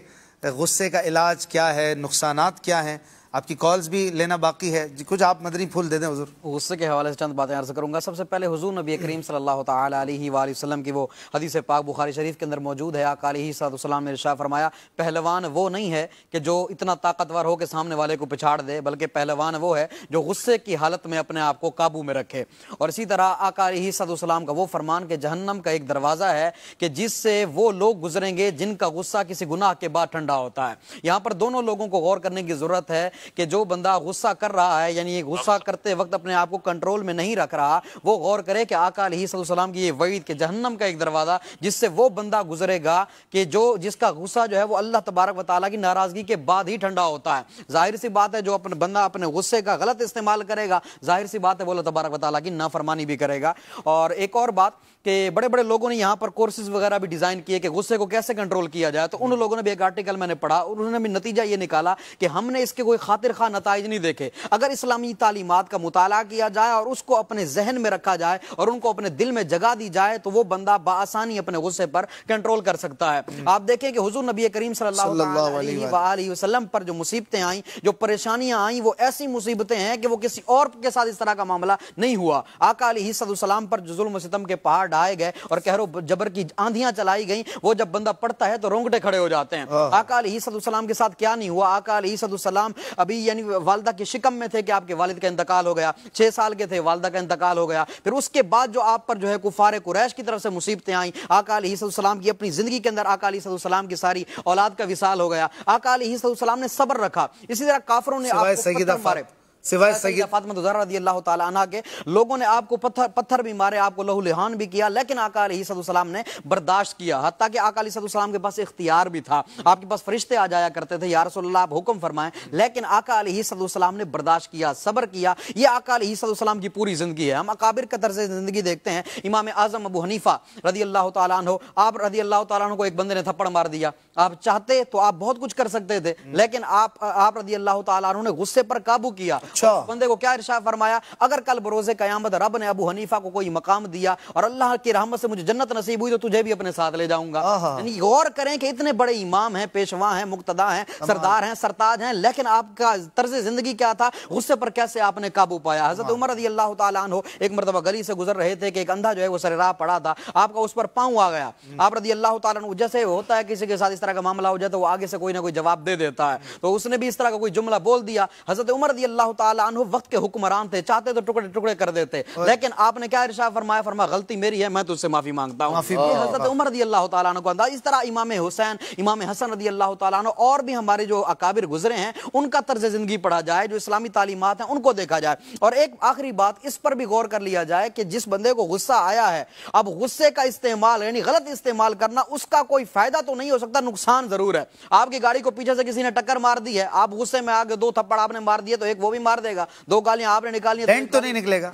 गुस्से का इलाज क्या है नुकसान क्या हैं आपकी कॉल्स भी लेना बाकी है। जी, कुछ आप मदनी फूल दे दें, हुजूर। गुस्से के हवाले से चंद बातें अर्ज़ करूँगा। सबसे पहले हुजूर नबी करीम सल्लल्लाहु अलैहि वसल्लम की वो हदीस पाक बुखारी शरीफ के अंदर मौजूद है। आका सलाम ने इरशाद फरमाया, पहलवान वो नहीं है कि जो इतना ताकतवर हो कि सामने वाले को पिछाड़ दे, बल्कि पहलवान वो है जो गुस्से की हालत में अपने आप को काबू में रखे। और इसी तरह आका सलाम का वो फरमान के जहन्नम का एक दरवाज़ा है कि जिससे वो लोग गुजरेंगे, जिनका गुस्सा किसी गुनाह के बाद ठंडा होता है। यहाँ पर दोनों लोगों को गौर करने की ज़रूरत है कि जो बंदा गुस्सा कर रहा है यानी गुस्सा करते वक्त अपने आप को कंट्रोल में नहीं रख रहा वो गौर करे कि आका सलाम की ये वईद के जहन्नम का एक दरवाज़ा जिससे वो बंदा गुजरेगा कि जो जिसका गुस्सा जो है वो अल्लाह तबारक वाली की नाराज़गी के बाद ही ठंडा होता है। ज़ाहिर सी बात है जो अपने बंदा अपने गुस्से का गलत इस्तेमाल करेगा ज़ाहिर सी बात है वो अल्लाह तबारक वाली की नाफरमानी भी करेगा। और एक और बात कि बड़े बड़े लोगों ने यहाँ पर कोर्सेज वगैरह भी डिज़ाइन किए कि गुस्से को कैसे कंट्रोल किया जाए तो उन लोगों ने भी एक आर्टिकल मैंने पढ़ा और उन्होंने भी नतीजा ये निकाला कि हमने इसके कोई खातिर खा नतज नहीं देखे। अगर इस्लामी तालीमत का मुताला किया जाए और उसको अपने जहन में रखा जाए और उनको अपने दिल में जगा दी जाए तो वो बंदा बसानी अपने गुस्से पर कंट्रोल कर सकता है। आप देखें कि हुजूर नबी करीम वसल्लम पर जो मुसीबतें आई जो परेशानियाँ आई वो ऐसी मुसीबतें हैं कि वो किसी और के साथ इस तरह का मामला नहीं हुआ। आका सलाम पर जो जुल्म सितम के पहाड़ ढाए गए और कहरो जबर की आंधियाँ चलाई गई वो जब बंदा पढ़ता है तो रोंगटे खड़े हो जाते हैं। आका सलाम के साथ क्या नहीं हुआ? आका सलाम अभी यानी वालदा के शिकम में थे कि आपके वालिद का इंतकाल हो गया छह साल के थे वालदा का इंतकाल हो गया। फिर उसके बाद जो आप पर जो है कुफार कुरैश की तरफ़ से मुसीबतें आई आका सलाम की अपनी ज़िंदगी के अंदर आका सलाम की सारी औलाद का विशाल हो गया। आका सलाम ने सब्र रखा। इसी तरह काफरों ने आपको सिवाय सैयद फातिमा रदी अल्लाह ताला के लोगों ने आपको पत्थर पत्थर भी मारे आपको लहू लिहान भी किया लेकिन आका सलाम ने बर्दाश्त किया। हत्या कि आका सलाम के पास इख्तियार भी था। आपके पास फरिश्ते आ जाया करते थे या रसूलुल्लाह आप हुक्म फरमाएँ। लेकिन आका सलाम ने बर्दाश्त किया सब्र किया। ये आका सलाम की पूरी ज़िंदगी है। हम अकाबिर का तर्ज ज़िंदगी देखते हैं। इमाम आज़म अबू हनीफा रदी अल्लाह तु आप रदी अल्लाह तु को एक बंदे ने थप्पड़ मार दिया। आप चाहते तो आप बहुत कुछ कर सकते थे लेकिन आप आप रदी अल्लाह तु ने गुस्से पर काबू किया। अच्छा। बंदे को क्या इरशा फरमाया? अगर कल बरोजे कयामत रब ने अबू हनीफा को कोई मकाम दिया और अल्लाह की रहमत से मुझे जन्नत नसीब हुई तो तुझे भी अपने साथ ले जाऊँगा। यानी गौर करें कि इतने बड़े इमाम हैं पेशवा हैं मुक्तदा हैं सरदार हैं सरताज हैं लेकिन आपका तर्ज ज़िंदगी क्या था? गुस्से पर कैसे आपने काबू पाया? हज़रत उमर रदी अल्लाह तहो एक मरतबा गली से गुजर रहे थे कि एक अंधा जो है वो सर राह पड़ा था। आपका उस पर पाँव आ गया। आप रदी अल्लाह तु जैसे होता है किसी के साथ इस तरह का मामला हो जाए तो वो आगे से कोई ना कोई जवाब दे देता है। तो उसने भी इस तरह का कोई जुमला बोल दिया। हज़रत उमर रदी अल्लाह तु वक्त के हुक्मरान थे चाहते तो टुकड़े टुकड़े कर देते। लेकिन आपने क्या इरशा फरमाया? फरमा गलती मेरी है मैं तुझसे माफ़ी माँगता हूँ। हज़रत उमर रदी अल्लाह तु को अंदाज इस तरह इमाम हुसैन इमाम हसन रदी अल्लाह तु और भी हमारे जो अकाबिर गुजरे हैं उनका तर्ज ज़िंदगी पढ़ा जाए जो इस्लामी तालीमत है उनको देखा जाए। और एक आखिरी बात इस पर भी गौर कर लिया जाए कि जिस बंदे को गुस्सा आया है अब गुस्से का इस्तेमाल यानी गलत इस्तेमाल करना उसका कोई फ़ायदा तो नहीं हो सकता नुकसान ज़रूर है। आपकी गाड़ी को पीछे से किसी ने टक्कर मार दी है आप गुस्से में आगे दो थप्पड़ आपने मार दिए तो एक वो भी मार देगा। दो गालियाँ आपने निकाली डेंट तो नहीं निकलेगा।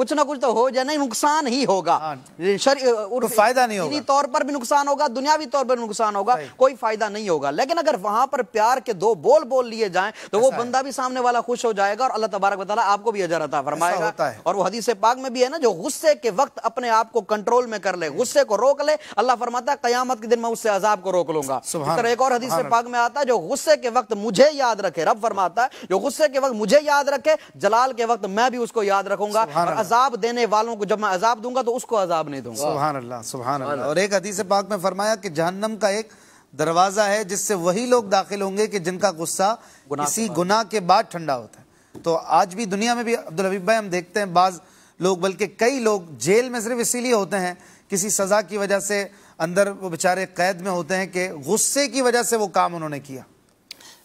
कुछ ना कुछ तो हो जाए नहीं नुकसान ही होगा। तो फ़ायदा नहीं होगा। तौर पर भी नुकसान होगा दुनियावी तौर पर नुकसान होगा कोई फ़ायदा नहीं होगा। लेकिन अगर वहाँ पर प्यार के दो बोल बोल लिए जाएँ तो वो बंदा भी सामने वाला खुश हो जाएगा और अल्लाह तबारक बताला आपको भी अजर अता फरमाएगा। और वो हदीस पाक में भी है ना जो गुस्से के वक्त अपने आप को कंट्रोल में कर ले गुस्से को रोक ले अल्लाह फरमाता है कयामत के दिन मैं उससे अजाब को रोक लूँगा। एक और हदीस पाक में आता है जो गुस्से के वक्त मुझे याद रखे रब फरमाता है जो गुस्से के वक्त मुझे याद रखे जलाल के वक्त मैं भी उसको याद रखूँगा। अजाब देने वालों को जब मैं अजाब दूँगा तो उसको अजाब नहीं दूँगा। सुबहान अल्लाह सुबहान अल्लाह और एक हदीस पाक में फरमाया कि जहन्नम का एक दरवाज़ा है जिससे वही लोग दाखिल होंगे कि जिनका गुस्सा किसी गुनाह के बाद ठंडा होता है। तो आज भी दुनिया में भी अब्दुल हबीब भाई हम देखते हैं बाज लोग बल्कि कई लोग जेल में सिर्फ़ इसीलिए होते हैं किसी सजा की वजह से अंदर वो बेचारे कैद में होते हैं कि गुस्से की वजह से वो काम उन्होंने किया।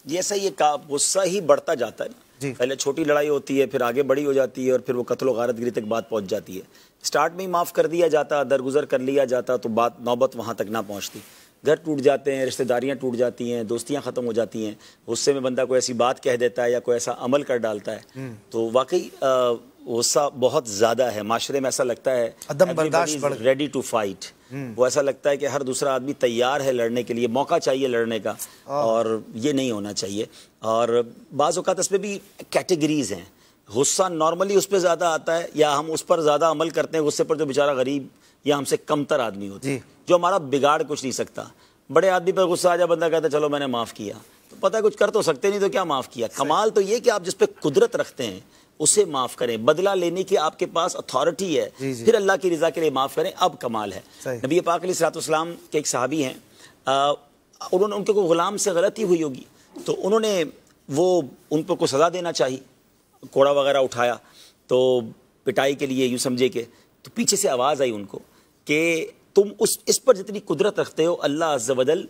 जैसा ये गुस्सा ही बढ़ता जाता है। पहले छोटी लड़ाई होती है फिर आगे बड़ी हो जाती है और फिर वो कत्लो गारतगिरी तक बात पहुँच जाती है। स्टार्ट में ही माफ़ कर दिया जाता दरगुजर कर लिया जाता तो बात नौबत वहाँ तक ना पहुँचती। घर टूट जाते हैं रिश्तेदारियाँ टूट जाती हैं दोस्तियाँ ख़त्म हो जाती हैं। गुस्से में बंदा कोई ऐसी बात कह देता है या कोई ऐसा अमल कर डालता है तो वाकई गुस्सा बहुत ज़्यादा है। माशरे में ऐसा लगता है रेडी टू फाइट वो ऐसा लगता है कि हर दूसरा आदमी तैयार है लड़ने के लिए मौका चाहिए लड़ने का। और ये नहीं होना चाहिए। और बाज़ अवत इसमें भी कैटेगरीज हैं। गुस्सा नॉर्मली उस पर ज़्यादा आता है या हम उस पर ज़्यादा अमल करते हैं गुस्से पर जो बेचारा गरीब या हमसे कमतर आदमी होता है। जो। हमारा बिगाड़ कुछ नहीं सकता। बड़े आदमी पर गुस्सा आ जाए बंदा कहता है चलो मैंने माफ़ किया। तो पता है कुछ कर तो सकते नहीं तो क्या माफ़ किया? कमाल तो ये कि आप जिस पे कुदरत रखते हैं उसे माफ़ करें। बदला लेने की आपके पास अथॉरिटी है। जी जी। फिर अल्लाह की रज़ा के लिए माफ़ करें। अब कमाल है। नबी पाक अलैहिस्सलाम के एक सहाबी हैं। उन्होंने उनके कोई गुलाम से गलती हुई होगी। तो उन्होंने वो उन पर को सज़ा देना चाहिए कोड़ा वगैरह उठाया तो पिटाई के लिए यूँ समझे के तो पीछे से आवाज़ आई उनको कि तुम उस इस पर जितनी कुदरत रखते हो अल्लाह अज्जवजल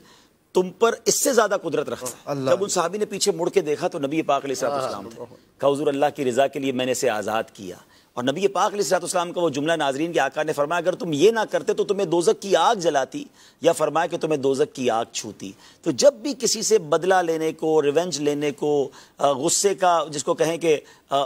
तुम पर इससे ज़्यादा कुदरत रखता है। जब उन साहबी ने पीछे मुड़ के देखा तो नबी पाक अलैहिस्सलाम थे कहा हुजूर अल्लाह की रजा के लिए मैंने इसे आज़ाद किया। और नबी पाक अलैहिस्सलाम का वो जुमला नाजरीन के आका ने फरमाया अगर तुम ये ना करते तो तुम्हें दोजक की आग जलाती या फरमाया कि तुम्हें दोजक की आग छूती। तो जब भी किसी से बदला लेने को रिवेंज लेने को गुस्से का जिसको कहें कि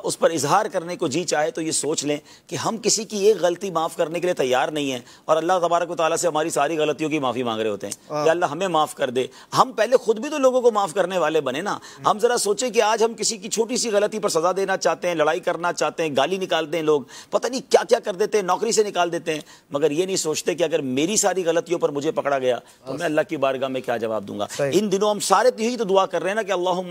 उस पर इजहार करने को जी चाहे तो ये सोच लें कि हम किसी की एक गलती माफ़ करने के लिए तैयार नहीं है और अल्लाह तबारक ताली से हमारी सारी गलतियों की माफ़ी मांग रहे होते हैं या अल्लाह हमें माफ़ कर दे। हम पहले खुद भी तो लोगों को माफ़ करने वाले बने ना। हम ज़रा सोचें कि आज हम किसी की छोटी सी गलती पर सज़ा देना चाहते हैं लड़ाई करना चाहते हैं गाली निकालते हैं लोग पता नहीं क्या क्या कर देते हैं नौकरी से निकाल देते हैं मगर ये नहीं सोचते कि अगर मेरी सारी गलतियों पर मुझे पकड़ा गया तो मैं अल्लाह की बारगाह में क्या जवाब दूँगा। इन दिनों हम सारे तो यही तो दुआ कर रहे हैं ना कि अल्लाह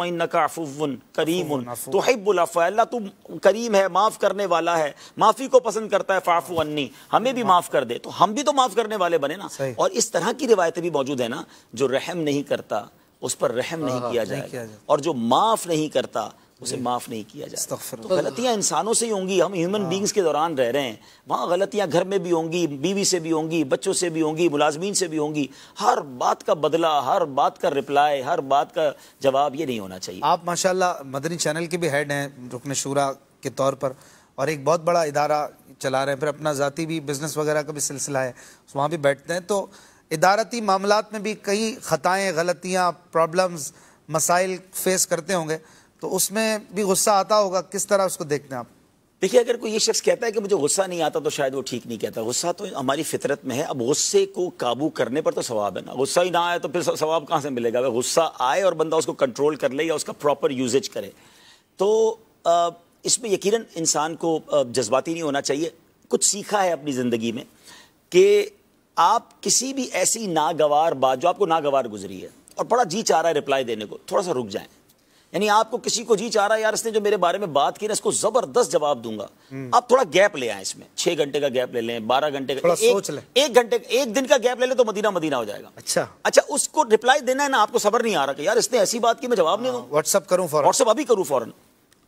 करीम तो अल्लाह तुम करीम है माफ़ करने वाला है माफ़ी को पसंद करता है फाफू अन्नी हमें भी माफ़ कर दे। तो हम भी तो माफ़ करने वाले बने ना। और इस तरह की रिवायतें भी मौजूद है ना जो रहम नहीं करता उस पर रहम नहीं किया जाए और जो माफ़ नहीं करता उसे माफ़ नहीं किया जाए। तो गलतियाँ इंसानों से ही होंगी। हम ह्यूमन बींग्स के दौरान रह रहे हैं। वहाँ गलतियाँ घर में भी होंगी बीवी से भी होंगी बच्चों से भी होंगी मुलाजमीन से भी होंगी। हर बात का बदला हर बात का रिप्लाई हर बात का जवाब ये नहीं होना चाहिए। आप माशाल्लाह मदनी चैनल के भी हेड हैं रुकन शूरा के तौर पर। और एक बहुत बड़ा इदारा चला रहे हैं। फिर अपना ज़ाती भी बिज़नेस वगैरह का भी सिलसिला है। वहाँ भी बैठते हैं। तो इदारती मामला में भी कई ख़ताएँ गलतियाँ प्रॉब्लम्स मसाइल फेस करते होंगे। तो उसमें भी गुस्सा आता होगा, किस तरह उसको देखते हैं आप? देखिए, अगर कोई ये शख्स कहता है कि मुझे गुस्सा नहीं आता तो शायद वो ठीक नहीं कहता। गुस्सा तो हमारी फितरत में है। अब गुस्से को काबू करने पर तो सवाब है ना। गुस्सा ही ना आए तो फिर सवाब कहाँ से मिलेगा? अगर गुस्सा आए और बंदा उसको कंट्रोल कर ले या उसका प्रॉपर यूजेज करे। तो इसमें यकीनन इंसान को जज्बाती नहीं होना चाहिए। कुछ सीखा है अपनी ज़िंदगी में कि आप किसी भी ऐसी नागवार बात, जो आपको नागवार गुजरी है, और बड़ा जी चाह रहा है रिप्लाई देने को, थोड़ा सा रुक जाएँ। यानी आपको किसी को जी चाह रहा है यार इसने जो मेरे बारे में बात की ना इसको ज़बरदस्त जवाब दूँगा। आप थोड़ा गैप ले आए इसमें। छह घंटे का गैप ले लें बारह घंटे का थोड़ा एक, सोच लें। एक घंटे एक दिन का गैप ले ले तो मदीना मदीना हो जाएगा। अच्छा। अच्छा उसको रिप्लाई देना है ना आपको सबर नहीं आ रहा कि यार इसने ऐसी बात की मैं जवाब नहीं दूँ। व्हाट्सअप करूँ व्हाट्सअप अभी करूँ फ़ौरन।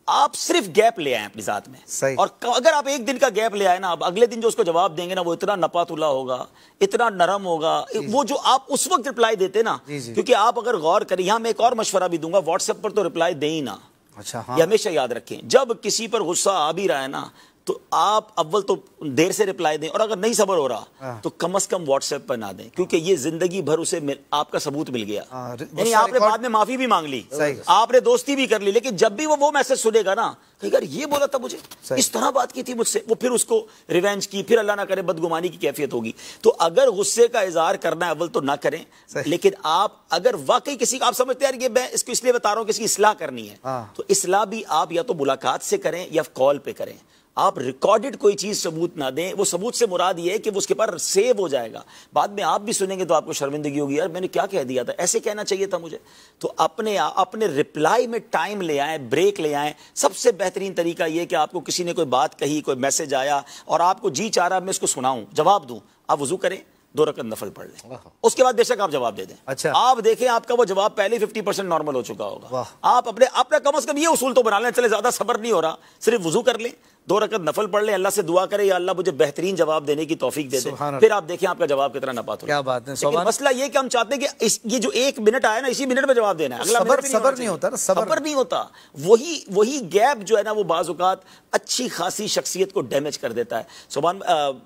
आप सिर्फ़ गैप ले आए अपनी साथ में। सही। और अगर आप एक दिन का गैप ले आए ना आप अगले दिन जो उसको जवाब देंगे ना वो इतना नपातुला होगा इतना नरम होगा। वो जो आप उस वक्त रिप्लाई देते ना। क्योंकि आप अगर गौर करें यहाँ मैं एक और मशवरा भी दूँगा व्हाट्सएप पर तो रिप्लाई दें ही ना। अच्छा हाँ। ये हमेशा याद रखें जब किसी पर गुस्सा आ भी रहा है ना तो आप अव्वल तो देर से रिप्लाई दें और अगर नहीं सबर हो रहा तो कम से कम व्हाट्सएप पर ना दें क्योंकि ये ज़िंदगी भर उसे मिल, आपका सबूत मिल गया। हाँ, यानी आपने बाद में माफ़ी भी मांग ली आपने दोस्ती भी कर ली लेकिन जब भी वो वो मैसेज सुनेगा ना यार ये बोला था मुझे इस तरह बात की थी मुझसे। वो फिर उसको रिवेंज की फिर अल्लाह ना करे बदगुमानी की कैफियत होगी। तो अगर गुस्से का इजहार करना है अव्वल तो ना करें। लेकिन आप अगर वाकई किसी आप समझते हैं यार ये मैं इसको इसलिए बता रहा हूँ किसी इसलाह करनी है। हाँ। तो इसलाह भी आप या तो मुलाकात से करें या कॉल पे करें। आप रिकॉर्डेड कोई चीज़ सबूत ना दें वो सबूत से मुराद ये है कि वो उसके पास सेव हो जाएगा। बाद में आप भी सुनेंगे तो आपको शर्मिंदगी होगी यार मैंने क्या कह दिया था? ऐसे कहना चाहिए था मुझे। तो अपने अपने रिप्लाई में टाइम ले आए ब्रेक ले आए। सबसे बेहतरीन तरीका ये कि आपको किसी ने कोई बात कही कोई मैसेज आया और आपको जी चाह रहा मैं उसको सुनाऊं जवाब दूँ। आप वज़ू करें दो रकत नफल पढ़ लें। उसके बाद बेशक आप जवाब दे दें। अच्छा। आप देखें आपका वो जवाब पहले फिफ्टी परसेंट नॉर्मल हो चुका होगा। आप अपने अपना कम से कम ये उसूल तो बना लें चले ज़्यादा सबर नहीं हो रहा सिर्फ़ वज़ू कर लें। दो रकत नफल पढ़ ले अल्लाह से दुआ करे या अल्लाह मुझे बेहतरीन जवाब देने की तौफीक दे दे। फिर आप देखें आपका जवाब कितना नपात हो क्या बात है, मसला ये कि हम चाहते हैं कि इस ये जो एक मिनट आया ना इसी मिनट में जवाब देना है। अगला सबर- भी सबर नहीं होता ना, सबर। सबर नहीं होता। वही वही गैप जो है ना वो बाज औकात अच्छी खासी शख्सियत को डैमेज कर देता है। सुबहान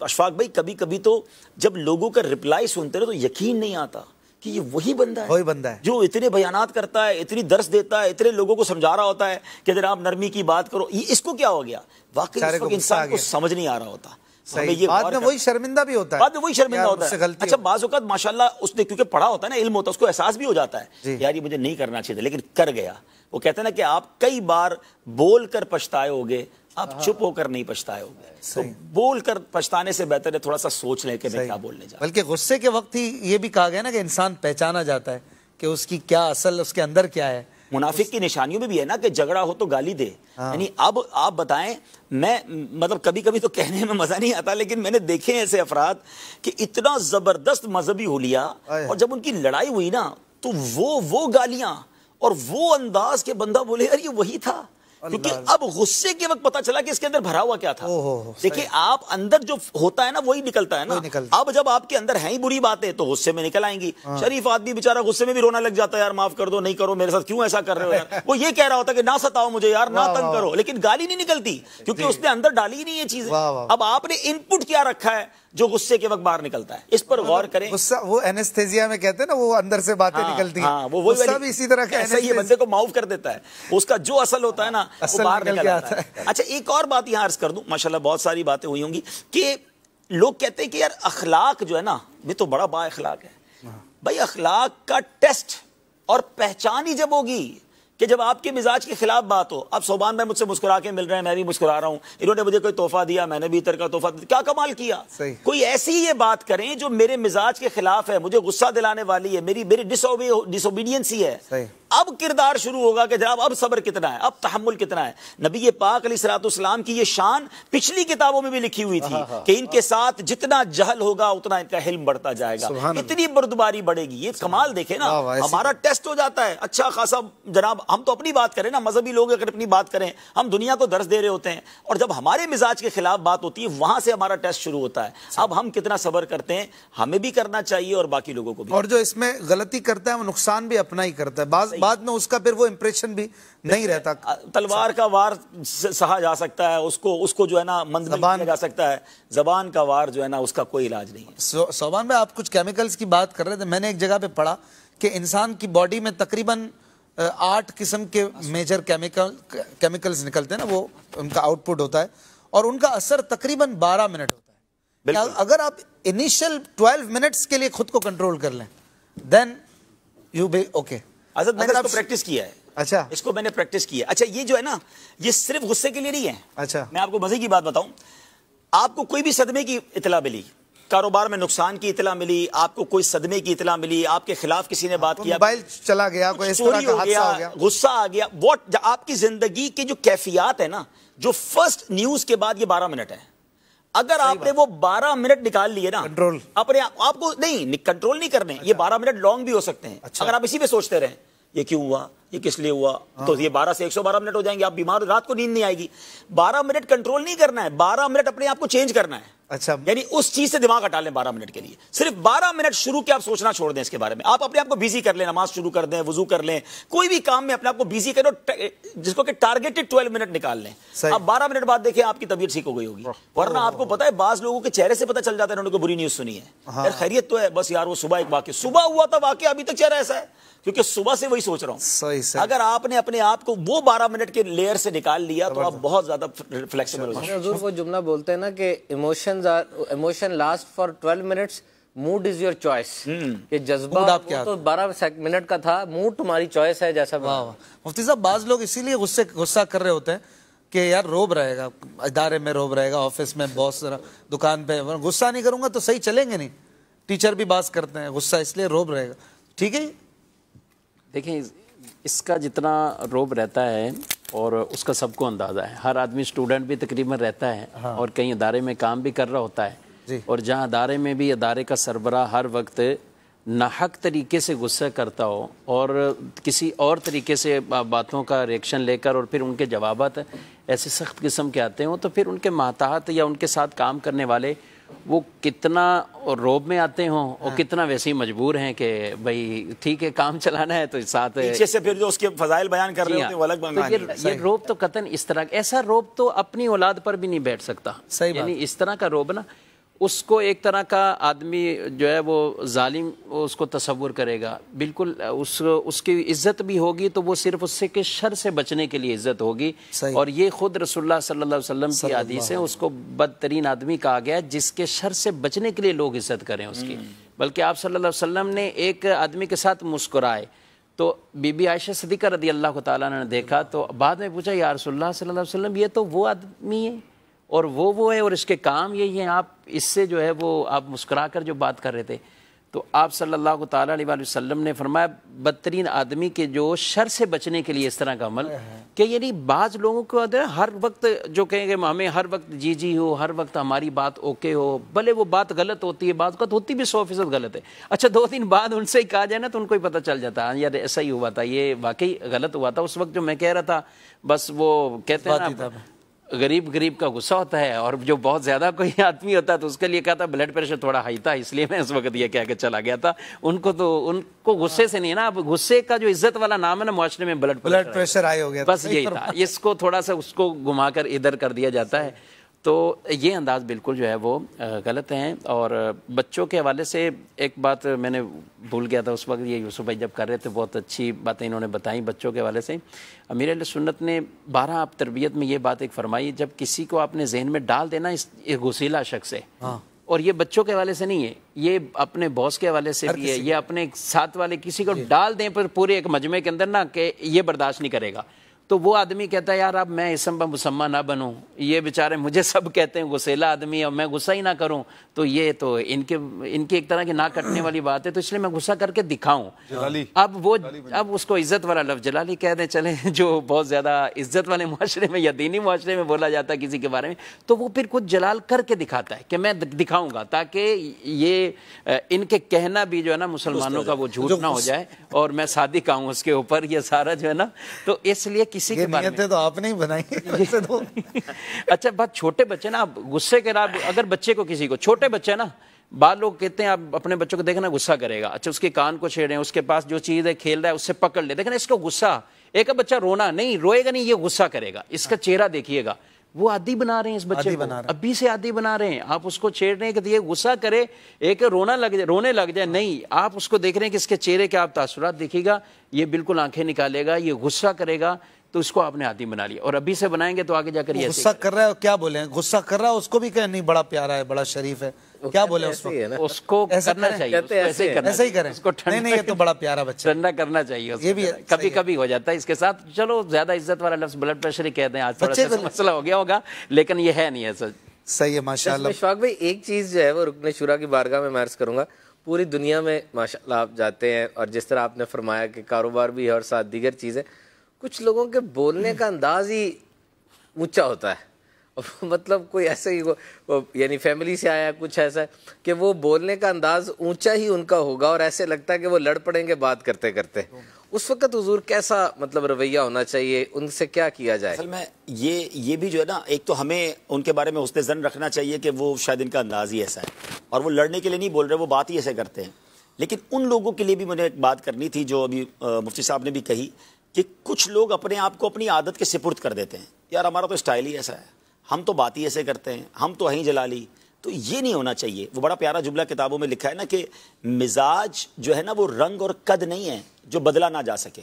अशफाक भाई कभी कभी तो जब लोगों का रिप्लाई सुनते रहे तो यकीन नहीं आता कि ये वही बंदा है। वही बंदा है। जो इतने बयानात करता है इतनी दर्श देता है इतने लोगों को समझा रहा होता है कि अगर आप नरमी की बात करो। ये इसको क्या हो गया? वाकई इंसान को समझ नहीं आ रहा होता। ये बाद में वही शर्मिंदा भी होता है। बाद में वही शर्मिंदा होता है। अच्छा हो- माशाल्लाह उसने क्योंकि पढ़ा होता है ना इल्म होता है उसको एहसास भी हो जाता है यार ये मुझे नहीं करना चाहिए था लेकिन कर गया। वो कहते हैं ना कि आप कई बार बोल कर पछताए होगे आप चुप होकर नहीं पछताए होगे तो बोल कर पछताने से बेहतर है थोड़ा सा सोच लें कि मैं क्या बोलने जा बल्कि गुस्से के वक्त ही ये भी कहा गया ना कि इंसान पहचाना जाता है कि उसकी क्या असल उसके अंदर क्या है। मुनाफिक की निशानियों में भी है ना कि झगड़ा हो तो गाली दे। यानी अब आप बताएँ मैं मतलब कभी कभी तो कहने में मज़ा नहीं आता लेकिन मैंने देखे हैं ऐसे अफराद कि इतना ज़बरदस्त मजहबी हो लिया और जब उनकी लड़ाई हुई ना तो वो वो गालियाँ और वो अंदाज के बंदा बोले यार ये वही था। क्योंकि अब गुस्से के वक्त पता चला कि इसके अंदर भरा हुआ क्या था। देखिए आप अंदर जो होता है ना वही निकलता है ना। निकलता। अब जब आपके अंदर है ही बुरी बातें तो गुस्से में निकल आएँगी। शरीफ आदमी बेचारा गुस्से में भी रोना लग जाता है यार माफ़ कर दो नहीं करो मेरे साथ क्यों ऐसा कर रहे हो यार? वो ये कह रहा होता है कि ना सताओ मुझे यार ना तंग करो। लेकिन गाली नहीं निकलती क्योंकि उसने अंदर डाली ही नहीं ये चीज़ें। अब आपने इनपुट क्या रखा है जो गुस्से के वक्त बाहर निकलता है। इस पर गौर करें। गुस्सा वो एनेस्थेजिया में कहते हैं ना वो अंदर से बातें हाँ, निकलती हैं। हाँ, वो वही गुस्सा भी इसी तरह का ऐसा ही है बंदे को माउफ कर देता है। उसका जो असल होता है ना वो बाहर निकल आता आता है। अच्छा एक और बात यहाँ अर्ज़ कर दूँ माशाल्लाह बहुत सारी बातें हुई होंगी कि लोग कहते हैं कि यार अखलाक जो है ना ये तो बड़ा बा अखलाक है। भाई अखलाक का टेस्ट और पहचान ही जब होगी कि जब आपके मिजाज के खिलाफ बात हो अब सोबान भाई मुझसे मुस्कुरा के मिल रहे हैं मैं भी मुस्कुरा रहा हूँ। इन्होंने मुझे कोई तोहफा दिया मैंने भी इतर का तोहफा दिया। क्या कमाल किया? कोई ऐसी ये बात करें जो मेरे मिजाज के खिलाफ है मुझे गुस्सा दिलाने वाली है मेरी मेरी डिसोबीडियंस ही है। अब किरदार शुरू होगा कि जनाब अब सब्र कितना है अब तहमुल कितना है। नबी पाक सलाम की ये शान पिछली किताबों में भी लिखी हुई थी कि इनके साथ जितना जहल होगा उतना इनका हिल्म बढ़ता जाएगा। इतनी बर्दबारी बढ़ेगी। ये कमाल देखे ना हमारा टेस्ट हो जाता है। अच्छा खासा जनाब हम तो अपनी बात करें ना मजहबी लोग अगर अपनी बात करें हम दुनिया को दर्ज दे रहे होते हैं और जब हमारे मिजाज के खिलाफ बात होती है वहाँ से हमारा टेस्ट शुरू होता है। अब हम कितना सबर करते हैं हमें भी करना चाहिए और बाकी लोगों को भी। और जो इसमें गलती करता है वो नुकसान भी अपना ही करता है। बाद बाद में उसका फिर वो इंप्रेशन भी नहीं रहता। तलवार का वार सहा जा सकता है उसको उसको जो है ना मंद जबान- जा सकता है। जबान का वार जो है ना उसका कोई इलाज नहीं है। सोबान में आप कुछ केमिकल्स की बात कर रहे थे मैंने एक जगह पे पढ़ा कि इंसान की बॉडी में तकरीबन आठ किस्म के मेजर केमिकल केमिकल्स निकलते हैं ना वो उनका आउटपुट होता है और उनका असर तकरीबन 12 मिनट होता है। अगर आप इनिशियल 12 मिनट्स के लिए खुद को कंट्रोल कर लें देन यू बी ओके आज़ाद मैंने इसको प्रैक्टिस किया है। अच्छा। इसको मैंने प्रैक्टिस किया अच्छा ये जो है ना ये सिर्फ़ गुस्से के लिए नहीं है। अच्छा। मैं आपको मज़े की बात बताऊँ। आपको कोई भी सदमे की इतला मिली कारोबार में नुकसान की इतला मिली आपको कोई सदमे की इतला मिली आपके खिलाफ किसी ने बात किया मोबाइल चला गया कोई इस तरह का हादसा हो गया। गुस्सा आ गया वॉट आपकी ज़िंदगी के जो कैफियत है ना जो फ़र्स्ट न्यूज़ के बाद ये बारह मिनट है। अगर आपने वो 12 मिनट निकाल लिए ना कंट्रोल। अपने आप, आपको नहीं कंट्रोल नहीं करने। ये 12 मिनट लॉन्ग भी हो सकते हैं। अच्छा। अगर आप इसी पे सोचते रहे ये क्यों हुआ ये किस लिए हुआ तो ये 12 से 112 मिनट हो जाएँगे आप बीमार रात को नींद नहीं आएगी। 12 मिनट कंट्रोल नहीं करना है 12 मिनट अपने आप को चेंज करना है। अच्छा। यानी उस चीज़ से दिमाग हटा लें 12 मिनट के लिए। सिर्फ़ 12 मिनट शुरू के आप सोचना छोड़ दें इसके बारे में। आप अपने आप को बिज़ी कर लें नमाज़ शुरू कर दें वज़ू कर लें कोई भी काम में अपने आप को बिज़ी करें और जिसको कि टारगेटेड 12 मिनट निकाल लें। आप अब 12 मिनट बाद देखिए आपकी तबीयत ठीक हो गई होगी। वरना आपको पता है बाज लोगों के चेहरे से पता चल जाता है उन्होंने बुरी न्यूज़ सुनी है। यार खैरियत तो है बस यार वो सुबह एक वाक्य। सुबह हुआ था वाक्य अभी तक चेहरा ऐसा है क्योंकि सुबह से वही सोच रहा सही, हूँ। सही। अगर आपने अपने आप को वो 12 मिनट के लेयर से निकाल लिया तो आप बहुत ज़्यादा फ्लेक्सिबल हो जाएँगे वो जुमला बोलते हैं ना कि emotions are emotion last for 12 minutes mood is your choice ये जज्बा वो तो 12 मिनट का था मूड तुम्हारी चॉइस है जैसा वाह वाह। मुफ्ती साहब बाज लोग इसीलिए गुस्से गुस्सा कर रहे होते हैं कि यार रोब रहेगा इदारे में रोब रहेगा ऑफ़िस में बॉस दुकान पे गुस्सा नहीं करूँगा तो सही चलेंगे नहीं। टीचर भी बात करते हैं गुस्सा इसलिए रोब रहेगा। ठीक है देखिए इसका जितना रोब रहता है और उसका सबको अंदाज़ा है हर आदमी स्टूडेंट भी तकरीबन रहता है हाँ। और कहीं अदारे में काम भी कर रहा होता है। और जहाँ अदारे में भी अदारे का सरबरा हर वक्त नाहक तरीके से गुस्सा करता हो और किसी और तरीके से बातों का रिएक्शन लेकर और फिर उनके जवाब ऐसे सख्त किस्म के आते हों तो फिर उनके माताहत या उनके साथ काम करने वाले वो कितना रोब में आते हों और हाँ। कितना वैसे ही मजबूर हैं कि भाई ठीक है काम चलाना है तो साथ पीछे से फिर जो उसके फजाइल बयान कर रहे होते हैं हाँ। वो अलग तो ये, ये रोब तो कतन इस तरह ऐसा रोब तो अपनी औलाद पर भी नहीं बैठ सकता सही यानी इस तरह का रोब ना उसको एक तरह का आदमी जो है वो जालिम उसको तस्वुर करेगा। बिल्कुल उस उसकी इज़्ज़त भी होगी तो वो सिर्फ़ उससे के शर से बचने के लिए इज़्ज़त होगी। और ये खुद रसुल्ला सल्लल्लाहु अलैहि वसल्लम की हदीस है उसको बदतरीन आदमी कहा गया है, जिसके शर से बचने के लिए लोग इज़्ज़त करें उसकी। बल्कि आप सल्लल्लाहु अलैहि वसल्लम ने एक आदमी के साथ मुस्कुराए तो बीबी आयशा सदीका रदी अल्लाह ताला ने देखा तो बाद में पूछा या रसुल्ला सल्लल्लाहु अलैहि वसल्लम ये तो वो आदमी है। और वो वो है और इसके काम यही हैं। आप इससे जो है वो आप मुस्कुरा कर जो बात कर रहे थे। तो आप सल्लल्लाहु अलैहि वसल्लम ने फरमाया बदतरीन आदमी के जो शर से बचने के लिए इस तरह का अमल कि यानी बाज़ लोगों को हर वक्त जो कहेंगे हमें हर वक्त जी जी हो हर वक्त हमारी बात ओके हो भले वो बात गलत होती है बात वक्त होती भी सौ फ़ीसद गलत है। अच्छा दो दिन बाद उनसे ही कहा जाए ना तो उनको ही पता चल जाता है यार ऐसा ही हुआ था ये वाकई गलत हुआ था उस वक्त जो मैं कह रहा था बस वो कहते हैं गरीब गरीब का गुस्सा होता है और जो बहुत ज़्यादा कोई आदमी होता है तो उसके लिए क्या था ब्लड प्रेशर थोड़ा हाई था इसलिए मैं इस वक्त ये कहकर के चला गया था। उनको तो उनको गुस्से से नहीं है ना अब गुस्से का जो इज़्ज़त वाला नाम है ना मुआशरे में ब्लड ब्लड प्रेशर हाई हो गया बस यही था। इसको थोड़ा सा उसको घुमाकर इधर कर दिया जाता है। तो ये अंदाज बिल्कुल जो है वो गलत हैं और बच्चों के हवाले से एक बात मैंने भूल गया था उस वक्त ये यूसुफ भाई जब कर रहे थे बहुत अच्छी बातें इन्होंने बताई बच्चों के हवाले से। अमीर सुन्नत ने बारह आप तरबियत में ये बात एक फरमाई जब किसी को आपने जहन में डाल देना इस ये घुसीला शख्स है। और ये बच्चों के हवाले से नहीं है ये अपने बॉस के हवाले से भी है ये अपने साथ वाले किसी को डाल दें पर पूरे एक मजमे के अंदर ना कि ये बर्दाश्त नहीं करेगा। तो वो आदमी कहता है यार अब मैं इसम पर मुसम्मा ना बनूं। ये बेचारे मुझे सब कहते हैं गुस्सेला आदमी और मैं गुस्सा ही ना करूँ। तो ये तो इनके इनकी एक तरह की ना कटने वाली बात है तो इसलिए मैं गुस्सा करके दिखाऊँ। अब वो अब उसको इज़्ज़त वाला लफ जलाली कह दें चले जो बहुत ज़्यादा इज़्ज़त वाले मुआशरे में या दीनी मुआशरे में बोला जाता है किसी के बारे में तो वो फिर कुछ जलाल करके दिखाता है कि मैं दिखाऊँगा ताकि ये इनके कहना भी जो है ना मुसलमानों का वो झूठ ना हो जाए और मैं सादिक आऊँ उसके ऊपर ये सारा जो है ना तो इसलिए किसी के बारे में। तो आपने ही बनाई वैसे तो। अच्छा बात छोटे बच्चे ना आप गुस्से के आप अगर बच्चे को किसी को छोटे बच्चे ना बाद लोग कहते हैं आप अपने बच्चों को देखना गुस्सा करेगा। अच्छा उसके कान को छेड़े उसके पास जो चीज़ है खेल रहा है उससे पकड़ ले। देखना इसको गुस्सा एक बच्चा रोना नहीं रोएगा नहीं ये गुस्सा करेगा। इसका चेहरा देखिएगा। वो आदि बना रहे हैं इस बच्चे बना रहे अभी से आदि बना रहे हैं। आप उसको छेड़ रहे हैं कि ये गुस्सा करे एक रोना लग जाए रोने लग जाए नहीं आप उसको देख रहे हैं कि इसके चेहरे के आप तासुरात देखिएगा ये बिल्कुल आँखें निकालेगा ये गुस्सा करेगा तो इसको आपने आदि बना लिया। और अभी से बनाएँगे तो आगे जाकर ये गुस्सा कर रहा है क्या बोले गुस्सा कर रहा है उसको भी कहें नहीं बड़ा प्यारा है बड़ा शरीफ है। क्या बोले उसको? उसको करना चाहिए ऐसे ही करना ऐसे ही करें। उसको नहीं नहीं ये तो बड़ा प्यारा बच्चा ठंडा करना चाहिए उसको ये भी कभी कभी हो। जाता है इसके साथ चलो ज़्यादा इज़्ज़त वाला लफ्ज ब्लड प्रेशर ही कहते हैं आज थोड़ा सा को- मसला हो गया होगा लेकिन ये है नहीं ऐसा। सही है माशाल्लाह। इशफाक भाई एक चीज़ जो है वो रुकने शुरा की बारगाह में मैं करूँगा पूरी दुनिया में माशाल्लाह आप जाते हैं और जिस तरह आपने फरमाया कि कारोबार भी है और साथ दीगर चीज़ें कुछ लोगों के बोलने का अंदाज ही ऊँचा होता है। मतलब कोई ऐसे ही यानी फैमिली से आया कुछ ऐसा कि वो बोलने का अंदाज ऊँचा ही उनका होगा और ऐसे लगता है कि वो लड़ पड़ेंगे बात करते करते। उस वक्त हुजूर कैसा मतलब रवैया होना चाहिए? उनसे क्या किया जाए? असल में ये ये भी जो है ना, एक तो हमें उनके बारे में उसने जन रखना चाहिए कि वो शायद इनका अंदाज ही ऐसा है। और वो लड़ने के लिए नहीं बोल रहे, वो बात ही ऐसे करते हैं। लेकिन उन लोगों के लिए भी मुझे एक बात करनी थी जो अभी मुफ्ती साहब ने भी कही कि कुछ लोग अपने आप को अपनी आदत के सिपुर्द कर देते हैं। यार हमारा तो स्टाइल ही ऐसा है। हम तो बात ही ऐसे करते हैं। हम तो वहीं जला ली। तो ये नहीं होना चाहिए। वो बड़ा प्यारा जुमला किताबों में लिखा है ना कि मिजाज जो है ना वो रंग और कद नहीं है जो बदला ना जा सके।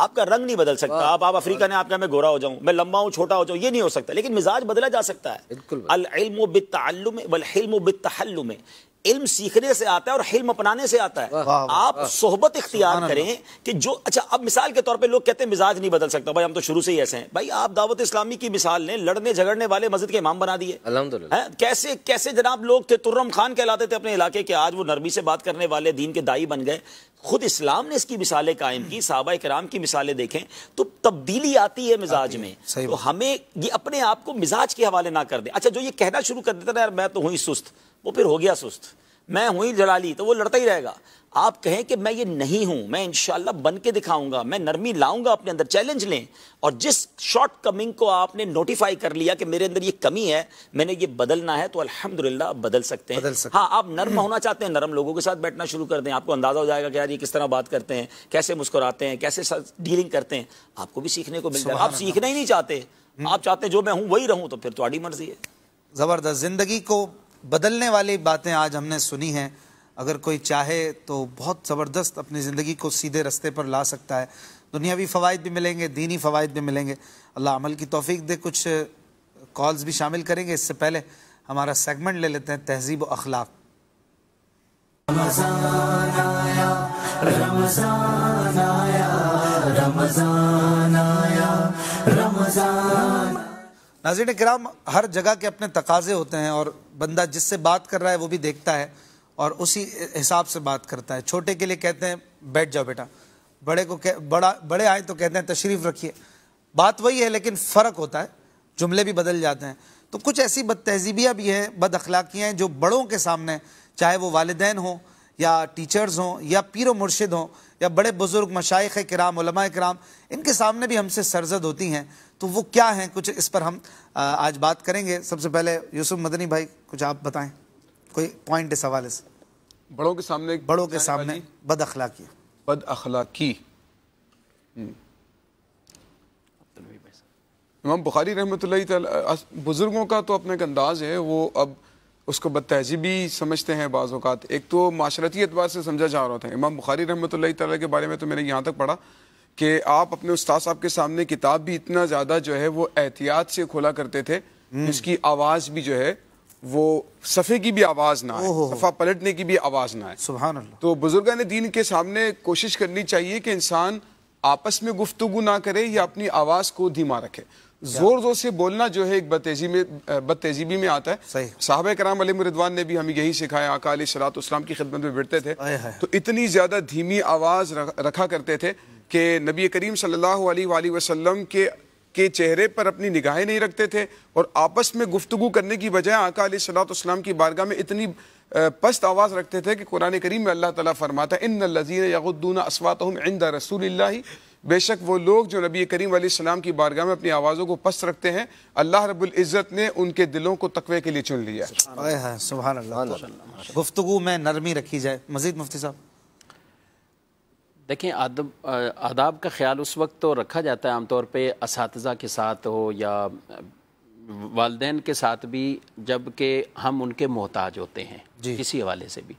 आपका रंग नहीं बदल सकता। आप आप अफ्रीका ने आपका मैं गोरा हो जाऊँ मैं लंबा हूँ छोटा हो जाऊँ ये नहीं हो सकता। लेकिन मिजाज बदला जा सकता है। बिल्कुल। अल बित्तहल्लुम। इल्म सीखने से आता है और हिल्म अपनाने से आता है। आप सोहबत इख्तियार करें कि जो अच्छा अब मिसाल के तौर पे लोग कहते हैं मिजाज नहीं बदल सकता। भाई हम तो शुरू से ही ऐसे हैं। भाई आप दावत इस्लामी की मिसाल ने लड़ने झगड़ने वाले मस्जिद के इमाम बना दिए। कैसे कैसे जनाब लोग थे? तुर्रम खान कहलाते थे अपने इलाके के। आज वो नरमी से बात करने वाले दीन के दाई बन गए। खुद इस्लाम ने इसकी मिसालें कायम की साहबा कराम की मिसालें देखें तो तब्दीली आती है मिजाज में। तो हमें ये अपने आप को मिजाज के हवाले ना कर दें। अच्छा जो ये कहना शुरू कर देता ना यार मैं तो हूँ सुस्त। वो फिर हो गया सुस्त। मैं हुई जलाली तो वो लड़ता ही रहेगा। आप कहें कि मैं ये नहीं हूँ मैं इंशाल्लाह बन के दिखाऊँगा मैं नरमी लाऊँगा अपने अंदर चैलेंज लें। और जिस शॉर्ट कमिंग को आपने नोटिफाई कर लिया कि मेरे अंदर ये कमी है मैंने ये बदलना है तो अल्हम्दुलिल्लाह आप बदल सकते हैं। बदल सकते हाँ। आप नर्म होना चाहते हैं नरम लोगों के साथ बैठना शुरू कर दें। आपको अंदाज़ा हो जाएगा कि यार ये किस तरह बात करते हैं कैसे मुस्कुराते हैं कैसे डीलिंग करते हैं। आपको भी सीखने को मिलता है। आप सीखना ही नहीं चाहते। आप चाहते जो मैं हूँ वही रहूँ तो फिर तुम्हारी मर्ज़ी है। ज़बरदस्त। ज़िंदगी को बदलने वाली बातें आज हमने सुनी हैं। अगर कोई चाहे तो बहुत ज़बरदस्त अपनी ज़िंदगी को सीधे रास्ते पर ला सकता है। दुनियावी फ़वाद भी मिलेंगे दीनी फ़वाद भी मिलेंगे। अल्लाह अमल की तौफीक दे कुछ कॉल्स भी शामिल करेंगे। इससे पहले हमारा सेगमेंट ले लेते हैं तहजीब अखलाक। नाजिन कराम हर जगह के अपने तकाजे होते हैं और बंदा जिससे बात कर रहा है वो भी देखता है और उसी हिसाब से बात करता है। छोटे के लिए कहते हैं, बैठ जाओ बेटा। बड़े को कह, बड़ा, बड़े आए तो कहते हैं, तशरीफ़ रखिए। बात वही है, लेकिन फ़र्क होता है, जुमले भी बदल जाते हैं। तो कुछ ऐसी बद तहजीबियाँ भी हैं बद अखलाकियाँ हैं, जो बड़ों के सामने, चाहे वो वालदेन हों या टीचर्स हों या पीर मुर्शिद हों या बड़े बुज़ुर्ग मशाइ कराम कराम इनके सामने भी हमसे सरजद होती हैं तो वो क्या हैं? कुछ इस पर हम आज बात करेंगे। सबसे पहले यूसुफ मदनी भाई कुछ आप बताएँ? कोई पॉइंट इस हवाले से। बड़ों के सामने बड़ों के सामने बद अखलाकी। बद अखलाकी। इमाम बुखारी रहमत बुज़ुर्गों का तो अपना एक अंदाज है वो अब उसको बद तहजीबी समझते हैं बाज़ अवत एक तो माशरती एतबार से समझा जा रहा था। इमाम बुखारी रहमत के बारे में तो मैंने यहाँ तक पढ़ा कि आप अपने उस्ताद साहब के सामने किताब भी इतना ज़्यादा जो है वो एहतियात से खोला करते थे जिसकी आवाज़ भी जो है वो सफ़े की भी आवाज़ ना है सफ़ा पलटने की भी आवाज़ ना है सुबह तो बुजुर्गान दीन के सामने कोशिश करनी चाहिए कि इंसान आपस में गुफ्तु ना करे या अपनी आवाज़ को धीमा रखे। ज़ोर ज़ोर से बोलना जो है एक बतेजी में बदतेजीबी में आता है। साहब कराम रिदवान ने भी हमें यही सिखाया अका सलाम की खिदमत में बैठते थे। तो इतनी ज़्यादा धीमी आवाज़ रखा करते थे कि नबी करीम सल्लल्लाहु अलैहि वसल्लम के के चेहरे पर अपनी निगाहें नहीं रखते थे और आपस में गुफ्तगु करने की बजाय आका सलाम की बारगाह में इतनी पस्त आवाज़ रखते थे कि कुरान करीम में अल्लाह ताला फरमाता इन लजीन यगुद्दून अस्वात इंदा रसूल बेशक वो लोग जो नबी करीम सलाम की बारगाह में अपनी आवाज़ों को पस्त रखते हैं अल्लाह रब्बुल इज़्ज़त ने उनके दिलों को तकवे के लिए चुन लिया सुबह गुफ्तगु में नरमी रखी जाए। मजीद मुफ्ती साहब। देखें आदब आदाब का ख्याल उस वक्त तो रखा जाता है आमतौर पे इस के साथ हो या वालदेन के साथ भी जबकि हम उनके मोहताज होते हैं किसी हवाले से भी।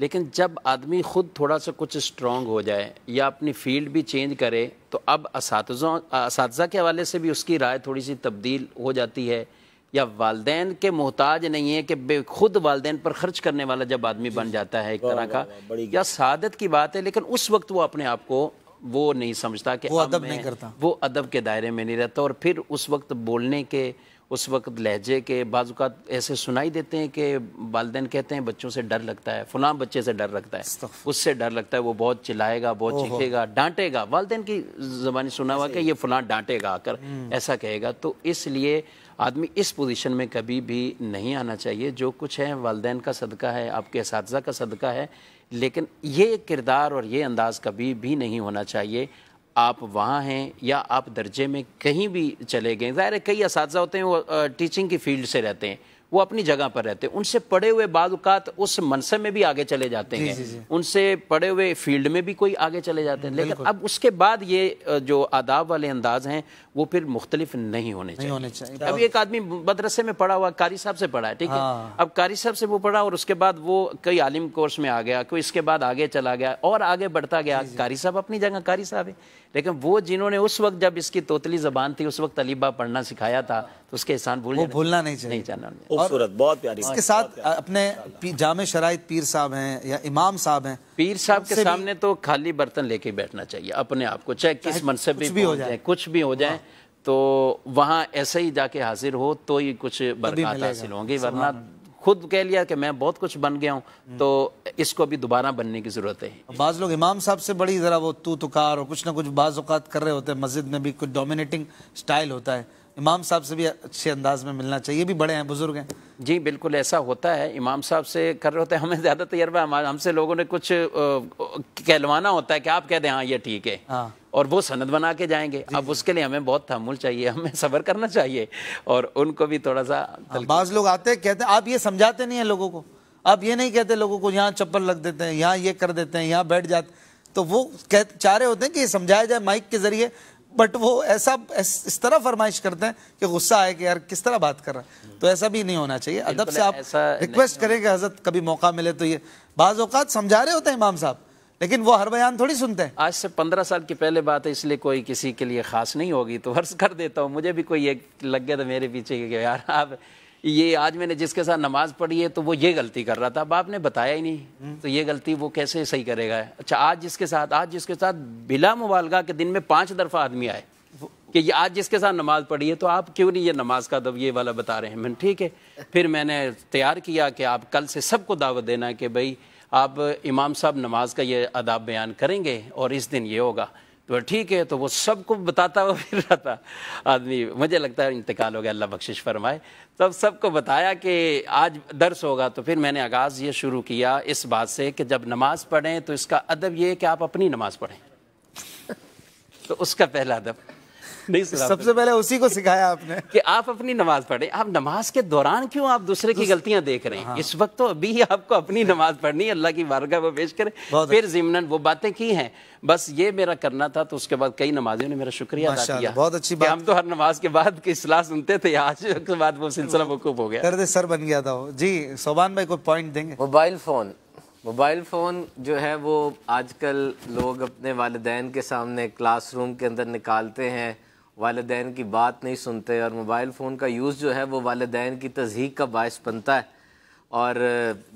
लेकिन जब आदमी ख़ुद थोड़ा सा कुछ स्ट्रॉन्ग हो जाए या अपनी फ़ील्ड भी चेंज करे तो अब इस के हवाले से भी उसकी राय थोड़ी सी तब्दील हो जाती है। या वालदेन के मोहताज नहीं है कि खुद वालदेन पर खर्च करने वाला जब आदमी बन जाता है एक तरह का। या सादत की बात है लेकिन उस वक्त वो अपने आप को वो नहीं समझता कि वो अदब नहीं करता। वो अदब के दायरे में नहीं रहता और फिर उस वक्त बोलने के उस वक्त लहजे के बाज़ात ऐसे सुनाई देते हैं कि वालदेन कहते हैं बच्चों से डर लगता है फलां बच्चे से डर लगता है उससे डर लगता है वो बहुत चिल्लाएगा बहुत चीखेगा डांटेगा। वालदेन की ज़बानी सुना हुआ कि ये फलां डांटेगा आकर हम्म। ऐसा कहेगा। तो इसलिए आदमी इस पोजीशन में कभी भी नहीं आना चाहिए। जो कुछ है वालदेन का सदका है आपके इस का सदका है लेकिन ये किरदार और ये अंदाज़ कभी भी नहीं होना चाहिए। आप वहाँ हैं या आप दर्जे में कहीं भी चले गए ज़ाहिर कई इस होते हैं वो टीचिंग की फ़ील्ड से रहते हैं वो अपनी जगह पर रहते हैं उनसे पढ़े हुए बाज़ात उस मनसब में भी आगे चले जाते हैं जी, जी, जी। उनसे पढ़े हुए फ़ील्ड में भी कोई आगे चले जाते हैं लेकिन अब उसके बाद ये जो आदाब वाले अंदाज हैं वो फिर मुख्तलिफ़ नहीं होने चाहिए, होने चाहिए। अब एक आदमी मदरसे में पढ़ा हुआ कारी साहब से पढ़ा है ठीक है? हाँ। अब कारी साहब से वो पढ़ा और उसके बाद वो कई आलिम कोर्स में आ गया कोई इसके बाद आगे चला गया और आगे बढ़ता गया। जी, जी। कारी साहब अपनी जगह कारी साहब है। लेकिन वो जिन्होंने उस वक्त जब इसकी तोतली जबान थी उस वक्त अलीबा पढ़ना सिखाया था तो उसके एहसान भूल भूलना नहीं चाहिए। नहीं खूबसूरत बहुत प्यारी इसके साथ अपने जाम शराइ पीर साहब हैं या इमाम साहब हैं पीर साहब के सामने तो खाली बर्तन लेके बैठना चाहिए अपने आप को चाहे किस मनसब भी हो जाए। कुछ भी हो जाए हाँ। तो वहाँ ऐसे ही जाके हाजिर हो तो ही कुछ बरकत हासिल होंगी वरना खुद कह लिया कि मैं बहुत कुछ बन गया हूँ तो इसको अभी दोबारा बनने की ज़रूरत है। बाज लोग इमाम साहब से बड़ी जरा वो तू तुकार और कुछ ना कुछ बाज़ कर रहे होते हैं मस्जिद में भी कुछ डोमिनेटिंग स्टाइल होता है। इमाम साहब से भी अच्छे अंदाज में मिलना चाहिए। ये भी बड़े हैं बुज़ुर्ग हैं। जी बिल्कुल ऐसा होता है। इमाम साहब से कर रहे होते हैं हमें ज़्यादा तजर्बा हमसे लोगों ने कुछ कहलवाना होता है कि आप कह दें हाँ ये ठीक है। हाँ। और वो सनद बना के जाएँगे। अब उसके लिए हमें बहुत तहमुल चाहिए हमें सबर करना चाहिए और उनको भी थोड़ा सा हाँ, बाज लोग आते कहते हैं आप ये समझाते नहीं है लोगों को। आप ये नहीं कहते लोगों को यहाँ चप्पल लग देते हैं यहाँ ये कर देते हैं यहाँ बैठ जाते तो वो कह चाह रहे होते हैं कि समझाया जाए माइक के ज़रिए। बट वो ऐसा इस तरह फरमाइश करते हैं कि गुस्सा आए कि यार किस तरह बात कर रहा है। तो ऐसा भी नहीं होना चाहिए। अदब से आप रिक्वेस्ट करें कि हज़रत कभी मौका मिले तो ये बाज औकात समझा रहे होते हैं इमाम साहब लेकिन वो हर बयान थोड़ी सुनते हैं। आज से पंद्रह साल की पहले बात है इसलिए कोई किसी के लिए खास नहीं होगी तो वर्ष कर देता हूँ। मुझे भी कोई एक लग गया था मेरे पीछे यार आप ये आज मैंने जिसके साथ नमाज़ पढ़ी है तो वो ये गलती कर रहा था। अब आपने बताया ही नहीं तो ये गलती वो कैसे सही करेगा? अच्छा आज जिसके साथ आज जिसके साथ बिला मुबालगा के दिन में पाँच दफ़ा आदमी आए कि ये आज जिसके साथ नमाज़ पढ़ी है तो आप क्यों नहीं ये नमाज़ का दब ये वाला बता रहे हैं? मैंने ठीक है। फिर मैंने तैयार किया कि आप कल से सबको दावत देना है कि भाई आप इमाम साहब नमाज़ का ये अदाब बयान करेंगे और इस दिन ये होगा। तो ठीक है तो वो सबको बताता हुआ फिर रहा था आदमी। मुझे लगता है इंतकाल हो गया, अल्लाह बख्शिश फरमाए। तब सबको बताया कि आज दर्स होगा तो फिर मैंने आगाज़ ये शुरू किया इस बात से कि जब नमाज़ पढ़ें तो इसका अदब ये है कि आप अपनी नमाज़ पढ़ें। तो उसका पहला अदब। नहीं सुना सबसे पहले उसी को सिखाया आपने। कि आप अपनी नमाज़ पढ़े। आप नमाज़ के दौरान क्यों आप दूसरे की गलतियाँ देख रहे हैं? हाँ। इस वक्त तो अभी ही आपको अपनी नमाज़ पढ़नी है अल्लाह की बारगाह में पेश करें। फिर जिमनन वो बातें की हैं। बस ये मेरा करना था तो उसके बाद कई नमाजियों ने मेरा शुक्रिया अदा किया। बहुत अच्छी बात। हम तो हर नमाज़ के बाद की इस्लाह सुनते थे आज के बाद वो सिलसिला मौकूफ हो गया। दर्द सर बन गया था जी सोबान भाई कोई पॉइंट देंगे? Mobile phone. मोबाइल फ़ोन जो है वो आजकल लोग अपने वालदेन के सामने क्लासरूम के अंदर निकालते हैं। वालदेन की बात नहीं सुनते और मोबाइल फ़ोन का यूज़ जो है वो वालदेन की तजहीक का बायस बनता है। और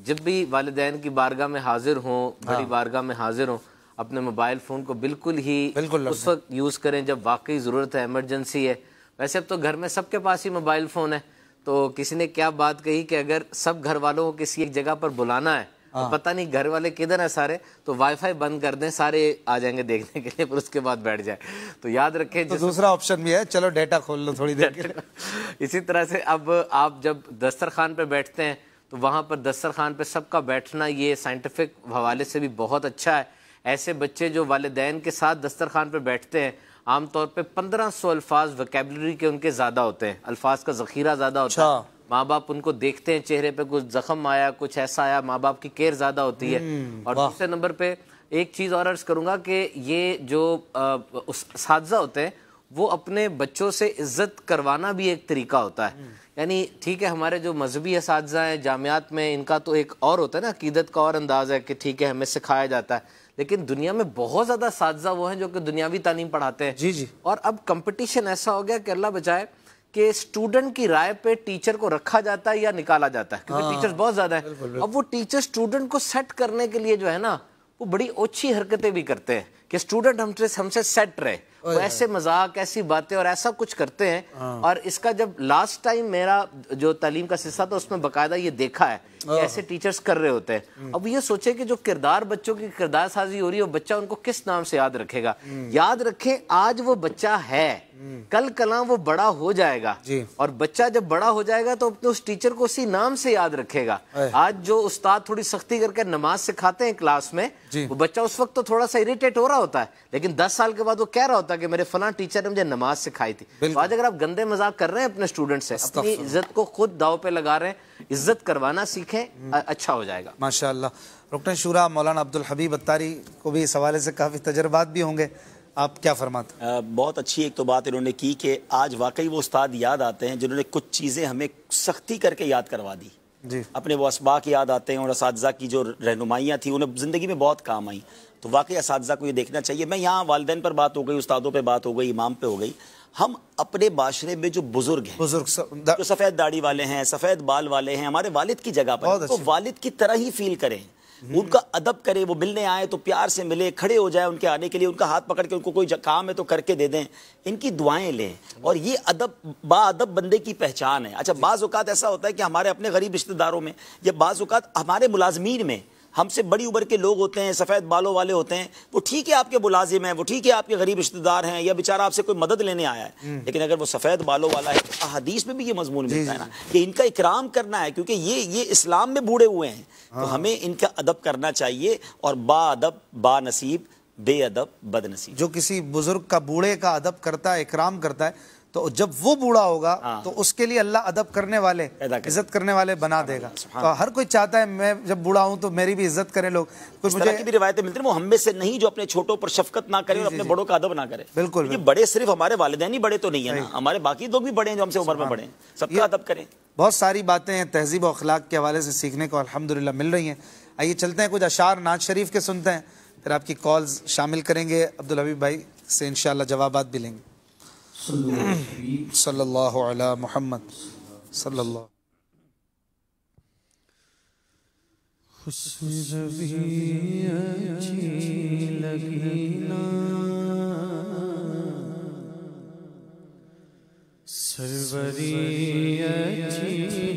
जब भी वालदेन की बारगाह में हाजिर हों बड़ी बारगाह में हाजिर हों अपने मोबाइल फ़ोन को बिल्कुल ही बिल्कुल उस वक्त यूज़ करें जब वाकई ज़रूरत है एमरजेंसी है। वैसे अब तो घर में सबके पास ही मोबाइल फ़ोन है तो किसी ने क्या बात कही कि अगर सब घर वालों को किसी एक जगह पर बुलाना है तो पता नहीं घर वाले किधर है सारे तो वाईफाई बंद कर दें सारे आ जाएँगे देखने के लिए फिर उसके बाद बैठ जाए। तो याद रखें तो दूसरा ऑप्शन भी है चलो डेटा खोल लो थोड़ी देर इसी तरह से अब आप जब दस्तरखान पे बैठते हैं तो वहाँ पर दस्तरखान पे सबका बैठना ये साइंटिफिक हवाले से भी बहुत अच्छा है। ऐसे बच्चे जो वालदेन के साथ दस्तरखान पे बैठते हैं आमतौर पे पंद्रह सौ अल्फाज वकेबलरी के उनके ज़्यादा होते हैं। अल्फाज का ज़ख़ीरा ज़्यादा होता है। अच्छा। माँ बाप उनको देखते हैं चेहरे पे कुछ जख्म आया कुछ ऐसा आया माँ बाप की केयर ज़्यादा होती है। और दूसरे नंबर पे एक चीज़ और अर्ज़ करूँगा कि ये जो साजा होते हैं वो अपने बच्चों से इज़्ज़त करवाना भी एक तरीका होता है। यानी ठीक है हमारे जो मजहबी इस हैं जामियात में इनका तो एक और होता है ना अकीदत का और अंदाज है कि ठीक है हमें सिखाया जाता है। लेकिन दुनिया में बहुत ज़्यादा साजा वो हैं जो कि दुनियावी तालीम पढ़ाते हैं। जी, जी। और अब कंपटीशन ऐसा हो गया कि अल्लाह बचाए कि स्टूडेंट की राय पे टीचर को रखा जाता है या निकाला जाता है? क्योंकि टीचर्स बहुत ज़्यादा है। अब वो टीचर स्टूडेंट को सेट करने के लिए जो है ना वो बड़ी ओछी हरकतें भी करते हैं। कि स्टूडेंट हमसे हमसे सेट रहे। वो ऐसे मज़ाक ऐसी बातें और ऐसा कुछ करते हैं। और इसका जब लास्ट टाइम मेरा जो तालीम का सिलसिला था उसमें बकायदा ये देखा है कि ऐसे टीचर्स कर रहे होते हैं। अब ये सोचे कि जो किरदार बच्चों की किरदार साजी हो रही है वो बच्चा उनको किस नाम से याद रखेगा? याद रखें आज वो बच्चा है। कल कला वो बड़ा हो जाएगा। और बच्चा जब बड़ा हो जाएगा तो अपने उस टीचर को उसी नाम से याद रखेगा। आज जो उस्ताद थोड़ी सख्ती करके नमाज़ सिखाते हैं क्लास में। वो बच्चा उस वक्त तो थोड़ा सा इरिटेट हो रहा होता है। लेकिन दस साल के बाद वो कह रहा होता है कि मेरे फला टीचर ने मुझे नमाज़ सिखाई थी। तो आज अगर आप गंदे मज़ाक कर रहे हैं अपने स्टूडेंट से अपनी इज़्ज़त को खुद दाव पे लगा रहे हैं इज़्ज़त करवाना सीखें अच्छा हो जाएगा। माशाल्लाह। रुकन शुरा मौलाना अब्दुल हबीब अत्तारी को भी इस हवाले से काफ़ी तजर्बात भी होंगे। आप क्या फरमाते अ, बहुत अच्छी एक तो बात इन्होंने की कि आज वाकई वो उस्ताद याद आते हैं जिन्होंने कुछ चीज़ें हमें सख्ती करके याद करवा दी। जी। अपने वो इसबाक याद आते हैं और इस की जो रहनुमाइयाँ थी उन्हें ज़िंदगी में बहुत काम आई। तो वाकई इस को ये देखना चाहिए। मैं यहाँ वालदेन पर बात हो गई उस्तादों पर बात हो गई इमाम पे हो गई। हम अपने माशरे में जो बुज़ुर्ग हैं बुज़ुर्ग दा- जो सफ़ेद दाढ़ी वाले हैं सफ़ेद बाल वाले हैं हमारे वालिद की जगह पर तो। वालिद की तरह ही फील करें। उनका अदब करें वो मिलने आए तो प्यार से मिले खड़े हो जाए उनके आने के लिए उनका हाथ पकड़ के उनको कोई काम है तो करके दे दें। इनकी दुआएँ लें। और ये अदब बाअदब बंदे की पहचान है। अच्छा बाज़ औक़ात ऐसा होता है कि हमारे अपने गरीब रिश्तेदारों में या बाज़ औक़ात हमारे मुलाजमीन में हमसे बड़ी उम्र के लोग होते हैं सफ़ेद बालों वाले होते हैं वो ठीक है आपके मुलाजिम हैं वो ठीक है आपके गरीब रिश्तेदार हैं या बेचारा आपसे कोई मदद लेने आया है। लेकिन अगर वो सफ़ेद बालों वाला है तो अहदीस में भी ये मजमून मिलता है ना कि इनका इकराम करना है क्योंकि ये ये इस्लाम में बूढ़े हुए हैं तो हमें इनका अदब करना चाहिए और बा अदब बा नसीब बेअदब बदनसीब। जो किसी बुज़ुर्ग का बूढ़े का अदब करता है इकराम करता है तो जब वो बूढ़ा होगा तो उसके लिए अल्लाह अदब करने वाले इज़्ज़त करने वाले बना देगा। तो हर कोई चाहता है मैं जब बूढ़ा हूँ तो मेरी भी इज़्ज़त करें लोग। कुछ तरह की भी रिवायतें मिलती हैं वो हम में से नहीं जो अपने छोटों पर शफकत ना करें और अपने बड़ों का अदब ना करें। बिल्कुल, ये बड़े सिर्फ़ हमारे वालिदैन ही बड़े तो नहीं है ना। हमारे बाकी लोग भी बड़े हैं जो हमसे उम्र में बड़े हैं। सबका अदब करें। बहुत सारी बातें हैं तहजीब और अखलाक के हवाले से सीखने को अल्हम्दुलिल्लाह मिल रही हैं। आइए चलते हैं कुछ अशार नाज शरीफ के सुनते हैं। फिर आपकी कॉल्स शामिल करेंगे। अब्दुल हबीब भाई से इंशाल्लाह जवाब भी लेंगे। सल्लल्लाहु अला मोहम्मद सल्लल्लाहु सरवरी अच्छी लगी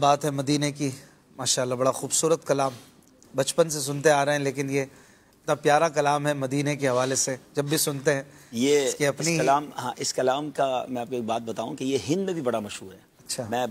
बात है मदीने की। माशाल्लाह बड़ा खूबसूरत कलाम। बचपन से सुनते आ रहे हैं लेकिन ये इतना प्यारा कलाम है मदीने के हवाले से जब भी सुनते हैं ये इसकी अपनी इस कलाम हाँ इस कलाम का मैं आपको एक बात बताऊँ कि ये हिंद में भी बड़ा मशहूर है। अच्छा। मैं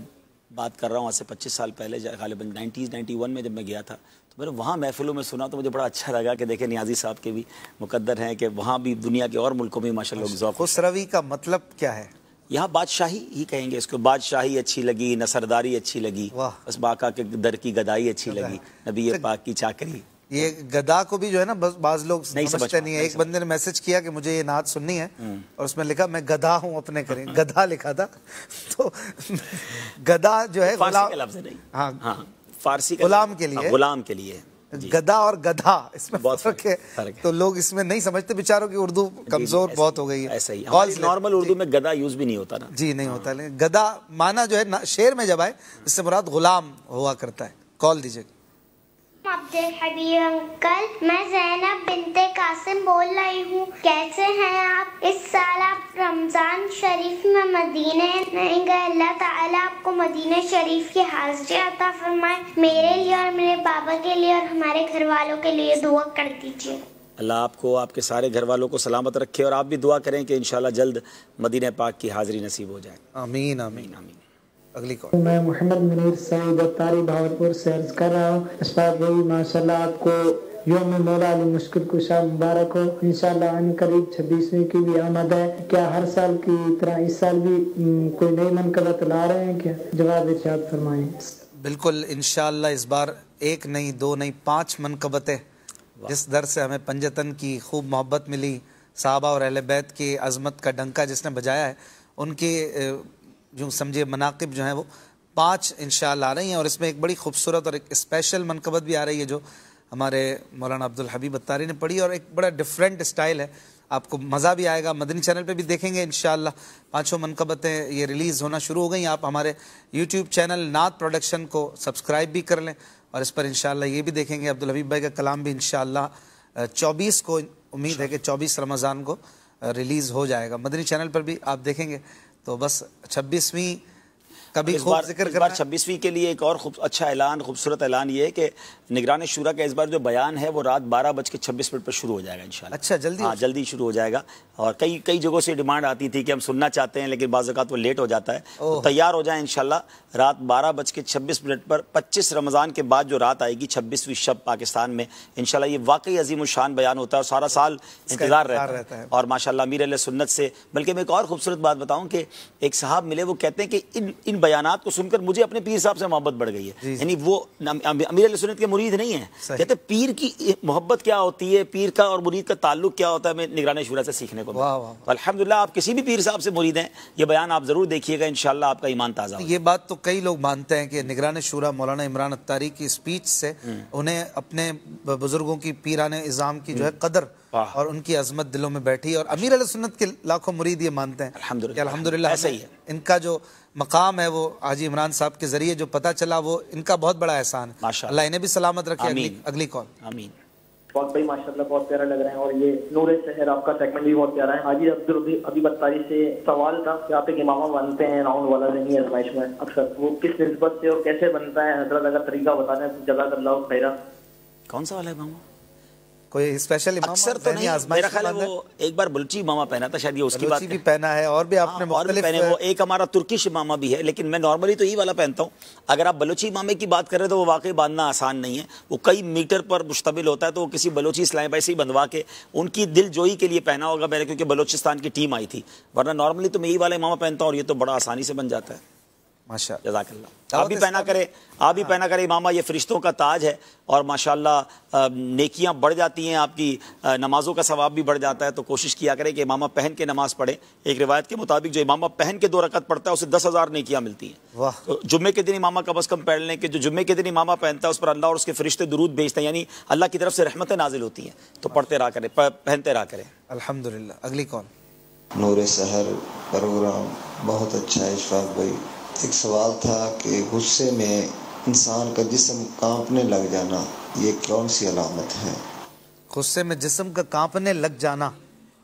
बात कर रहा हूँ आज से 25 साल पहले गालिबन नाइनटीज़ नाइन्टी वन में जब मैं गया था तो मैंने वहाँ महफिलों में सुना तो मुझे बड़ा अच्छा लगा कि देखे नियाजी साहब के भी मुकद्दर हैं कि वहाँ भी दुनिया के और मुल्कों में माशा खुसरवी का मतलब क्या है? यहाँ बादशाही ही कहेंगे इसको बादशाही अच्छी लगी नसरदारी अच्छी लगी बस बाका के दर की गदाई अच्छी लगी नबी पाक की चाकरी। ये गदा को भी जो है ना बस बाज लोग नहीं समझते नहीं है। एक बंदे ने मैसेज किया कि मुझे ये नात सुननी है और उसमें लिखा मैं गधा हूँ अपने करें गधा लिखा था। तो गधा जो है फारसी गुलाम का है हाँ। हाँ फारसी गुलाम के लिए। गुलाम के लिए। गधा और गधा इसमें बहुत फ़र्क है है। तो लोग इसमें नहीं समझते बेचारों की उर्दू कमज़ोर बहुत हो गई है ऐसा ही। नॉर्मल उर्दू में गदा यूज़ भी नहीं होता ना। जी नहीं होता। लेकिन गदा माना जो है शेर में जब आए इससे मुराद गुलाम हुआ करता है। कॉल दीजिए। अब्दुल हबीब अंकल। मैं जैनब बिनते कासिम बोल रही हूँ। कैसे हैं आप? इस साल आप रमज़ान शरीफ में मदीने नहीं गए। अल्लाह ताला आपको मदीने शरीफ की हाजिरी अता फरमाए। मेरे लिए और मेरे बाबा के लिए और हमारे घर वालों के लिए दुआ कर दीजिए। अल्लाह आपको आपके सारे घर वालों को सलामत रखे और आप भी दुआ करें कि इंशाल्लाह जल्द मदीना पाक की हाजिरी नसीब हो जाए। आमीन आमीन। आमीन। अगली कॉल मैं मोहम्मद मुनीर सईद अतारी भावलपुर से अर्ज़ कर रहा हूँ। इस बार भाई माशाल्लाह आपको योम मौला अली मुश्किल कुशा मुबारक हो। इंशाल्लाह अन करीब छब्बीसवीं की भी आमद है। क्या हर साल की तरह इस साल भी कोई नई मनकबत ला रहे हैं क्या? जवाब इरशाद फरमाएँ। बिल्कुल इंशाल्लाह इस बार एक नहीं दो नहीं पाँच मनकबतें। जिस दर से हमें पंजतन की खूब मोहब्बत मिली साहबा और अहल बैत की अजमत का डंका जिसने बजाया है उनके जो समझिए मनाकब जो हैं वो पाँच इंशाल्लाह आ रही हैं और इसमें एक बड़ी खूबसूरत और एक स्पेशल मनकबत भी आ रही है जो हमारे मौलाना अब्दुल हबीब अत्तारी ने पढ़ी और एक बड़ा डिफरेंट स्टाइल है। आपको मज़ा भी आएगा, मदनी चैनल पे भी देखेंगे इन पाँचों मनकबतें ये रिलीज़ होना शुरू हो गई आप हमारे यूट्यूब चैनल नात प्रोडक्शन को सब्सक्राइब भी कर लें और इस पर इन ये भी देखेंगे। अब्दुल हबीब भाई का कलाम भी इन चौबीस को उम्मीद है कि चौबीस रमज़ान को रिलीज़ हो जाएगा। मदनी चैनल पर भी आप देखेंगे। तो बस छब्बीसवीं कभी इस खूब बार ज़िक्र इस बार छब्बीसवीं के लिए एक और खूब अच्छा ऐलान खूबसूरत ऐलान ये है कि निगरान शुरा का इस बार जो बयान है वो रात बारह बज के छब्बीस मिनट पर शुरू हो जाएगा इंशाल्लाह। अच्छा, जल्दी हाँ? जल्दी शुरू हो जाएगा। और कई कई जगहों से डिमांड आती थी कि हम सुनना चाहते हैं लेकिन बाज़ अवत वो लेट हो जाता है। तो तैयार हो जाए इंशाल्लाह। रात बारह बज के छब्बीस मिनट पर पच्चीस रमज़ान के बाद जो रात आएगी छब्बीसवीं शब पाकिस्तान में इंशाल्लाह ये वाकई अजीम शान बयान होता है और सारा साल इंतज़ार रहता, है। और माशाल्लाह अमीर अल सुन्नत से बल्कि मैं एक और खूबसूरत बात बताऊँ कि एक साहब मिले वो कहते हैं कि इन इन बयान को सुनकर मुझे अपने पीर साहब से मोहब्बत बढ़ गई है। यानी वो अम- अम- अमीर सुन्नत के मुरीद नहीं है। कहते पीर की मोहब्बत क्या होती है? पीर का और मुरीद का ताल्लुक क्या होता है? मैं निगरान शुरा से सीखने को मिला। वाह, वाह। तो अल्हम्दुलिल्लाह आप किसी भी पीर साहब से मुरीद हैं ये बयान आप ज़रूर देखिएगा इंशाल्लाह आपका ईमान ताज़ा ये बात तो कई लोग मानते हैं कि निगरान शुरा मौलाना इमरान अतारी की स्पीच से उन्हें अपने बुज़ुर्गों की पीरान इज़ाम की जो है कदर और उनकी अजमत दिलों में बैठी और अमीर अल सुन्नत के लाखों मुरीद ये मानते हैं अल्हम्दुलिल्लाह। ऐसा ही है। इनका जो मकाम है वो हाजी इमरान साहब के ज़रिए जो पता चला वो इनका बहुत बड़ा एहसान। है अल्लाह इन्हें भी सलामत रखे अगली अगली कॉल। आमीन। बहुत भाई माशाल्लाह बहुत प्यारा लग रहा है। और ये नूर शहर आपका सेगमेंट भी बहुत प्यारा है। हाजी अब्दुल अभी बत्तारी से सवाल था कि आप एक इमामा बनते हैं राउंड वाला नहीं आजमाइश में। अक्सर वो किस नस्बत से और कैसे बनता है? हज़रत अगर तरीका बताने जगह अल्लाह खैरा। कौन सा वाला है मामा कोई स्पेशल इमाम अक्सर तो नहीं मेरा ख्याल है वो एक बार बलूची मामा पहना था शायद ये उसकी बात भी पहना है और भी आपने हाँ, और भी पहने वो एक हमारा तुर्किश इमामा भी है लेकिन मैं नॉर्मली तो यही वाला पहनता हूँ। अगर आप बलोची इमामे की बात करें तो वो वाकई बांधना आसान नहीं है। वो कई मीटर पर मुश्तमिल होता है तो वो किसी बलोची इस्लाम भाई से ही बंधवा के उनकी दिल जोई के लिए पहना होगा मैंने क्योंकि बलोचिस्तान की टीम आई थी। वरना नॉर्मली तो मैं यही वाला इमामा पहनता हूँ और ये तो बड़ा आसानी से बन जाता है। माशा जजाकल्ला आप भी पहना करें आप भी पहना करें इमामा ये फरिश्तों का ताज है और माशाल्लाह नेकियाँ बढ़ जाती हैं आपकी नमाजों का सवाब भी बढ़ जाता है तो कोशिश किया करें कि इमामा पहन के नमाज़ पढ़े। एक रिवायत के मुताबिक जो इमामा पहन के दो रकत पढ़ता है उसे दस हज़ार नेकियाँ मिलती हैं। वाह। तो जुम्मे के दिन इमामा कम अज़ कम पढ़ लें कि जो जुम्मे के दिन इमामा पहनता है उस पर अल्लाह और उसके फरिश्ते दुरूद भेजते हैं यानी अल्लाह की तरफ़ से रहमतें नाजिल होती हैं। तो पढ़ते रहा करें पहनते रहा करें। अल्हम्दुलिल्लाह। अगली कॉल। नूर सहर प्रोग्राम बहुत अच्छा है इशफाक भाई। एक सवाल था कि गुस्से में इंसान का जिसम कांपने लग जाना, ये कौन सी अलामत है? गुस्से में जिसम का कांपने लग जाना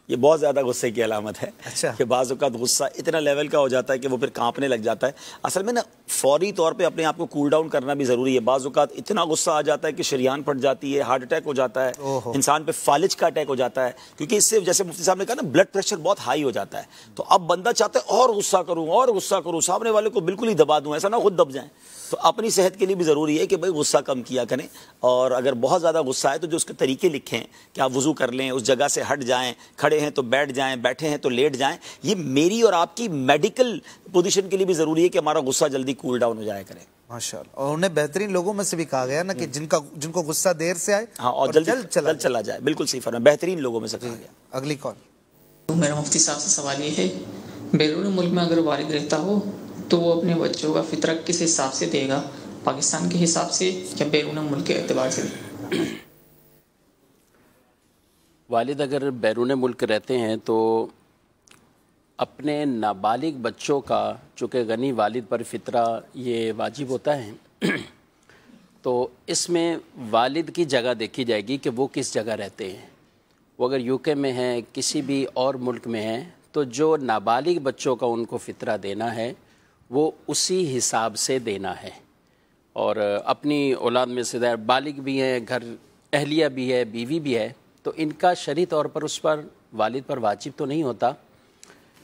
ये बहुत ज़्यादा गुस्से की अलामत है अच्छा। कि बाज़ अवत गुस्सा इतना लेवल का हो जाता है कि वो फिर कांपने लग जाता है। असल में ना फौरी तौर पे अपने आप को कूल डाउन करना भी ज़रूरी है। बाज़ अवत इतना गुस्सा आ जाता है कि शरियान फट जाती है हार्ट अटैक हो जाता है इंसान पे फालिज का अटैक हो जाता है क्योंकि इससे जैसे मुफ्ती साहब ने कहा ना ब्लड प्रेशर बहुत हाई हो जाता है। तो अब बंदा चाहता है और गुस्सा करूँ और गुस्सा करूँ सामने वाले को बिल्कुल ही दबा दूँ ऐसा ना खुद दब जाए। अपनी सेहत के लिए भी ज़रूरी है कि भाई गुस्सा कम किया करें। और अगर बहुत ज़्यादा गुस्सा है तो जो उसके तरीके लिखे हैं कि आप वज़ू कर लें उस जगह से हट जाएँ खड़े हैं तो बैठ जाएँ बैठे हैं तो लेट जाएँ। ये मेरी और आपकी मेडिकल पोजीशन के लिए भी ज़रूरी है कि हमारा गुस्सा जल्दी कूल डाउन हो जाया करें। माशाल्लाह। और उन्हें बेहतरीन लोगों में से भी कहा गया ना कि जिनका जिनको गुस्सा देर से आए हाँ और जल्दी जल्द चला, चला जाए। बिल्कुल सही फरमा बेहतरीन लोगों में से कहा गया। अगली कॉल। मेरा मुफ्ती साहब से सवाल ये है बैरून मुल्क में अगर वालिद रहता हो तो वो अपने बच्चों का फितरत किस हिसाब से देगा? पाकिस्तान के हिसाब से या बैरून मुल्क के अतबार से? वालिद, अगर बैरून मुल्क रहते हैं तो अपने नाबालिग बच्चों का, चूँकि गनी वालिद पर फितरा ये वाजिब होता है तो इसमें वालिद की जगह देखी जाएगी कि वो किस जगह रहते हैं। वो अगर यूके में हैं, किसी भी और मुल्क में हैं तो जो नाबालिग बच्चों का उनको फितरा देना है वो उसी हिसाब से देना है। और अपनी औलाद में से बालिग भी हैं, घर अहलिया भी है, बीवी भी है तो इनका शरी तौर पर उस पर, वालिद पर वाजिब तो नहीं होता।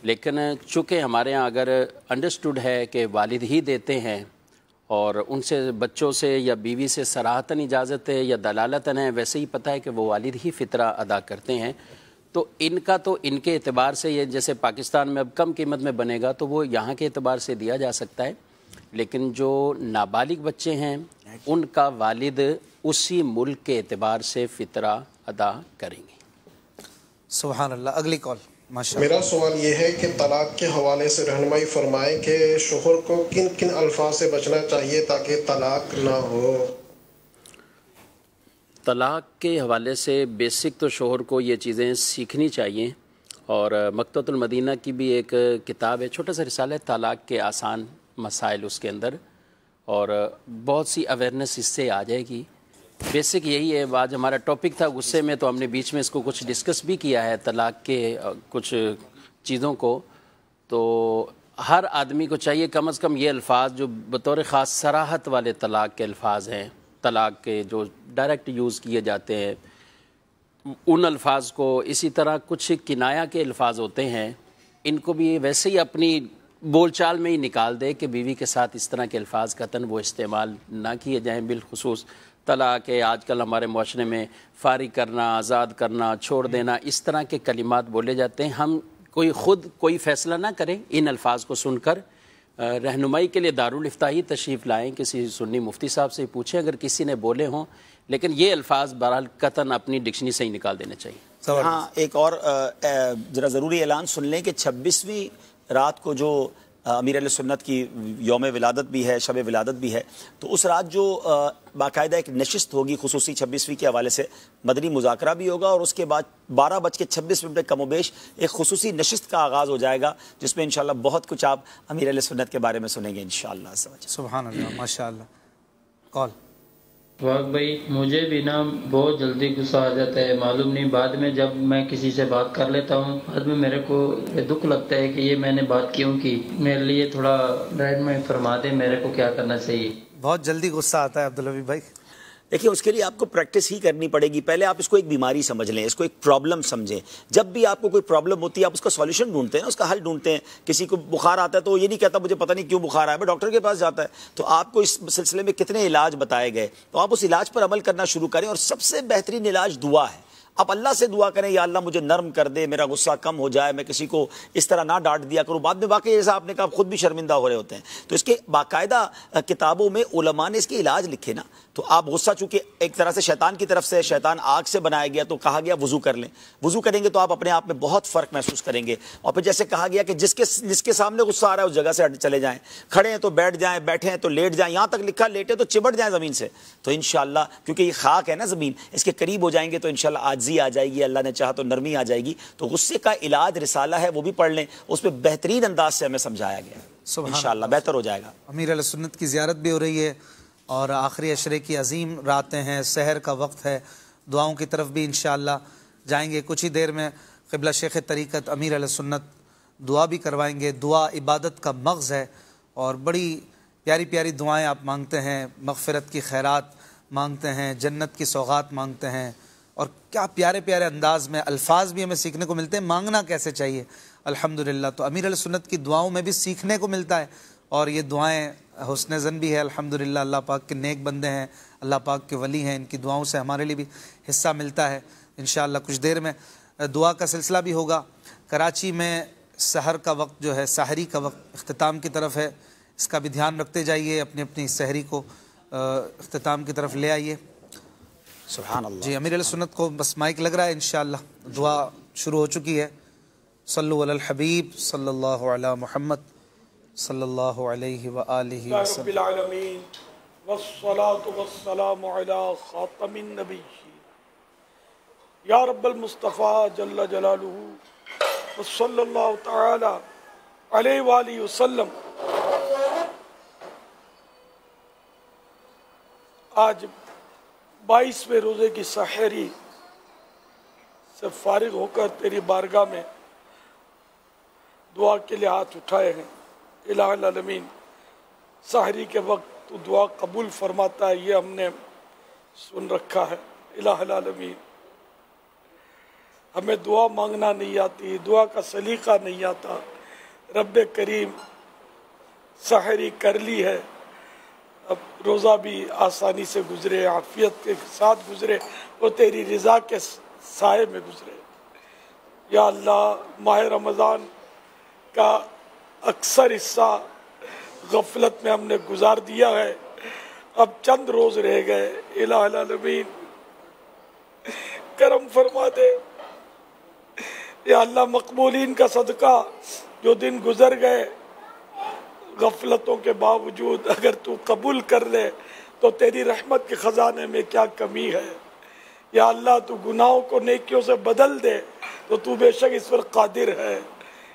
लेकिन, चूँकि हमारे यहाँ अगर अंडरस्टूड है कि वालिद ही देते हैं, और उनसे, बच्चों से या बीवी से सराहतन इजाज़त है या दलालतन है, वैसे ही पता है कि वो वालिद ही फ़ितरा अदा करते हैं। तो इनका तो इनके अतबार से ये जैसे पाकिस्तान में अब कम कीमत में बनेगा तो वो यहाँ के अतबार से दिया जा सकता है। लेकिन जो नाबालिग बच्चे हैं उनका वालिद उसी मुल्क के अतबार से फ़ितरा अदा करेंगे। सुबहान अल्लाह अगली कॉल। मेरा सवाल ये है कि तलाक के हवाले से रहनुमाई फरमाएँ कि शोहर को किन किन अल्फाज से बचना चाहिए ताकि तलाक ना हो? तलाक़ के हवाले से बेसिक तो शोहर को ये चीज़ें सीखनी चाहिए। और मकतुलमदीना की भी एक किताब है, छोटा सा रिसाल है, तलाक़ के आसान मसाइल उसके अंदर। और बहुत सी अवेयरनेस इससे आ जाएगी। बेसिक यही है आज हमारा टॉपिक था गुस्से में तो हमने बीच में इसको कुछ डिस्कस भी किया है, तलाक़ के कुछ चीज़ों को। तो हर आदमी को चाहिए कम अज़ कम ये अल्फाज जो बतौर ख़ास सराहत वाले तलाक़ के अल्फाज हैं। तलाक़ के जो डायरेक्ट यूज़ किए जाते हैं। उन अल्फाज को, इसी तरह कुछ किनाया के अल्फाज होते हैं। इनको भी वैसे ही अपनी बोलचाल में ही निकाल दे कि बीवी के साथ इस तरह के अल्फाज कतन वो इस्तेमाल ना किए जाएँ। बिलखसूस तलाक है, आजकल हमारे माशरे में फारिग करना, आज़ाद करना, छोड़ देना, इस तरह के कलिमात बोले जाते हैं। हम कोई ख़ुद कोई फ़ैसला ना करें इन अल्फाज को सुनकर। रहनुमाई के लिए दारुल इफ्ताही तशरीफ़ लाएँ। किसी सुन्नी मुफ्ती साहब से पूछें, अगर किसी ने बोले हों लेकिन ये अल्फाज बहरहाल कतन अपनी डिक्शनरी से ही निकाल देने चाहिए। हाँ एक और ज़रा ज़रूरी ऐलान सुन लें कि छब्बीसवीं रात को जो अमीर सुन्नत की योम विलादत भी है शब विलादत भी है तो उस रात जो बाकायदा एक नशस्त होगी खसूसी छब्बीसवीं के हवाले से मदनी मुजाकरा भी होगा और उसके बाद बारह बज के छब्बीस मिनट में कमोबेश एक खसूसी नशस्त का आगाज़ हो जाएगा जिसमें इंशाल्लाह बहुत कुछ आप अमीर सुन्नत के बारे में सुनेंगे इन सुबहान अल्लाह माशा कॉल। वाक भाई, मुझे भी ना बहुत जल्दी गुस्सा आ जाता है, मालूम नहीं। बाद में जब मैं किसी से बात कर लेता हूँ, बाद में मेरे को दुख लगता है कि ये मैंने बात क्यों की? मेरे लिए थोड़ा गाइड में फरमा दे, मेरे को क्या करना चाहिए? बहुत जल्दी गुस्सा आता है अब्दुल भाई। देखिए, उसके लिए आपको प्रैक्टिस ही करनी पड़ेगी। पहले आप इसको एक बीमारी समझ लें, इसको एक प्रॉब्लम समझें। जब भी आपको कोई प्रॉब्लम होती है, आप उसका सॉल्यूशन ढूंढते हैं, उसका हल ढूंढते हैं। किसी को बुखार आता है तो ये नहीं कहता, मुझे पता नहीं क्यों बुखार आया मैं डॉक्टर के पास जाता है। तो आपको इस सिलसिले में कितने इलाज बताए गए? तो आप उस इलाज पर अमल करना शुरू करें और सबसे बेहतरीन इलाज दुआ है। आप अल्लाह से दुआ करें, या अल्लाह, मुझे नरम कर दे, मेरा गुस्सा कम हो जाए, मैं किसी को इस तरह ना डांट दिया करूँ। बाद में वाकई जैसा आपने कहा खुद भी शर्मिंदा हो रहे होते हैं। तो इसके बाकायदा किताबों में उलमा ने इसके इलाज लिखे ना। तो आप गुस्सा चूँकि एक तरह से शैतान की तरफ़ से शैतान आग से बनाया गया तो कहा गया वज़ू कर लें। वज़ू करेंगे तो आप अपने आप में बहुत फ़र्क महसूस करेंगे। और फिर जैसे कहा गया कि जिसके जिसके सामने गुस्सा आ रहा है उस जगह से चले जाएँ। खड़े हैं तो बैठ जाएँ बैठे हैं तो लेट जाएँ। यहाँ तक लिखा लेटे तो चिबट जाएँ ज़मीन से। तो इन क्योंकि ये खाक है ना ज़मीन इसके करीब हो जाएँगे तो इन आजी आ जाएगी अल्लाह ने चाह तो नरमी आ जाएगी। तो गुस्से का इलाज रिसाला है वो भी पढ़ लें। उस पर बेहतरीन अंदाज से हमें समझाया गया। इन बेहतर हो जाएगा। अमीर सुन्नत की जियारत भी हो रही है। और आखिरी अशरे की अजीम रातें हैं शहर का वक्त है। दुआओं की तरफ़ भी इन जाएँगे। कुछ ही देर में कबला शेख तरीक़त अमीर सुन्नत दुआ भी करवाएँगे। दुआ इबादत का मग़ज़ है और बड़ी प्यारी प्यारी दुआएँ आप मांगते हैं। मगफ़रत की खैरात मांगते हैं, जन्नत की सौगात मांगते हैं और क्या प्यारे प्यारे अंदाज में अल्फाज भी हमें सीखने को मिलते हैं। मांगना कैसे चाहिए? अल्हम्दुलिल्लाह तो अमीर सुन्नत की दुआओं में भी सीखने को मिलता है और ये दुआएँ हुस्न ज़न भी है अल्हम्दुलिल्लाह अल्लाह पाक के नेक बंदे हैं अल्लाह पाक के वली हैं इनकी दुआओं से हमारे लिए भी हिस्सा मिलता है इन कुछ देर में। दुआ का सिलसिला भी होगा। कराची में सहर का वक्त जो है सहरी का वक्त अख्ताम की तरफ़ है। इसका भी ध्यान रखते जाइए अपनी अपनी सहरी को अख्ताम की तरफ़ ले आइए। जी अमीर सुन्नत को बस माइक लग रहा है इन दुआ शुरू हो चुकी है। सल्लु अलल हबीब सल्लल्लाहु अला मुहम्मद। सल्लल्लाहु अलैहि व आलिहि रब्बिल आलमीन वस्सलातु वस्सलामु अला खातमिन नबिय्यीन या रब्बल मुस्तफ़ा जल्ल जलालुहु व सल्लल्लाहु तआला अलैहि व आलिहि वसल्लम। आज बाईसवें रोज़े की सहरी से फारिग होकर तेरी बारगाह में दुआ के लिए हाथ उठाए हैं। इलामीन सहरी के वक्त तो दुआ कबूल फरमाता है, ये हमने सुन रखा है इलामीन हमें दुआ मांगना नहीं आती, दुआ का सलीका नहीं आता। रब करीम सहरी कर ली है, अब रोज़ा भी आसानी से गुजरे, आफियत के साथ गुजरे और तेरी रज़ा के साय में गुजरे। या अल्लाह, माह रमज़ान का अक्सर हिस्सा गफलत में हमने गुजार दिया है। अब चंद रोज रह गए। इलाबीन करम फरमा दे। या अल्लाह मकबूलिन का सदका जो दिन गुजर गए, गफलतों के बावजूद अगर तू कबूल कर ले तो तेरी रहमत के ख़जाने में क्या कमी है? या अल्लाह तू गुनाहों को नेकियों से बदल दे तो तू बेशक इस पर कादिर है।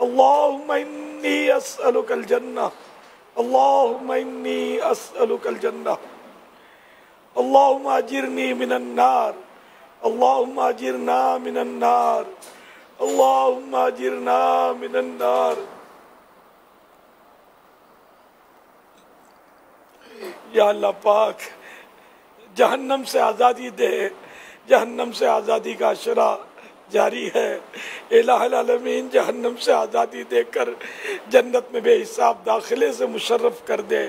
अल्लाहुम्मा इन्नी अस्अलुकल अल्लाहुम्मा इन्नी अस्अलुकल अल्लाहुम्मा अजिरनी मिनन अल्लाहुम्मा अजिरना मिनन नार। अल्लाहुम्मा अजिरना मिनन नार। या अल्लाह पाक, जहन्नम से आज़ादी दे, जहन्नम से आज़ादी का अशरा जारी है। एलामीन जहन्नम से आज़ादी देकर जन्नत में बेहिसाब दाखिले से मुशर्रफ कर दे।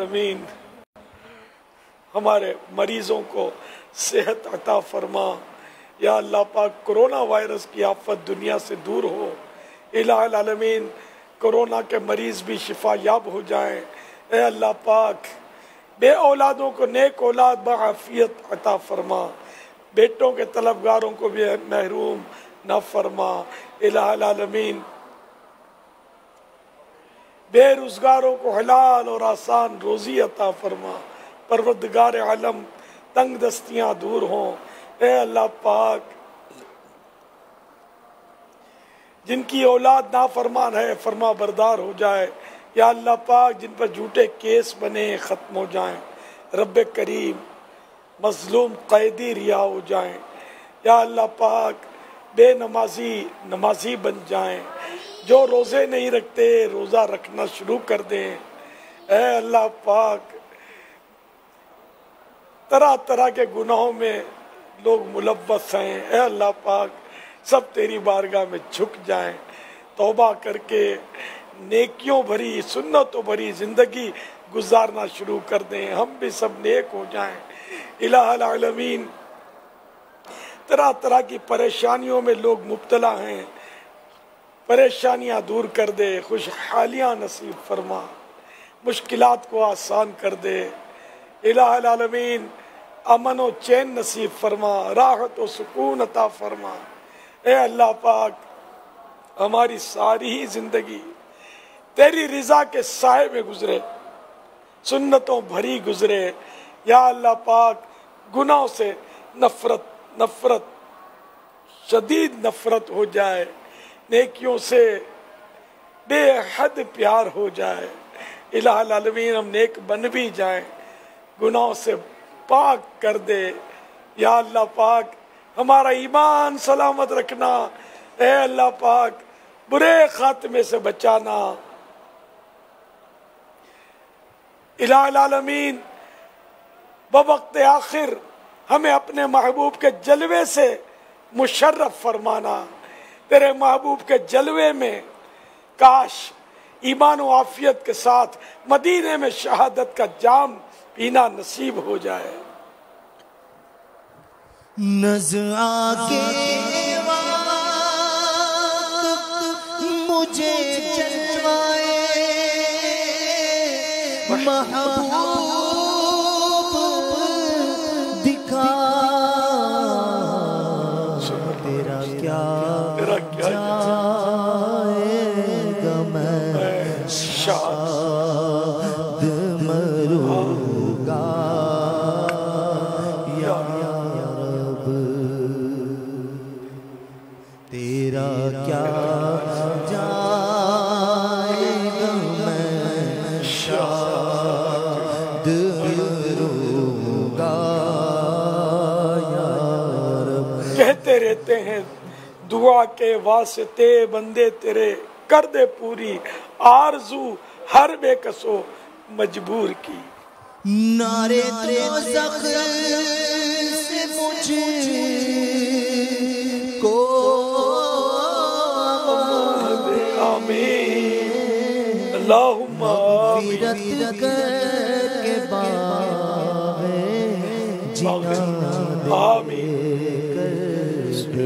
आलमीन हमारे मरीजों को सेहत अता फरमा। या अल्लाह पाक कोरोना वायरस की आफत दुनिया से दूर हो। इलामीन कोरोना के मरीज़ भी शिफा याब हो जाए। ए अल्लाह पाक बे औलादों को नेक औलाद बाफियत अता फरमा। बेटों के तलबगारों को भी महरूम न फरमा। इलामीन बेरोजगारों को हलाल और आसान रोजी अता फरमा। परवदगार आलम, तंग दस्तियाँ दूर हों। अल्लाह पाक, जिनकी औलाद ना फरमान है, फरमा बरदार हो जाए। या अल्लाह पाक, जिन पर झूठे केस बने, ख़त्म हो जाएँ। रब करीम, मजलूम कैदी रिहा हो जाएँ। या अल्लाह पाक, बेनमाजी, नमाजी बन जाएँ। जो रोज़े नहीं रखते, रोज़ा रखना शुरू कर दें। अल्लाह पाक तरह तरह के गुनाहों में लोग मुलव्वस हैं। अल्लाह पाक, सब तेरी बारगाह में झुक जाएँ। तोबा करके नेकियों भरी, सुन्नतों भरी ज़िंदगी गुजारना शुरू कर दें। हम भी सब नेक हो जाएँ। इलाहल आलमीन तरह तरह की परेशानियों में लोग मुबतला हैं। परेशानियाँ दूर कर दे खुशहालियाँ नसीब फरमा। मुश्किलात को आसान कर दे। इलाहल आलमीन, अमन व चैन नसीब फरमा, राहत व सुकून अता फरमा। ए अल्लाह पाक, हमारी सारी ही ज़िंदगी तेरी रिजा के साय में गुजरे, सुन्नतों भरी गुजरे। या अल्लाह पाक, गुनाहों से नफरत नफरत, शदीद नफरत हो जाए। नेकियों से बेहद प्यार हो जाए। इलामीन हम नेक बन भी जाएँ। गुनाहों से पाक कर दे। या अल्लाह पाक, हमारा ईमान सलामत रखना। ए अल्लाह पाक, बुरे खात्मे से बचाना। इलामीन बवक्त आखिर हमें अपने महबूब के जलवे से मुशर्रफ फरमाना। तेरे महबूब के जलवे में काश ईमान आफियत के साथ मदीने में शहादत का जाम पीना नसीब हो जाए। नज आके मुझे जलवाए खुदा के वास्ते बंदे तेरे कर दे पूरी। आरज़ू हर बेकसो मजबूर की। नारे तो, तो से मुझे को आमीन। के बागे जीना आमीन।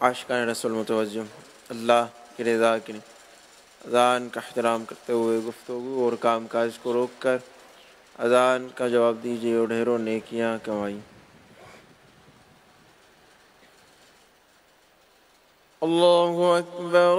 आशकान रसोल मतवजम अल्लाह की रज़ा के लिए अज़ान का अहतराम करते हुए गुफ्तु और काम काज को रोक कर अज़ान का जवाब दीजिए और ढेरों नेकियाँ कमाई। अल्लाह अकबर।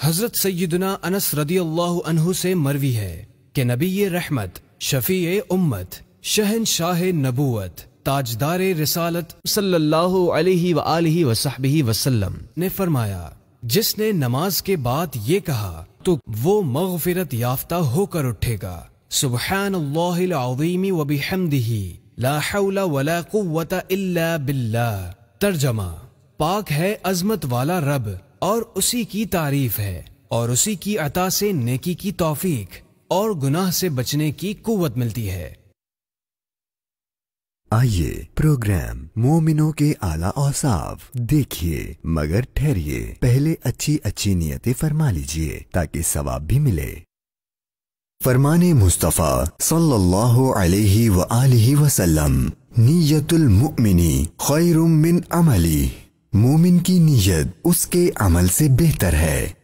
हज़रत सैयदना अनस रदी अल्लाह से मरवी है कि नबी रहमत शफी उम्मत शहनशाह नबूवत, ताजदार रिसालत वसल्लम ने फरमाया, जिसने नमाज़ के बाद ये कहा तो वो मगफिरत याफ्ता होकर उठेगा। सुबहान अल्लाहिल व ला बिल्लाह। तर्जमा, पाक है अजमत वाला रब और उसी की तारीफ़ है, और उसी की अता से नेकी की तौफीक, और गुनाह से बचने की कुवत मिलती है। आइए प्रोग्राम मोमिनों के आला औसाफ देखिए, मगर ठहरिए, पहले अच्छी अच्छी नियतें फरमा लीजिए, ताकि सवाब भी मिले। फरमाने मुस्तफ़ा सल्लल्लाहु अलैहि व आलिहि वसल्लम, नीयतुल मुमिनी खैरुम मिन अमली। मोमिन की नीयत उसके अमल से बेहतर है।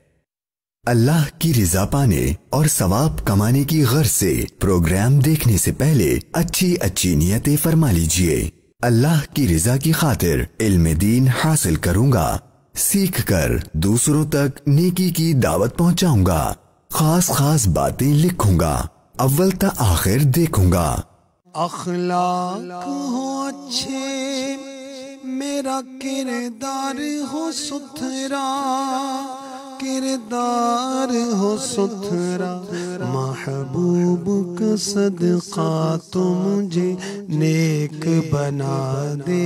अल्लाह की रिजा पाने और सवाब कमाने की गर्ज से प्रोग्राम देखने से पहले अच्छी अच्छी नियतें फरमा लीजिए। अल्लाह की रिजा की खातिर इल्म दीन हासिल करूँगा। सीख कर दूसरों तक नेकी की दावत पहुंचाऊँगा। खास खास बातें लिखूँगा। अव्वल त आखिर देखूँगा। अखलाक हो अच्छे मेरा किरदार हो सुथरा किरदार हो सुथरा महबूब का सदका तो मुझे नेक बना दे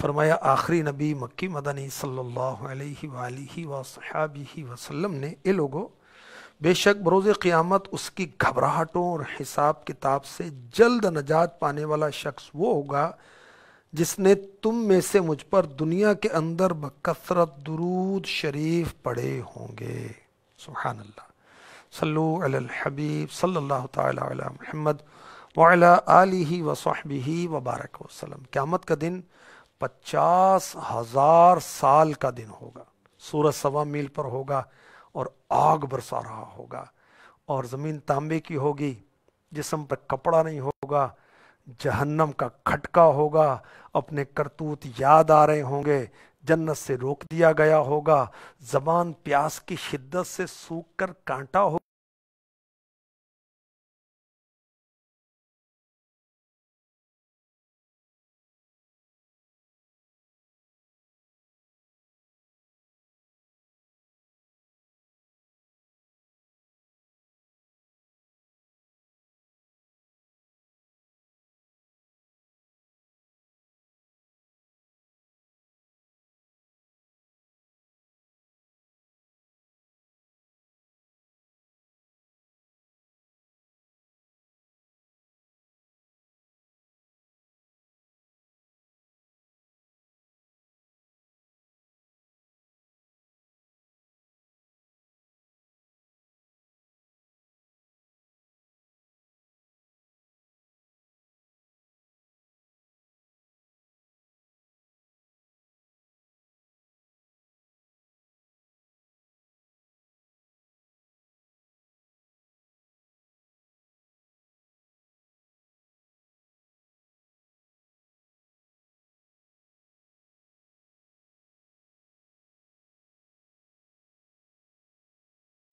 फरमाया आखिरी नबी मक्की मदनी सल्लल्लाहु अलैहि वालिहि वसहाबिहि वसल्लम ने ए लोगो बेशक बरोज़ क़ियामत उसकी घबराहटों और हिसाब किताब से जल्द नजात पाने वाला शख्स वो होगा, जिसने तुम में से मुझ पर दुनिया के अंदर बकसरत दुरूद शरीफ पढ़े होंगे। सुबहान अल्लाह सल्लु हबीब सल्लल्लाहु ताला अला मुहम्मद वअला आलिहि व सहबिहि व बारक वसल्लम क़यामत का दिन पचास हज़ार साल का दिन होगा। सूरज सवा मील पर होगा। और आग बरसा रहा होगा और ज़मीन तांबे की होगी, जिसम पर कपड़ा नहीं होगा, जहन्नम का खटका होगा, अपने करतूत याद आ रहे होंगे, जन्नत से रोक दिया गया होगा, जबान प्यास की शिद्दत से सूख कर कांटा हो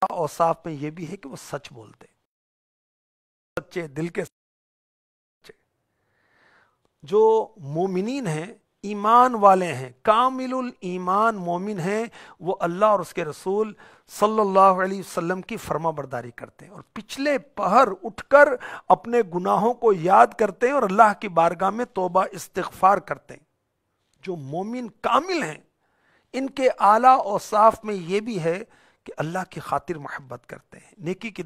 औसाफ में यह भी है कि वो सच बोलते सच्चे दिल के सच्चे। जो मोमिनीन हैं, ईमान वाले हैं, कामिलुल ईमान मोमिन हैं, वो अल्लाह और उसके रसूल सल्लल्लाहु अलैहि वसल्लम की फर्मा बरदारी करते हैं और पिछले पहर उठकर अपने गुनाहों को याद करते हैं और अल्लाह की बारगाह में तोबा इस्तगफार करते हैं। जो मोमिन कामिल हैं, इनके आला और साफ़ में ये भी है कि अल्लाह की खातिर मोहब्बत करते हैं नेकी की